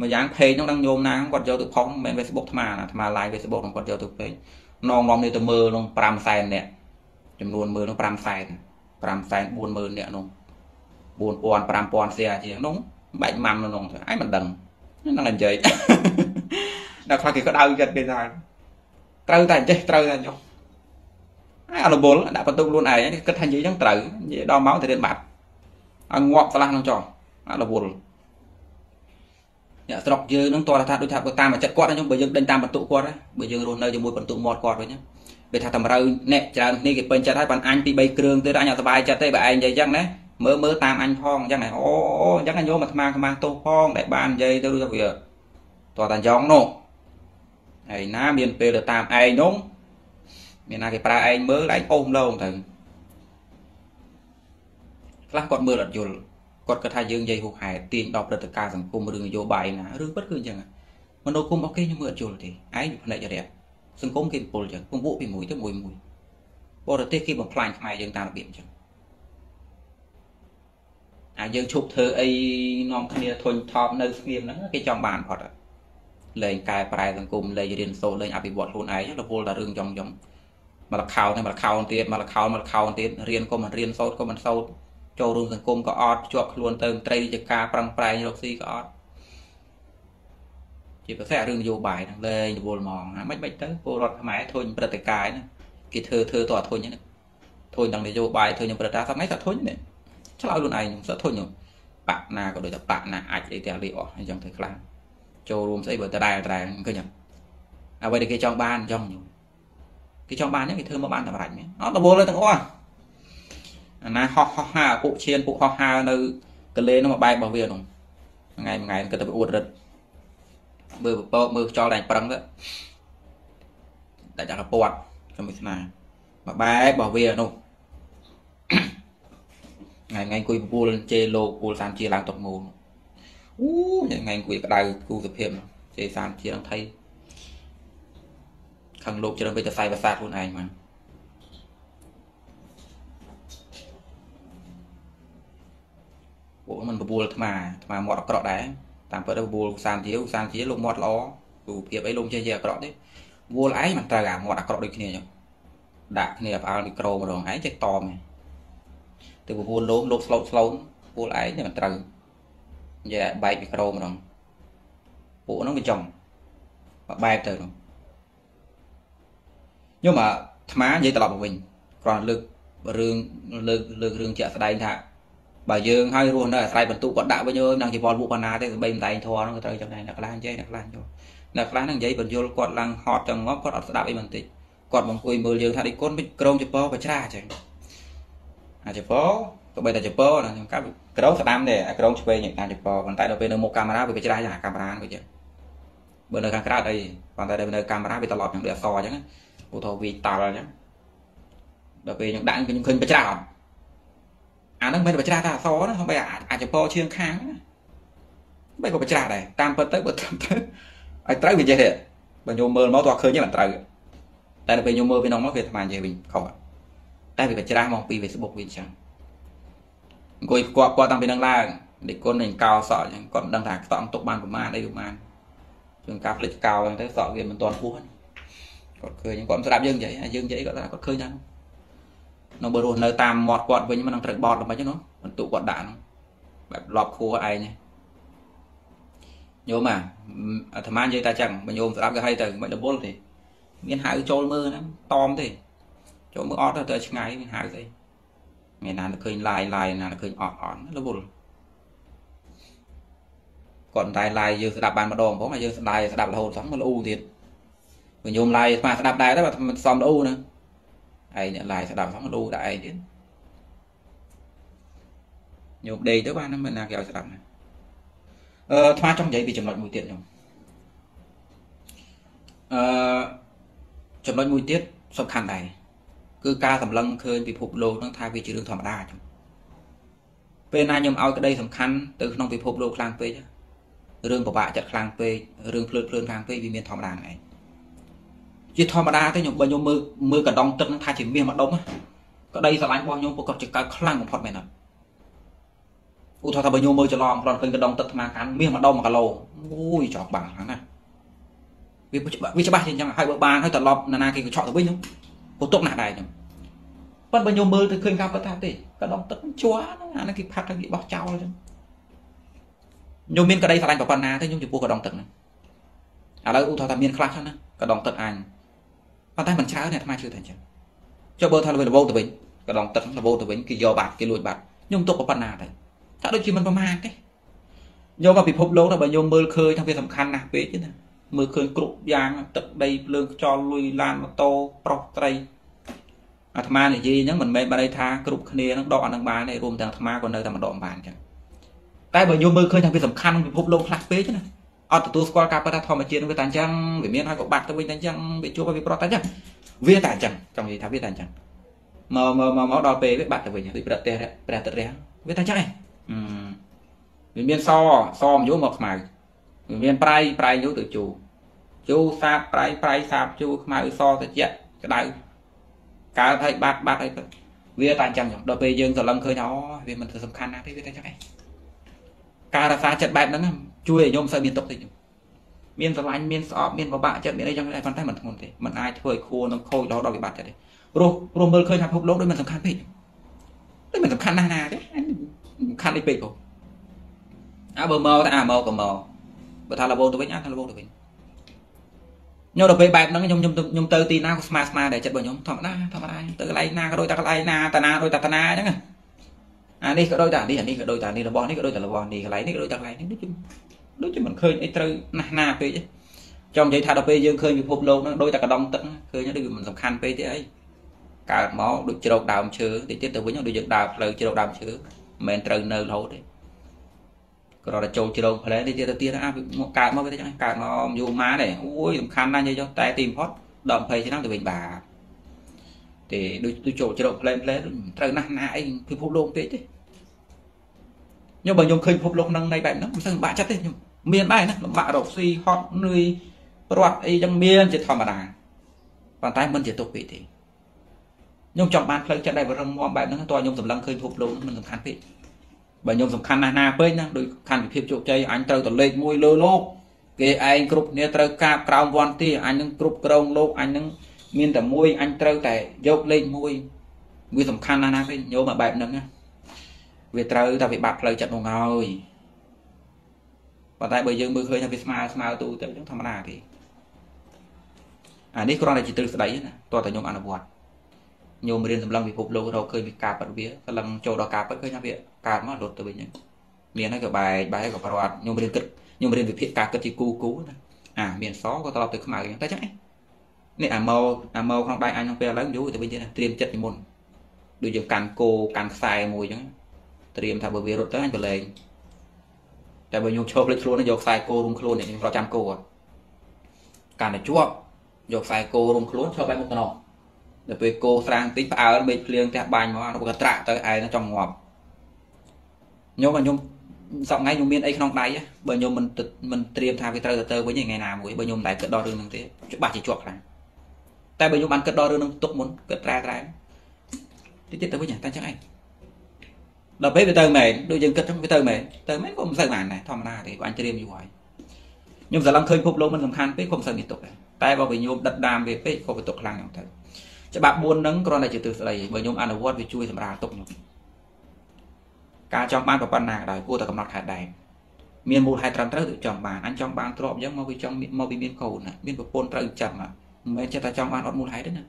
មួយយ៉ាង page នោះនឹងញោមណាគាត់យកទៅផុសមិនមែន Facebook ថ្មអាថ្ម live Facebook នោះគាត់យកទៅ page នងនាំនេះទៅមើលនោះ5សែននាក់ចំនួនមើលនោះ5សែន5សែន40000នាក់នោះ4000 5000 share ជាងនោះបែកម៉ាំនៅនោះឯងមិនដឹងហ្នឹងនិយាយដល់ខ្លះគេក៏ដៅចិត្តគេថាត្រូវតែចេះត្រូវតែចុះហើយអរបុលដាក់បន្ទុកខ្លួនឯងគិតថានិយាយចឹងត្រូវនិយាយដល់ម៉ោងទៅរៀនបាត់ឲ្យងាប់ឆ្លាស់នោះចុះអរបុល អ្នកស្រុកយើងនឹងតើថាដូចថាបើតាមចិត្តគាត់ខ្ញុំបើយើងដេញតាមបន្ទុកគាត់បើយើងរស់នៅជាមួយបន្ទុកមាត់គាត់វិញវាថាតម្រូវអ្នកច្រើនគ្នាគេពេញចិត្តហើយបានអញពី3គ្រឿងទៀតអញអត់សុបាយចិត្តទេបើឯងនិយាយចឹងណាមើលមើលតាមអញផងអញ្ចឹងអូអញ្ចឹងញោមអាត្មាខ្មាស់ទោសផងដែលបាននិយាយទៅវាតើតាយ៉ងនោះហើយណាមានពេលទៅតាមឯងនោះមានណាគេប្រើឯងមើលឯងអូសម្លងទៅខ្លះគាត់មើលអត់យល់ គាត់គិតថាយើងនិយាយហួសហេតុទាញដល់ព្រឹត្តិការណ៍សង្គមរឿងនយោបាយណារឿងពិតគឺអញ្ចឹងមនោគមរបស់គេខ្ញុំមើលអត់យល់ទេឯងផ្នែករយៈសង្គមគេពលអញ្ចឹងពង្ពួកពីមួយទៅមួយមួយបរទេសគេបំផ្លាញខ្មែរយើងតាមរបៀបអញ្ចឹងអាយើងឈប់ធ្វើអីនាំគ្នាធុញថប់នៅស្ងៀមហ្នឹងគេចង់បានផុតលែងកែប្រែសង្គមលែងរៀនសូត្រលែងអភិវឌ្ឍខ្លួនឯងរវល់តែរឿងចង់ចង់មកលខោនេះមកលខោទៀតមកលខោមកលខោទៀតរៀនក៏មិនរៀនសូត្រក៏មិនសូត្រ ចូលរួមសង្គមក៏អត់ជាប់ខ្លួនទៅត្រីរាជការប្រឹងប្រែងរកស៊ីក៏អត់ជាពិសេសរឿងនយោបាយហ្នឹងលែងរវល់ហ្មងអាមិនបាច់ទៅពលរដ្ឋខ្មែរធុញព្រឹត្តិការណ៍ហ្នឹងគេធ្វើធ្វើតធុញហ្នឹងធុញទាំងនយោបាយធុញនឹងព្រឹត្តិការណ៍សម័យតែធុញនេះឆ្លើយខ្លួនឯងខ្ញុំសឹកធុញខ្ញុំបាក់ណាក៏ដូចតែបាក់ណាអាចអីទាំងលីអស់អញ្ចឹងទៅខ្លាំងចូលរួមស្អីបើដដែលដដែលឃើញអត់អ្វីដែលគេចង់បានចង់ខ្ញុំគេចង់បានហ្នឹងគេធ្វើមកបានតម្រាច់មែនអត់ដបូលទាំងអស់ អាណាហោះហោះហើពួកឈានពួកហោះហើនៅកលេនោះមកបែករបស់វានោះថ្ងៃមួយថ្ងៃគាត់ទៅអួតរឹតមើលពពកមើលខ្យល់តែប្រឹងទៅតែចាក់កពាត់ខ្ញុំមិនស្នាមកបែករបស់វានោះថ្ងៃថ្ងៃអង្គុយពពូលជេលោកពូលសានជាឡើងតុកមូលអូថ្ងៃអង្គុយក្តៅគូសុភាពជេសានជានឹងថៃខាងលោកច្រើនពេកទៅសាយភាសាខ្លួនឯងមក ពួកมันបបួលអាត្មាអាត្មាមាត់អាក្រក់ដែរតាមពិតទៅបបួលសានជាសានជាលោកមាត់ល្អរូបភាពអីលោកចេះជាអាក្រក់ទេបបួលឯងមិនត្រូវអាមាត់អាក្រក់ដូចគ្នាចឹងដាក់គ្នាផ្អើលមីក្រូម្ដងឯងចេះតមទៅបបួលលោកលោកស្លូតស្លូនបបួលឯងមិនត្រូវនិយាយបែកមីក្រូម្ដងពួកហ្នឹងវាចំមកបែបទៅនោះខ្ញុំអាថ្មនិយាយត្រឡប់មកវិញគ្រាន់លើករឿងលើកលើករឿងជាក់ស្ដែងថា បើយើងឲ្យរស់នៅអាស្រ័យបន្ទុកគាត់ដាក់វិញអើយនឹងជីវលពួកបណ្ណាទេស្បីមិនតែងធរហ្នឹងក៏ត្រូវចំណែកអ្នកខ្លះនិយាយអ្នកខ្លះចូលអ្នកខ្លះហ្នឹងនិយាយបញ្យលគាត់ឡើងហត់ចឹងមកគាត់អត់ស្ដាប់អីបន្តិចគាត់មកអង្គុយមើលយើងថាដូចគុណមិនក្រមចពោបច្រាចឹងអាចពោក៏បីតែចពោណាខ្ញុំកាប់ក្រមស្ដាំទេអាក្រមឆ្វេងតាមចពោប៉ុន្តែដល់ពេលនៅមុខកាមេរ៉ាវាបច្រាយ៉ាងកាមេរ៉ាវាចឹងបើនៅខាងក្រៅអីប៉ុន្តែនៅកាមេរ៉ាវាត្រឡប់យ៉ាងដូចអសអញ្ចឹងឧទាហរណ៍វាតល់អញ្ចឹងដល់ពេលខ្ញុំដាក់ខ្ញុំឃើញបច្រាអត់ អាហ្នឹងមិនបច្រាថាអសណាសំបីអាចពោឈៀងខាងណាបីក៏បច្រាដែរតាមពិតទៅបើត្រឹមទៅឲ្យត្រូវវាចេះទេបើញោមមើលមកតើឃើញទេមិនត្រូវតែដល់ពេលញោមមើលពីនងមកវាអាត្មានិយាយវិញខុសតែវាបច្រាស់មកពី Facebook វាអញ្ចឹងអង្គុយផ្គាប់គាត់តាំងពីនឹងឡើងដូចគុណនឹងកោសក់អញ្ចឹងគាត់មិនដឹងថាខ្សក់ទុកបានប្រមាណអីប្រមាណជាងការផ្លិចកោអញ្ចឹងទៅសក់វាមិនទាន់ពោះគាត់ឃើញគាត់ស្ដាប់យើងនិយាយយើងនិយាយគាត់ថាគាត់ឃើញថា នៅបើរស់នៅតាមមាត់គាត់វិញមិននឹងត្រូវបត់ល្មិចហ្នឹងបន្ទុកគាត់ដាក់ហ្នឹងបែបលប់ខួរឯងនេះញោមអាអាត្មានិយាយតែចឹងបើញោមស្ដាប់គេឲ្យទៅមិនដបុលទេមានហៅចូលមើលហ្នឹងតอมទេចូលមើលអត់ទៅឆ្ងាយមានហៅស្អីមានណាឃើញឡាយឡាយណាឃើញអត់អត់រវល់គាត់តែឡាយយើងស្ដាប់បានម្ដងផងហើយយើងស្ដាយស្ដាប់រហូតសោះមកលូទៀតបើញោមឡាយស្មាស្ដាប់ដែរតែមិនសមលូណា ឯងអ្នកឡាយស្ដាប់សោះលូតែឯងទៀតញោមដេកទៅបានមិនណាគេឲ្យស្ដាប់ណាអឺថ្មចង់និយាយពីចំណុចមួយទៀតខ្ញុំអឺចំណុចមួយទៀតសំខាន់ដែរគឺការសម្លឹងឃើញពិភពលោកហ្នឹងថាវាជារឿងធម្មតាចឹងពេលណាខ្ញុំឲ្យក្តីសំខាន់ទៅក្នុងពិភពលោកខ្លាំងពេករឿងពិបាកចិត្តខ្លាំងពេករឿងភ្លើតភ្លើនខ្លាំងពេកវាមានធម្មតាហ្នឹងឯង ជាធម្មតាទេខ្ញុំបើខ្ញុំមើលមើលកណ្ដងទឹកហ្នឹងថាជាមាសមួយដុំក្តីស្រឡាញ់របស់ខ្ញុំប្រកបជាកើតខ្លាំងបំផុតមែនអត់ឧទាហរណ៍ថាបើញោមមើលច្រឡំគ្រាន់ឃើញកដងទឹកថ្មកាន់មាសមួយដុំ1គីឡូអូយចោកបាំងហ្នឹងណាវាវាច្បាស់ជាអញ្ចឹងហើយបើបានហើយត្រឡប់ណានាគេក៏ឆក់ទៅវិញហ្នឹងពុទុកណាស់ដែរខ្ញុំប៉ុន្តែបើញោមមើលទៅឃើញការពិតថាទេកដងទឹកជွာហ្នឹងអានេះគេផាត់ទៅគេបោះចោលអញ្ចឹងញោមមានក្តីស្រឡាញ់ប៉ុណ្ណាទេញោមចំពោះកដងទឹកហ្នឹងឥឡូវឧទាហរណ៍ថាមានខ្លះហ្នឹងណាកដងទឹកអញ ប៉ុន្តែមិនច្រើនអ្នកអាត្មាជឿថាអញ្ចឹងចុះបើថាល្បោទៅវិញកដងទឹកល្បោទៅវិញគេយកបាត់គេលួចបាត់ខ្ញុំទុកប៉ុណ្ណាទៅថាដូចជាមិនប្រមាទទេយកមកពិភពលោកទៅបើយកមើលឃើញថាវាសំខាន់ណាស់ពេកទេណាមើលឃើញគ្រប់យ៉ាងទឹកដីភ្លើងខ្យល់លុយឡានម៉ូតូប្រុសត្រីអាត្មានិយាយហ្នឹងមិនមែនបានន័យថាគ្រប់គ្នានឹងដកអានឹងបានទេរួមទាំងអាត្មាក៏នៅតែម្ដងបានអញ្ចឹងតែបើយកមើលឃើញថាវាសំខាន់ពិភពលោកខ្លះពេកណា អត់ទទួលស្គាល់ការពិតថាធម្មជាតិនឹងវាតែអញ្ចឹងវាមានហើយក៏បាត់ទៅវិញតែអញ្ចឹងវាជួបឲ្យវាប្រត់តែអញ្ចឹងវាតែអញ្ចឹងចង់និយាយថាវាតែអញ្ចឹងមកមកមកដល់ពេលវាបាត់ទៅវិញដូចប្រទេសព្រះទឹករះវាតែអញ្ចឹងឯងវាមានសសមយូរមកខ្មៅវាមានប្រៃប្រៃយូរទៅជូជូសាបប្រៃប្រៃសាបជូខ្មៅសត្រជាក់ក្តៅកើតហើយបាត់បាត់ហើយវាតែអញ្ចឹងដល់ពេលយើងស្រឡឹងឃើញអូវាមិនទៅសំខាន់ណាទេវាតែអញ្ចឹងឯងការរក្សាចិត្តបែបហ្នឹង ជួយឲ្យខ្ញុំសូវមានទុកតិចមានស្រឡាញ់មានស្អប់មានបបាក់ចិត្តមានអីចឹងដែរប៉ុន្តែមិនធ្ងន់ទេមិនអាចធ្វើឲ្យខួរនឹងខូចរហូតដល់វិបត្តិចិត្តទេព្រោះព្រោះមើលឃើញថាភពលោកដូចមិនសំខាន់ពេកដូចមិនសំខាន់ណាស់ណាទេខាត់នេះពេកបងអើបើមកតែអាមកក៏មកបើថាលវងទៅវិញអាថាលវងទៅវិញខ្ញុំដល់ពេលបែបហ្នឹងខ្ញុំខ្ញុំខ្ញុំទៅទីណាក៏ស្មើស្មើដែរចិត្តរបស់ខ្ញុំធម្មតាធម្មតាទៅកន្លែងណាក៏ដូចតែកន្លែងណាតាណាដូចតែតាណាអញ្ចឹងអានេះក៏ដូចតែនេះអានេះក៏ដូចតែនេះរបស់នេះក៏ដូចតែរបស់នេះកន្លែងនេះក៏ដូចតែកន្លែងនេះដូចជា ដូចជាមិនឃើញអីត្រូវណាស់ណាពេកចង់និយាយថាដល់ពេលយើងឃើញពិភពលោកហ្នឹងដូចតែកដងទឹកឃើញដូចមិនសំខាន់ពេកទេអីកើតមកដូចជ្រោកដើមឈើតិចទៀតទៅវិញដូចយើងដើរផ្លូវជ្រោកដើមឈើមិនមែនត្រូវនៅរហូតទេគ្រាន់តែចូលជ្រោកផ្លែនេះទៀតទៅទៀតអាមកកើតមកវាទៅចឹងកើតមកយូរម៉ាទេអូយសំខាន់ណាស់និយាយចុះតែទីបំផុតដល់20ឆ្នាំទៅវិញបាទទេដូចទៅចូលជ្រោកផ្លែផ្លែត្រូវណាស់ណាអីពិភពលោកពេកទេខ្ញុំបើខ្ញុំឃើញពិភពលោកហ្នឹងនៃបែបហ្នឹងមិនសូវលំបាកចិត្តទេខ្ញុំ មានដែរណាលំបាករកស៊ីហត់នឿយព្រាត់អីចឹងមានជាធម្មតាប៉ុន្តែមិនជាទុកពេកទេខ្ញុំចង់បានផ្លូវចិត្តដែលរឹងមាំបែបហ្នឹងតើខ្ញុំសម្លឹងឃើញពិភពលោកមិនសំខាន់ពេកបើខ្ញុំសំខាន់ណាស់ណាពេកណាដោយខណ្ឌវិភាពជោគជ័យអញត្រូវតលេខមួយលើលោកគេឯងគ្រប់គ្នាត្រូវកាបក្រោមវ័នទីអញនឹងគ្រប់គ្រងលោកអញនឹងមានតែមួយអញត្រូវតែយកលេខមួយវាសំខាន់ណាស់ណាពេកញោមមកបែបហ្នឹងណាវាត្រូវតែវាបាត់ផ្លូវចិត្តមកហើយ ប៉ុន្តែបើយើងមើលឃើញថាវាស្មើស្មើទូទៅចឹងធម្មតាទេអានេះគ្រាន់តែជាទ្រឹស្ដីណាតោះតែខ្ញុំអនុវត្តញោមរៀនសម្លឹងពិភពលោករកឃើញវាការប៉ັດវាសម្លឹងចូលដល់ការប៉ັດឃើញថាវាកើតមករត់ទៅវិញហ្នឹងមានហើយក៏បែកបែកក៏ប្រវត្តិញោមរៀនគិតញោមរៀនវិភាគការគិតជាគូគូណាអាមានសក៏ត្រឡប់ទៅខ្មៅចឹងតែចឹងឯងនេះអាម៉ោអាម៉ោក្នុងដៃអញក្នុងពេលឡើងយូរទៅវិញទៀតត្រៀមចិត្តពីមុនដូចយើងកាន់គោកាន់ខ្សែមួយចឹងត្រៀមថាបើវារត់ទៅអញប្រឡែង តែបើខ្ញុំឈប់លេចខ្លួនយកខ្សែគោរុំខ្លួនខ្ញុំប្រចាំគោកាន់តែជាប់យកខ្សែគោរុំខ្លួនឈប់បែបមុខទៅនោះដល់ពេលគោស្រាងតិចផ្អើលមេឃភ្លៀងផ្ទះបាញ់មកអានោះក៏ត្រាក់ទៅឯងចង់ងាប់ខ្ញុំខ្ញុំសប្ងៃខ្ញុំមានអីក្នុងដៃបើខ្ញុំមិនមិនត្រៀមថាវាត្រូវទៅទៅវិញថ្ងៃណាមួយបើខ្ញុំមិនដែលគិតដល់រឿងហ្នឹងទេច្បាស់ជាជាប់ខ្លាំងតែបើខ្ញុំបានគិតដល់រឿងហ្នឹងទុកមុនគិតត្រែត្រែតិចតិចទៅវិញតែចឹងឯង ដល់ពេលវាទៅមែនដូចយើងគិតចឹងវាទៅមែនទៅមែនក៏មិនសូវបានដែរធម្មតាទេអញត្រៀមយូរហើយខ្ញុំស្រឡំឃើញភពលោកមិនសំខាន់ពេកក៏មិនសូវមានទុកដែរតែបើវាញោមដិតដាមវាពេកក៏វាទុកខ្លាំងហ្នឹងទៅច្បាប់4ហ្នឹងគ្រាន់តែជាទិសស្ដីបើខ្ញុំអនុវត្តវាជួយសម្រាលទុកខ្ញុំការចង់បានប៉ុណ្ណាក៏ដោយគួរតែកំណត់ខែដែនមានមូលហេតុត្រឹមត្រូវទៅចង់បានអញចង់បានទ្រពអញ្ចឹងមកវាចង់មកវាមានកូនណាមានប្រពន្ធត្រូវចាំមិនមែនចេះតែចង់បានអត់មូលហេតុទេណា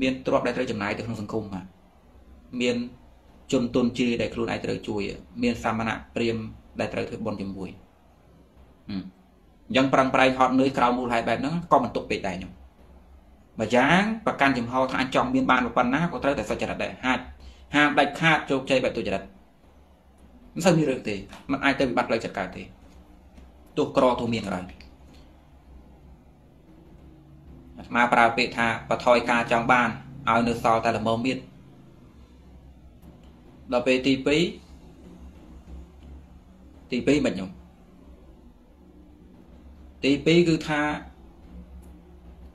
មានទ្រពដែលត្រូវចំណាយទៅក្នុងសង្គមមាន ជនទុនជាដែលខ្លួនឯងត្រូវជួយមានសាមណៈព្រាមដែលត្រូវធ្វើបុណ្យជាមួយអញ្ចឹងប្រឹងប្រែងហត់នឿយក្រៅមូលហេតុបែបហ្នឹងក៏មិនទុកពេកដែរខ្ញុំម្យ៉ាងប្រកាន់ចំហថាអញចង់មានបានប៉ុណ្ណាក៏ត្រូវតែសុចរិតដែរហាត់ហាមដាច់ខាតជោគជ័យបែបទុច្ចរិតមិនសូវមានរឿងទេมันអាចទៅវិបត្តិផ្លូវចិត្តកើតទេទោះក្រទោះមានក៏ដោយអាត្មាប្រើពាក្យថាបថយការចង់បានឲ្យនៅសល់តែល្មមមាន ដល់ពេលទី2ទី2មិនខ្ញុំទី2គឺថា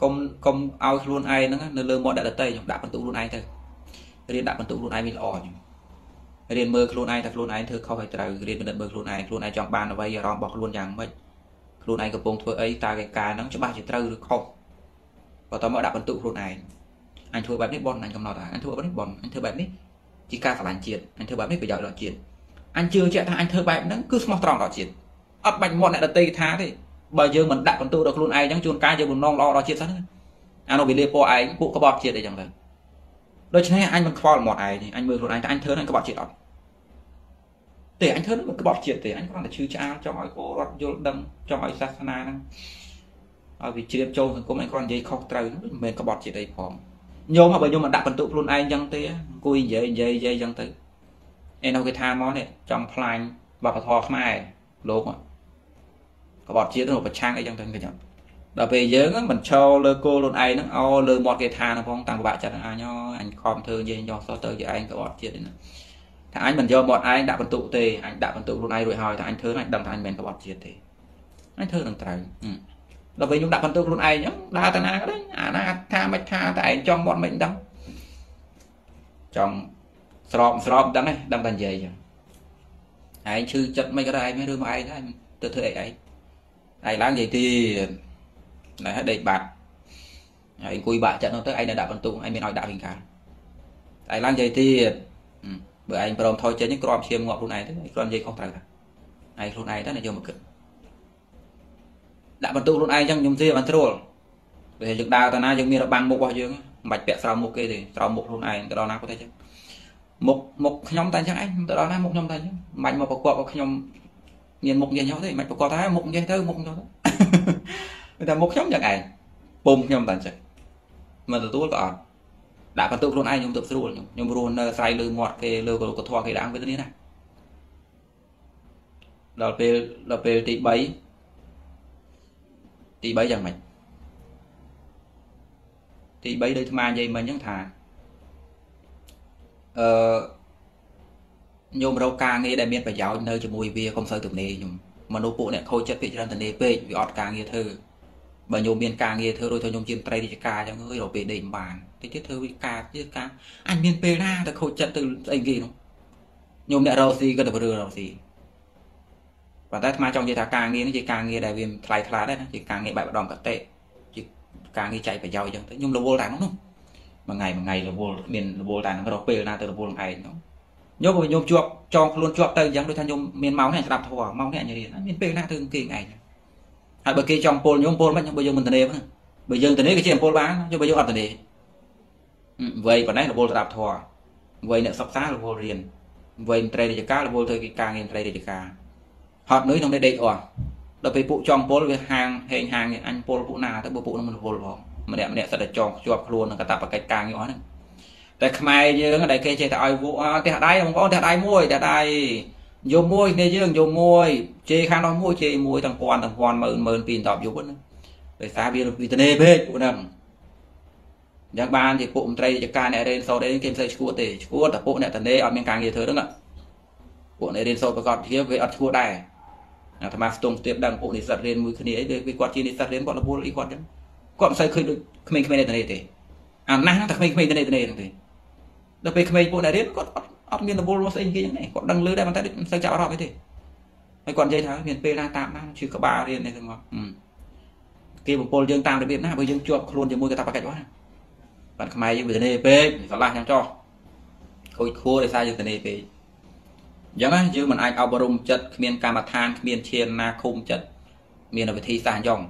កុំកុំឲ្យខ្លួនឯងហ្នឹងនៅលើមាត់ដាក់តន្ត្រីខ្ញុំដាក់បន្ទុកខ្លួនឯងទៅរៀនដាក់បន្ទុកខ្លួនឯងមានល្អខ្ញុំរៀនមើលខ្លួនឯងថាខ្លួនឯងធ្វើខុសឲ្យត្រូវរៀនពិនិត្យមើលខ្លួនឯងខ្លួនឯងចង់បានអ្វីអារម្មណ៍របស់ខ្លួនយ៉ាងម៉េចខ្លួនឯងកំពុងធ្វើអីតើកិច្ចការហ្នឹងច្បាស់ជាត្រូវឬខុសបន្តមកដាក់បន្ទុកខ្លួនឯងអញធ្វើបែបនេះបនអញកំណត់ថាអញធ្វើបែបនេះបនអញធ្វើបែបនេះ ជាការស្រឡាញ់ជាតិអញធ្វើបែបនេះប្រយោជន៍ដល់ជាតិអញជឿជាក់ថាអញធ្វើបែបហ្នឹងគឺស្មោះត្រង់ដល់ជាតិអត់បាច់មាត់អ្នកដតីថាទេបើយើងមិនដាក់បន្ទូដល់ខ្លួនឯងអញ្ចឹងជួនកាលយើងបំណងល្អដល់ជាតិសិនអានោះវាលាពួកឯងពួកក្បត់ជាតិអីចឹងទៅដូច្នេះអញមិនខ្វល់មាត់ឯងអញមើលខ្លួនឯងតែអញធ្វើនឹងក្បត់ជាតិអត់ទេអញធ្វើនឹងមិនក្បត់ជាតិទេអញគ្រាន់តែឈឺឆ្អាលចង់ឲ្យពលរដ្ឋយល់ដឹងចង់ឲ្យសាសនាហ្នឹងឲ្យវាជ្រាបចូលសង្គមអញគ្រាន់និយាយខុសត្រូវមិនមែនក្បត់ជាតិអីផង ញោមបើញោមមិនដាក់បន្ទុកខ្លួនឯងចឹងទេអង្គុយនិយាយនិយាយនិយាយចឹងទៅឯនោះគេថាមកនេះចង់ផ្លាញវប្បធម៌ខ្មែរលោកក្បត់ជាតិនោះប្រឆាំងអីចឹងទៅខ្ញុំដល់ពេលយើងមិនឈរលើគោលខ្លួនឯងហ្នឹងអោលើមាត់គេថាហ្នឹងផងតាំងពិបាកចិត្តអញអញខំធ្វើនិយាយយកសោះទៅជាឯងក្បត់ជាតិហ្នឹងថាអញមិនយកមាត់ឯងដាក់បន្ទុកទេអញដាក់បន្ទុកខ្លួនឯងរួចហើយថាអញធ្វើអញដឹងថាអញមិនមែនក្បត់ជាតិទេអញធ្វើនឹងត្រូវ ដល់ពេលខ្ញុំដាក់បន្ទុកខ្លួនឯងអញ្ចឹងដើរតាណាក៏ដែរអាណាថាមិនថាតែឯងចង់មាត់មិនដឹងចង់ស្របស្របដឹងទេដឹងតែនិយាយចឹងឯងឈឺចិត្តមិនក៏ដែរឯងឬមកឯងដែរទៅធ្វើអីឯងឯងឡើងនិយាយទៀតណែឲ្យដេកបាត់ហើយអង្គុយបាក់ចិត្តនោះទៅឯងនៅដាក់បន្ទុកឯងមានឲ្យដាក់វិញកាលឯងឡើងនិយាយទៀតបើឯងព្រមថយចេញគ្រាន់ឈាមងាប់ខ្លួនឯងទៅគ្រាន់និយាយខុសត្រូវថាឯងខ្លួនឯងទៅអ្នកយកមកគិត ដាក់បន្ទុកខ្លួនឯងចឹងខ្ញុំជឿបានត្រួលពេលយើងដើរទៅណាយើងមានរបាំងមុខរបស់យើងមិនបាច់ពាក់ស្រោមមុខគេទេស្រោមមុខខ្លួនឯងទៅដល់ណាក៏តែចឹងមុខមុខខ្ញុំតែចឹងឯងទៅដល់ណាមុខខ្ញុំតែចឹងមិនបាច់មកប្រកបกับខ្ញុំមានមុខញ៉េះញោទេមិនប្រកបថាមុខញ៉េះទៅមុខញោទៅតែមុខខ្ញុំចឹងឯងពុំខ្ញុំតែចឹងមិនទទួលក៏អត់ដាក់បន្ទុកខ្លួនឯងខ្ញុំទៅស្រួលខ្ញុំខ្ញុំរស់នៅអាស្រ័យលើមាត់គេលើកធွာគេដាក់វេទនាណាដល់ពេលដល់ពេលទី3 ទី3យ៉ាងម៉េចទី3ដូចអានិយាយមិញអញ្ចឹងថាអឺញោមរកការងារដែលមានប្រយោជន៍នៅជាមួយវាកុំសូវទំនេរខ្ញុំមនុស្សពួកអ្នកខូចចិត្តពេកច្រើនទំនេរពេកវាអត់ការងារធ្វើបើញោមមានការងារធ្វើរួចទៅញោមជាត្រីរាជការអញ្ចឹងអើយរកពេលដេកមិនបានតិចទៀតធ្វើវិការទៀតការអញមានពេលណាទៅខូចចិត្តទៅស្អីគេនោះញោមអ្នករកស៊ីក៏ទៅរឿងរកស៊ី ប៉ុន្តែអាត្មាចង់និយាយថាការងារនេះជាការងារដែលវាថ្លៃថ្លាដែរណាជាការងារបែបឧត្តមកតេជាការងារចែកប្រយោជន៍អញ្ចឹងទៅខ្ញុំរវល់តែនោះនោះមួយថ្ងៃមួយថ្ងៃរវល់មានរវល់តែនឹងរកពេលណាទៅរវល់ឯងនោះញោមញោមជាប់ចងខ្លួនជាប់ទៅអញ្ចឹងដូចថាញោមមានម៉ោងនេះស្ដាប់ធម៌ម៉ោងនេះអញរៀនមានពេលណាទៅគេឯងហើយបើគេចង់ពលញោមពលមិនបើយើងមិនទនេណាបើយើងទនេក៏ជាពលបានយកបើយើងអត់ទនេវ័យប៉ុណ្ណេះរវល់ស្ដាប់ធម៌វ័យអ្នកសិក្សារវល់រៀនវ័យមន្ត្រីរាជការរវល់ធ្វើការងារមន្ត្រីរាជការ ហត់នុយក្នុងដេកអស់ដល់ពេលពួកចង់ពលវាហាងហេងហាងអញពលពួកណាទៅបើពួកនោះមិនរវល់ផងម្នាក់ម្នាក់សិតតែចងជាប់ខ្លួននឹងកតាបកិច្ចការងារអស់ហ្នឹងតែខ្មែរយើងដែលគេចេះតែឲ្យវក់ផ្ទះដៃបងប្អូនផ្ទះដៃមួយផ្ទះដៃយកមួយគ្នាយើងយកមួយជេរខាងនោះមួយជេរមួយទាំងពាន់ទាំងពាន់ម៉ឺនម៉ឺនពីតបយប់ហ្នឹងដោយសារវាវិធានេពេកពួកហ្នឹងអញ្ចឹងបានជាពួកមន្ត្រីរាជការអ្នករៀនសូត្រអីគេមិនសូវឈួតទេឈួតតែពួកអ្នកតនេអត់មានការងារធ្វើហ្នឹងពួកអ្នករៀនសូត្រប្រកបជាវាអត់ឈួតដែរ អាត្មាស្ទងស្ទាបដឹងពួកនិស្សិតរៀនមួយគ្នាអីវាគាត់ជានិស្សិតរៀនគាត់រវល់អីគាត់អញ្ចឹងគាត់មិនសូវឃើញដូចក្មេងៗអ្នកតនេទេអាណាស់តែក្មេងៗតនេតនេហ្នឹងទេដល់ពេលក្មេងពួកអ្នករៀនគាត់អត់អត់មានរវល់ស្អីគេយ៉ាងនេះគាត់ដឹងលឺដែរប៉ុន្តែដូចមិនសូវចាប់អារម្មណ៍អីទេហើយគាត់និយាយថាមានពេលណាតាមបានជឿក្បាលរៀននេះទាំងអស់គេបំពល់យើងតាមរបៀបណាបើយើងជាប់ខ្លួនជាមួយកតាបកិច្ចហ្នឹងបាទខ្មែរយើងវិធានេពេកឆ្លាស់យ៉ាងចោះខូចខួរដោយសារយើងធានេពេកអញ្ចឹងណាយើងមិនអាចអប់រំចិត្តគ្មានកម្មដ្ឋានគ្មានឈានណាឃុំចិត្តមានវិធីសាស្ត្រយ៉ង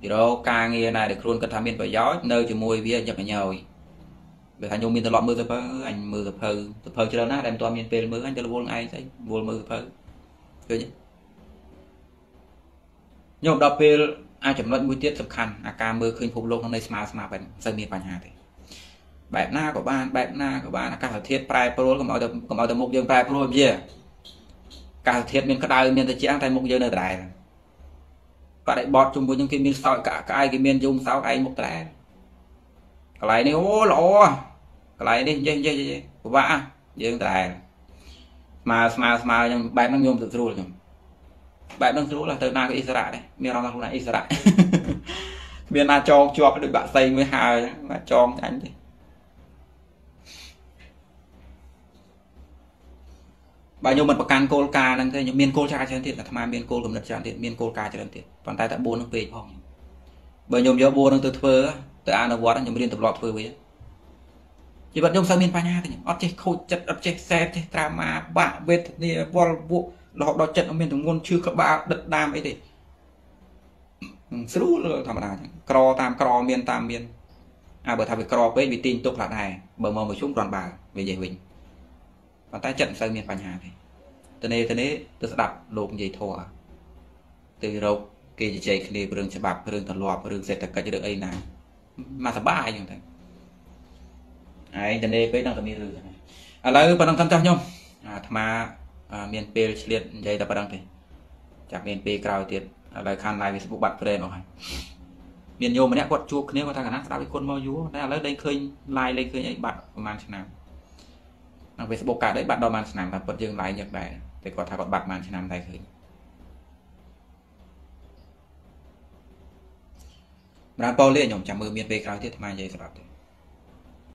ពីរកការងារណាដែលខ្លួនគាត់ថាមានប្រយោជន៍នៅជាមួយវាយកញយបើថាខ្ញុំមានត្រឡប់មើលទៅពើអញមើលទៅភៅទៅភៅច្រើនណាស់ដែលមិនទាន់មានពេលមើលអញទៅរវល់ឯងស្អីរវល់មើលទៅភៅឃើញខ្ញុំដល់ពេលអាចចំណុចមួយទៀតសំខាន់អាការមើលឃើញភពលោកក្នុងនៃស្មារស្មាបែបមិនសូវមានបញ្ហាទេ បែបណាក៏បានបែបណាក៏បានអាកាសធាតុប្រែប្រួលកុំឲ្យទៅកុំឲ្យទៅមុខយើងប្រែប្រួលវាអាកាសធាតុមានក្តៅមានត្រជាក់តែមុខយើងនៅដដែលបរិបទជុំវិញនឹងគេមានសោកក្អាយគេមានយំសោកឯងមុខតែកន្លែងនេះអូល្អកន្លែងនេះចេះចេះចេះពិបាកយើងតែស្មើស្មើស្មើខ្ញុំបែបហ្នឹងខ្ញុំទៅស្រួលខ្ញុំបែបហ្នឹងស្រួលទៅណាក៏អិសរៈដែរមានអារម្មណ៍ថាខ្លួនឯងអិសរៈមានណាចងជាប់ដូចបាក់សៃមួយហើយបាទចងអញទេ បើខ្ញុំមិនប្រកាន់គោលការណ៍ហ្នឹងទេខ្ញុំមានគោលការណ៍ច្រើនទៀតអាត្មាមានគោលគំនិតច្រើនទៀតមានគោលការណ៍ច្រើនទៀតប៉ុន្តែតែ4នឹងពេកផងបើខ្ញុំយក4នឹងទៅធ្វើទៅអនុវត្តខ្ញុំរៀនទម្លាប់ធ្វើវាជីវិតខ្ញុំសើមានបញ្ហាទេអត់ចេះខូចចិត្តអត់ចេះសែបចេះត្រាម៉ាបាក់វេទនាវល់វក់រហូតដល់ចិត្តអត់មានទម្ងន់ឈឺក្បាលដិតដាមអីទេស្រួលធម្មតាចឹងក្រតាមក្រមានតាមមានអាបើថាវាក្រពេកវាទាញទុកខ្លះដែរបើមកមកជុំគ្រាន់បើវានិយាយវិញ ប៉ុន្តែចិត្តមិនសូវមានបញ្ហាទេតនេតនេទៅស្ដាប់លោកនិយាយធម៌ទៅរកគេជជែកគ្នារឿងច្បាប់រឿងទម្លាប់រឿងសេដ្ឋកិច្ចរឿងអីណាមកសបាយអញ្ចឹងទៅឯងតនេពេកដល់តែមានរឿងចឹងឥឡូវប៉ុណ្ណឹងតាមចាស់ខ្ញុំអាត្មាមានពេលឆ្លៀតនិយាយតែប៉ុណ្ណឹងទេចាក់មានពេលក្រោយទៀតឥឡូវខាន live Facebook បាត់ព្រែនអស់ហើយមានញោមម្នាក់គាត់ជួបគ្នាគាត់ថាកណាស្ដាប់ឲ្យគុណមកយូរតែឥឡូវលេងឃើញ live លេងឃើញអីបាត់ប្រហែលឆ្នាំក្នុង Facebook កើតអីបាត់ដល់ប្រហែលឆ្នាំតែពិតយើង live ញឹកដែរតែគាត់ថាគាត់បាត់ប្រហែលឆ្នាំតែឃើញប្រាប៉ូលីខ្ញុំចាំមើលមានពេលក្រោយទៀតអាត្មានិយាយស្រាប់ទេ